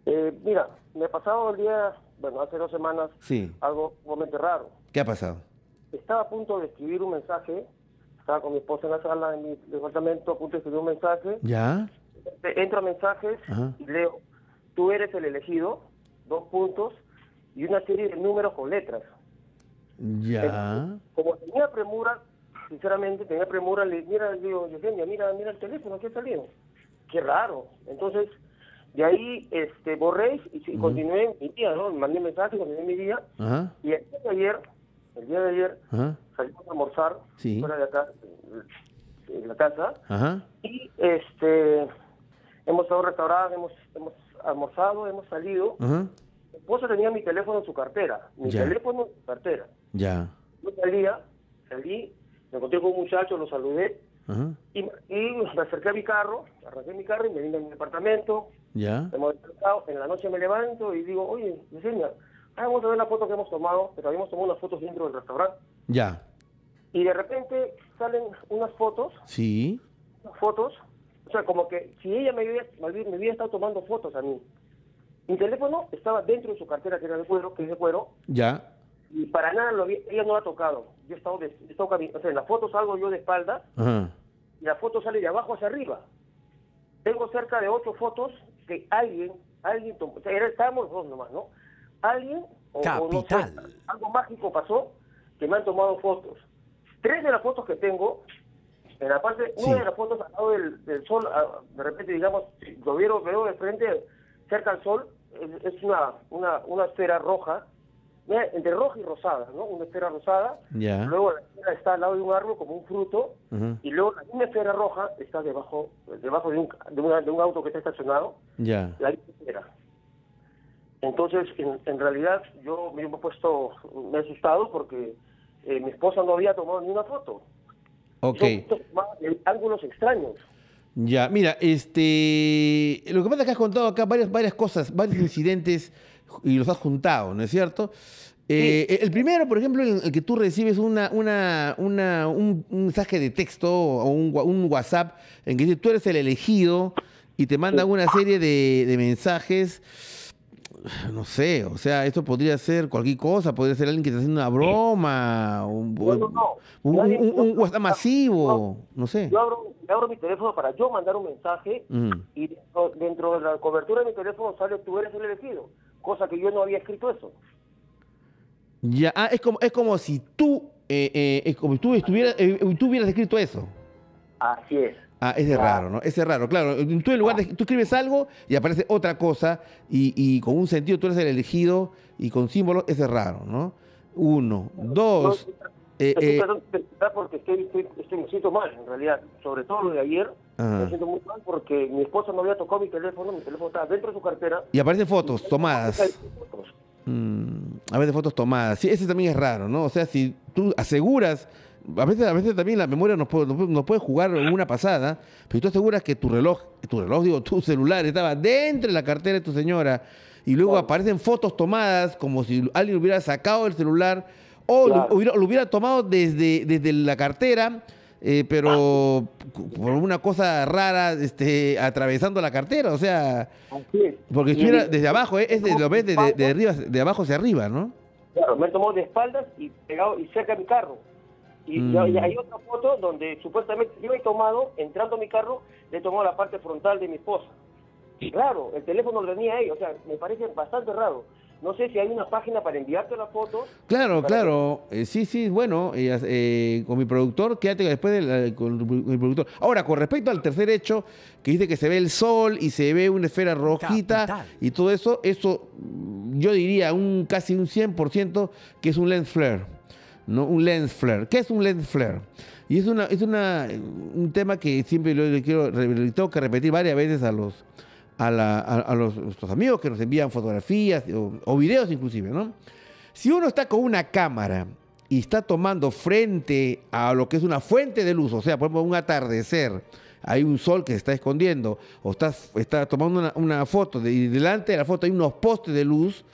Speaker 14: Eh, mira, me pasado el día, bueno, hace dos semanas,
Speaker 2: Sí.
Speaker 14: algo sumamente raro.
Speaker 2: ¿Qué ha pasado?
Speaker 14: Estaba a punto de escribir un mensaje, estaba con mi esposa en la sala de mi departamento, a punto de escribir un mensaje.
Speaker 2: ¿Ya?
Speaker 14: Entro a mensajes
Speaker 2: Ajá.
Speaker 14: y leo, tú eres el elegido, dos puntos, y una serie de números con letras.
Speaker 2: Ya.
Speaker 14: Como tenía premura, sinceramente tenía premura, le mira, le digo, Yesenia, mira, mira el teléfono, ¿qué ha salido? Qué raro. Entonces, de ahí este, borré y, continué mi día, ¿no? Mandé mensaje, continué mi día. Y el día de ayer, el día de ayer, salimos a almorzar
Speaker 2: Sí.
Speaker 14: fuera de acá, en la casa, y este, hemos estado en restaurante, hemos, hemos almorzado, hemos salido. Mi esposa tenía mi teléfono en su cartera, mi
Speaker 2: Ya.
Speaker 14: teléfono en su cartera.
Speaker 2: Ya.
Speaker 14: Yo salía, salí me encontré con un muchacho, lo saludé
Speaker 2: Ajá.
Speaker 14: y, y me acerqué a mi carro, arranqué mi carro y me vine a mi departamento.
Speaker 2: Ya.
Speaker 14: En la noche me levanto y digo, oye, Yesenia, ah, vamos a ver la foto que hemos tomado, pero habíamos tomado unas fotos dentro del restaurante.
Speaker 2: Ya.
Speaker 14: Y de repente salen unas fotos,
Speaker 2: Sí.
Speaker 14: unas fotos, o sea, como que si ella me hubiera- me hubiera estado tomando fotos a mí. Mi teléfono estaba dentro de su cartera, que era de cuero, que es de cuero,
Speaker 2: Ya.
Speaker 14: Y para nada lo había- ella no lo ha tocado. Yo he estado, de, he estado cami- o sea, en la foto salgo yo de espalda
Speaker 2: Ajá.
Speaker 14: y la foto sale de abajo hacia arriba. Tengo cerca de ocho fotos que alguien, alguien tomó, o sea, era- estábamos dos nomás, ¿no? Alguien, o, o no sé,
Speaker 1: Capital.
Speaker 14: algo mágico pasó que me han tomado fotos. Tres de las fotos que tengo, en la parte,
Speaker 2: Sí.
Speaker 14: una de las fotos al lado del, del sol, ah, de repente, digamos, lo veo, veo de frente, cerca al sol, es, es una, una, una esfera roja, entre roja y rosada, ¿no? Una esfera rosada, luego la esfera está al lado de un árbol como un fruto, y luego la misma esfera roja está debajo debajo de un, de, una- de un auto que está estacionado,
Speaker 2: Ya.
Speaker 14: la misma esfera. Entonces, en, en realidad, yo me he puesto, me he asustado porque eh, mi esposa no había tomado ni una foto.
Speaker 2: Ok.
Speaker 14: Son ángulos extraños.
Speaker 2: Ya, mira, este, lo que pasa es que has contado acá varias, varias cosas, varios incidentes y los has juntado, ¿no es cierto? Eh, El primero, por ejemplo, en el que tú recibes una, una, una, un, un mensaje de texto o un, un WhatsApp en que dice tú eres el elegido y te mandan una serie de, de mensajes, no sé, o sea, esto podría ser cualquier cosa, podría ser alguien que está haciendo una broma, un, un- un- un- un WhatsApp masivo, no sé.
Speaker 14: Yo abro, yo abro mi teléfono para yo mandar un mensaje
Speaker 2: Ujú.
Speaker 14: y dentro, dentro de la cobertura de mi teléfono sale tú eres el elegido, cosa que yo no había escrito eso.
Speaker 2: Ya, ah, es como, es como si tú, eh, eh, es como si tú estuvieras, eh, tú hubieras escrito eso.
Speaker 14: Así es.
Speaker 2: Ah, ese es raro, ¿no? Ese es raro, claro. Tú en lugar de, tú escribes algo y aparece otra cosa y, y con un sentido tú eres el elegido y con símbolos, ese es raro, ¿no? Uno. Dos. Eh,
Speaker 14: Estoy
Speaker 2: eh,
Speaker 14: tratando de explicar porque estoy, estoy, estoy- me siento mal, en realidad. Sobre todo lo de ayer,
Speaker 2: Ajá.
Speaker 14: me siento muy mal porque mi esposa no había tocado mi teléfono, mi teléfono estaba dentro de su cartera.
Speaker 2: y aparecen fotos tomadas. Mm, a veces fotos tomadas. Sí, ese también es raro, ¿no? O sea, si tú aseguras, a veces, a veces también la memoria nos puede, nos puede- nos puede jugar una pasada, pero tú aseguras que tu reloj, tu reloj, digo, tu celular estaba dentro de la cartera de tu señora y luego aparecen fotos tomadas como si alguien hubiera sacado el celular o lo, hubiera, lo hubiera tomado desde, desde la cartera. eh, pero por una cosa rara, este, atravesando la cartera, o sea, porque estuviera desde abajo, ¿eh? es de, lo ves de, de- arriba, de abajo hacia arriba, ¿no?
Speaker 14: Claro, me tomó de espaldas y pegado y cerca de mi carro. Y,
Speaker 2: Mm.
Speaker 14: y hay otra foto donde supuestamente yo he tomado, entrando a mi carro, le he tomado la parte frontal de mi esposa. Claro, el teléfono lo tenía ahí, o sea, me parece bastante raro. No sé si hay una página para enviarte las fotos.
Speaker 2: Claro, claro. Eh, sí, sí, bueno, eh, eh, con mi productor, quédate después de la- con mi productor. Ahora, con respecto al tercer hecho, que dice que se ve el sol y se ve una esfera rojita y todo eso, eso mm, yo diría un casi un 100% que es un lens flare. ¿no? Un lens flare. ¿Qué es un lens flare? Y es una es una un tema que siempre lo, le quiero le tengo que repetir varias veces a los a, la- a- a los nuestros amigos que nos envían fotografías o, videos inclusive, ¿no? Si uno está con una cámara y está tomando frente a lo que es una fuente de luz, o sea, por ejemplo, un atardecer, hay un sol que se está escondiendo, o estás está tomando una, foto de- y delante de la foto hay unos postes de luz,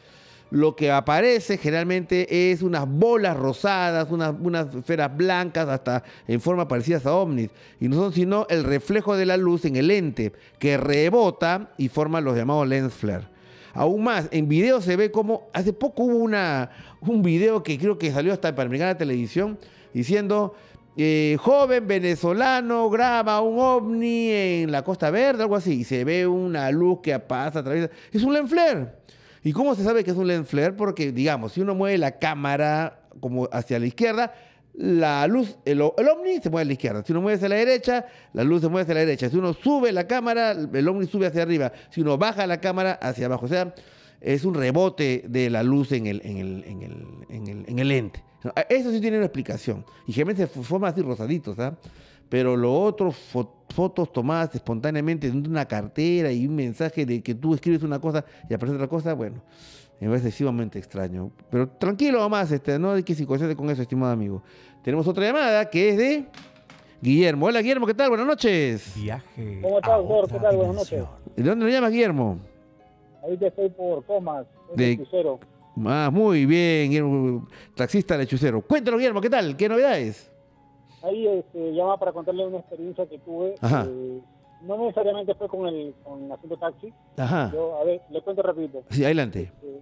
Speaker 2: lo que aparece generalmente es unas bolas rosadas, unas, esferas blancas, hasta en forma parecidas a ovnis. Y no son sino el reflejo de la luz en el lente, que rebota y forma los llamados lens flare. Aún más, en video se ve como, hace poco hubo una, un video que creo que salió hasta en Panamericana Televisión, diciendo, eh, joven venezolano graba un ovni en la Costa Verde, algo así, y se ve una luz que pasa a través, es un lens flare. ¿Y cómo se sabe que es un lens flare? Porque, digamos, si uno mueve la cámara como hacia la izquierda, la luz, el, el ovni se mueve a la izquierda. Si uno mueve hacia la derecha, la luz se mueve hacia la derecha. Si uno sube la cámara, el ovni sube hacia arriba. Si uno baja la cámara, hacia abajo. O sea, es un rebote de la luz en el, en el, en el, en el, en el lente. ¿no? Eso sí tiene una explicación. Y generalmente se forma así rosaditos, ¿ah? Pero lo otro, fo- fotos tomadas espontáneamente de una cartera y un mensaje de que tú escribes una cosa y aparece otra cosa, bueno, Me parece excesivamente extraño. Pero tranquilo nomás, este, no hay que psicosearse con eso, estimado amigo. Tenemos otra llamada que es de Guillermo. Hola Guillermo, ¿qué tal? Buenas noches.
Speaker 1: Viaje.
Speaker 15: ¿Cómo estás, Gor? ¿Qué tal? Buenas noches.
Speaker 2: ¿De dónde lo llamas, Guillermo?
Speaker 15: Ahorita estoy por Comas,
Speaker 2: De-
Speaker 15: crucero.
Speaker 2: Ah, muy bien, Guillermo, taxista lechucero. Cuéntanos, Guillermo, ¿qué tal? ¿Qué novedades?
Speaker 15: Ahí este, llama para contarle una experiencia que tuve.
Speaker 2: Ajá.
Speaker 15: eh, no necesariamente fue con el con haciendo taxi.
Speaker 2: Ajá.
Speaker 15: Yo, a ver, le cuento rapidito.
Speaker 2: Sí, adelante.
Speaker 15: Eh,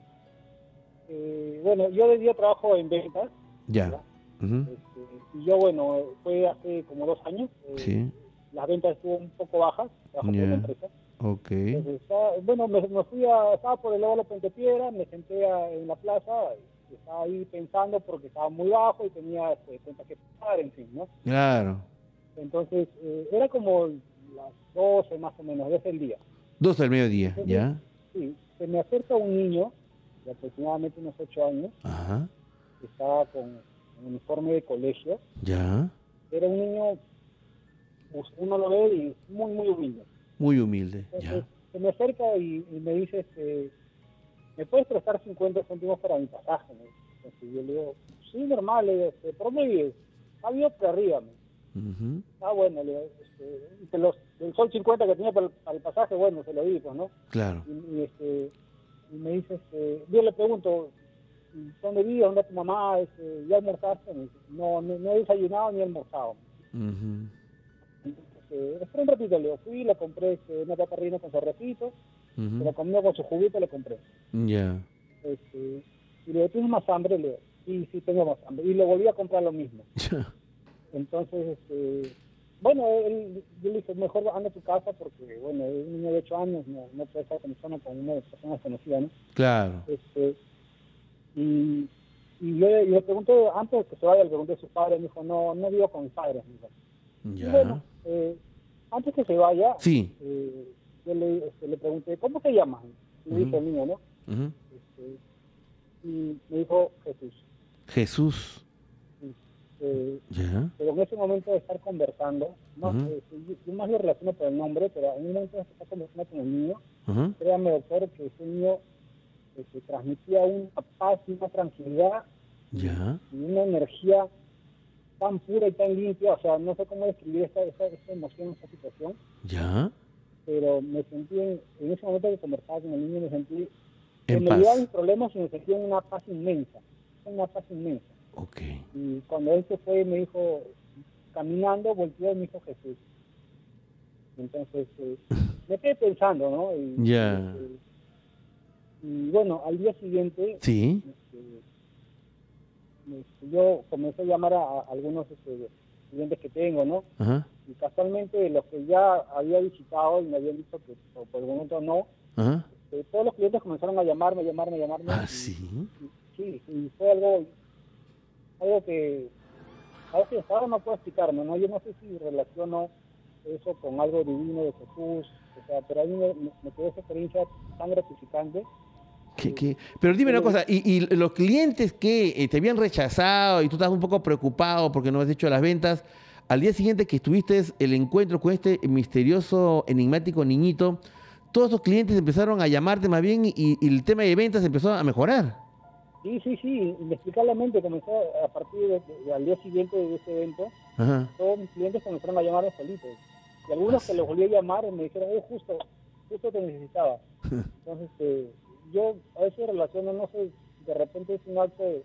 Speaker 15: eh, bueno, yo de día trabajo en ventas.
Speaker 2: Ya. Ujú.
Speaker 15: Y yo, bueno, fue hace como dos años. eh,
Speaker 2: Sí.
Speaker 15: Las ventas estuvo un poco bajas. Trabajo por
Speaker 2: Ya.
Speaker 15: una empresa.
Speaker 2: Ok.
Speaker 15: Entonces, estaba- bueno, me, me fui a, estaba por el lado de la Puente Piedra, me senté a- en la plaza, estaba ahí pensando porque estaba muy bajo y tenía este, cuentas que pagar, en fin, ¿no?
Speaker 2: Claro.
Speaker 15: Entonces, eh, era como las 12 más o menos, 12 del día.
Speaker 2: Dos del mediodía, ¿ya?
Speaker 15: Sí, se me acerca un niño de aproximadamente unos 8 años,
Speaker 2: Ajá.
Speaker 15: que estaba con un uniforme de colegio.
Speaker 2: Ya.
Speaker 15: Era un niño, pues, uno lo ve y muy, muy humilde.
Speaker 2: Muy humilde.
Speaker 15: Entonces, se me acerca y, y me dice, este, ¿me puedes prestar 50 céntimos para mi pasaje? Entonces, yo le digo, sí, normal, le digo, este, bien, había por arriba.
Speaker 2: Ujú.
Speaker 15: Ah, bueno, le digo, este, los, el sol 50 que tenía para el, para el pasaje, bueno, se lo di, pues, ¿no?
Speaker 2: Claro.
Speaker 15: Y, y, este, y me dice, este, yo le pregunto, ¿dónde vives? ¿Dónde tu mamá? Este, ¿Ya almorzaste? Me dice, no, no, no he desayunado ni he almorzado.
Speaker 2: Ujú.
Speaker 15: Este, espera un ratito, le digo, fui, le compré este, una papa rellena con cerrecito, La comió con su juguito, le compré.
Speaker 2: Ya.
Speaker 15: Este, y le digo, ¿tienes más hambre? Le digo, sí, sí, tengo más hambre. Y le volví a comprar lo mismo. (laughs) Entonces, este, bueno, él, yo le dije, mejor anda a tu casa porque, bueno, es un niño de 8 años, no, no puede estar con persona con una persona desconocida, ¿no?
Speaker 2: Claro.
Speaker 15: Este, y, y yo, le- y le pregunté, antes de que se vaya, le pregunté a sus padres, me dijo, no, no vivo con mis padres. Y
Speaker 2: Ya.
Speaker 15: bueno, eh, antes que se vaya,
Speaker 2: Sí.
Speaker 15: eh, yo le, este, le pregunté, ¿cómo te llamas? Y me dijo el niño, ¿no? Este, y me dijo Jesús.
Speaker 2: Jesús.
Speaker 15: Eh,
Speaker 2: Ya.
Speaker 15: pero en ese momento de estar conversando, no, eh, yo, yo más lo relaciono por el nombre, pero en un momento de estar conversando con el niño,
Speaker 2: Ujú.
Speaker 15: créame doctor que ese niño este, transmitía una paz y una tranquilidad
Speaker 2: Ya.
Speaker 15: y una energía tan pura y tan limpia, o sea, no sé cómo describir esta, esta, esta emoción, esta situación,
Speaker 2: Ya.
Speaker 15: Pero me sentí en, en ese momento que conversaba con el niño, me sentí
Speaker 2: En
Speaker 15: me
Speaker 2: paz.
Speaker 15: mis problemas y me sentí en una paz inmensa, una paz inmensa.
Speaker 2: Ok.
Speaker 15: Y cuando él se fue, me dijo, caminando, volteó y me dijo Jesús. Entonces, eh, (laughs) me quedé pensando, ¿no? Y,
Speaker 2: Ya.
Speaker 15: este, y bueno, al día siguiente,
Speaker 2: Sí.
Speaker 15: este, este, yo comencé a llamar a, a algunos este, clientes que tengo, ¿no?
Speaker 2: Ajá.
Speaker 15: Y casualmente los que ya había visitado y me habían dicho que por, por el momento no,
Speaker 2: Ajá.
Speaker 15: eh, todos los clientes comenzaron a llamarme, llamarme, llamarme.
Speaker 2: Ah,
Speaker 15: y-
Speaker 2: sí.
Speaker 15: Sí, y fue algo, algo que a veces ahora no puedo explicarme, ¿no? Yo no sé si relaciono eso con algo divino de Jesús, o sea, pero a mí me, me- me quedó esa experiencia tan gratificante.
Speaker 2: ¿Qué- qué? Pero dime una cosa, ¿y, y los clientes que eh, te habían rechazado y tú estabas un poco preocupado porque no has hecho las ventas, al día siguiente que estuviste el encuentro con este misterioso, enigmático niñito, todos esos clientes empezaron a llamarte más bien y, y el tema de ventas empezó a mejorar.
Speaker 15: Sí, sí, sí, inexplicablemente comenzó a partir de, de- al día siguiente de ese evento,
Speaker 2: Ajá.
Speaker 15: todos mis clientes comenzaron a llamarme solitos. Y algunos que los volví a llamar me dijeron, "Eh, justo, justo te necesitaba. (laughs) Entonces, eh, yo a veces relaciono, no sé, de repente es un acto de,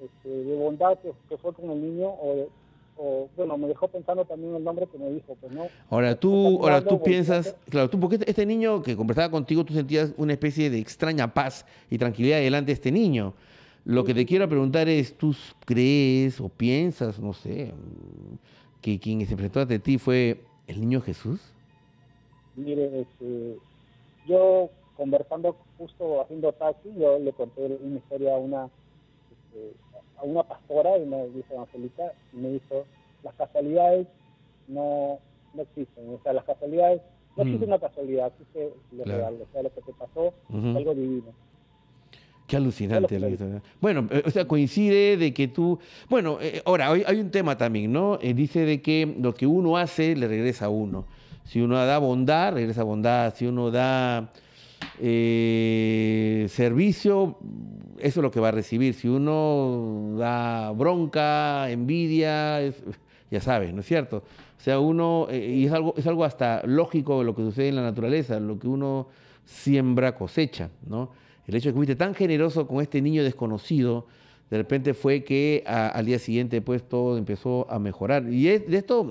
Speaker 15: este, de bondad que, que fue con el niño, o, de- o, bueno, me dejó pensando también el nombre que me dijo, pues no.
Speaker 2: Ahora tú, ahora tú piensas, claro, tú porque este, este niño que conversaba contigo, tú sentías una especie de extraña paz y tranquilidad delante de este niño. Lo que te quiero preguntar es, ¿tú crees o piensas, no sé, que quien se presentó ante ti fue el niño Jesús?
Speaker 15: Mire, este, yo conversando justo haciendo taxi, yo le conté una historia a una, este, a una pastora, una iglesia evangélica, y me dijo, las casualidades no, no existen, o sea, las casualidades, no
Speaker 2: Mm.
Speaker 15: existe una casualidad, existe lo
Speaker 2: Claro.
Speaker 15: real, o sea, lo que te pasó es algo divino.
Speaker 2: Qué alucinante. La historia. Bueno, eh, o sea, coincide de que tú... Bueno, eh, ahora, hay, hay un tema también, ¿no? Eh, dice de que lo que uno hace le regresa a uno. Si uno da bondad, regresa bondad. Si uno da eh, servicio, eso es lo que va a recibir. Si uno da bronca, envidia, ya sabes, ¿no es cierto? O sea, uno, eh, y es algo, es algo hasta lógico lo que sucede en la naturaleza, lo que uno siembra cosecha, ¿no? El hecho de que fuiste tan generoso con este niño desconocido, de repente fue que a- al día siguiente pues todo empezó a mejorar. Y es- de esto,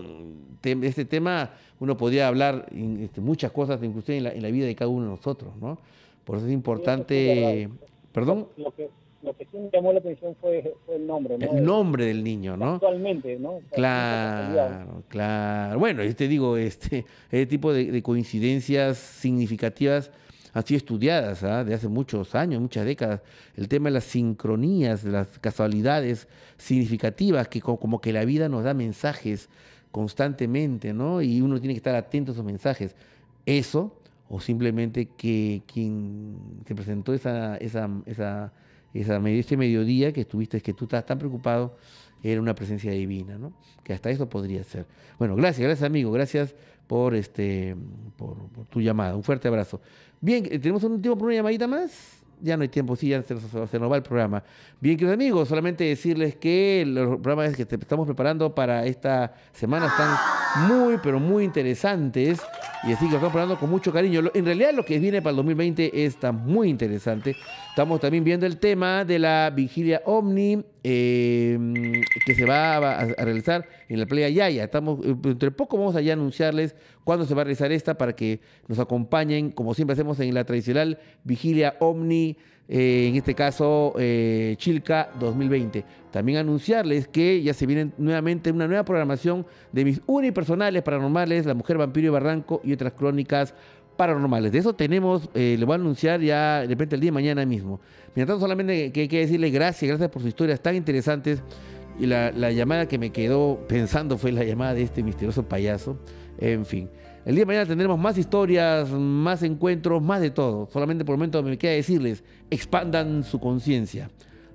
Speaker 2: te- de este tema, uno podría hablar in- este, muchas cosas, inclusive en la, en la vida de cada uno de nosotros, ¿no? Por eso es importante, perdón,
Speaker 15: Lo que, lo que sí me llamó la atención fue, fue el nombre, ¿no?
Speaker 2: el nombre del niño, ¿no?
Speaker 15: Actualmente, ¿no? O sea,
Speaker 2: Claro, claro. Bueno, yo te digo, este, este tipo de, de coincidencias significativas han sido estudiadas ¿ah? de hace muchos años, muchas décadas. El tema de las sincronías, de las casualidades significativas, que co- como que la vida nos da mensajes constantemente, ¿no? Y uno tiene que estar atento a esos mensajes. Eso, o simplemente que quien se presentó esa, esa, esa, ese mediodía que estuviste, que tú estás tan preocupado, era una presencia divina, ¿no? Que hasta eso podría ser. Bueno, gracias, gracias amigo, gracias por este por, por tu llamada. Un fuerte abrazo. Bien, eh, tenemos un tiempo para una llamadita más. Ya no hay tiempo, sí, ya se se nos va el programa. Bien, queridos amigos, solamente decirles que los programas que estamos preparando para esta semana están muy, pero muy interesantes. Y así que lo estamos preparando con mucho cariño. En realidad, lo que viene para el 2020 está muy interesante. Estamos también viendo el tema de la vigilia Omni eh, que se va a, a realizar en la playa Yaya. Estamos, eh, entre poco vamos a ya anunciarles cuándo se va a realizar esta para que nos acompañen, como siempre hacemos en la tradicional vigilia Omni, eh, en este caso eh, Chilca 2020. También anunciarles que ya se viene nuevamente una nueva programación de mis unipersonales paranormales, La Mujer Vampiro y Barranco y otras crónicas paranormales. De eso tenemos, eh, le voy a anunciar ya de repente el día de mañana mismo. Mientras tanto, solamente que hay que decirle gracias, gracias por sus historias tan interesantes. Y la, la llamada que me quedó pensando fue la llamada de este misterioso payaso. En fin, el día de mañana tendremos más historias, más encuentros, más de todo. Solamente por el momento me queda decirles, expandan su conciencia,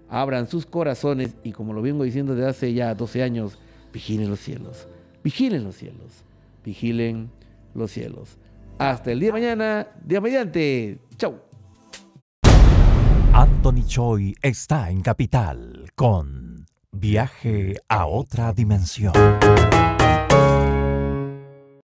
Speaker 2: abran sus corazones y como lo vengo diciendo desde hace ya 12 años, vigilen los cielos, vigilen los cielos, vigilen los cielos. Hasta el día de mañana, día mediante. Chau.
Speaker 1: Anthony Choi está en Capital con Viaje a otra dimensión.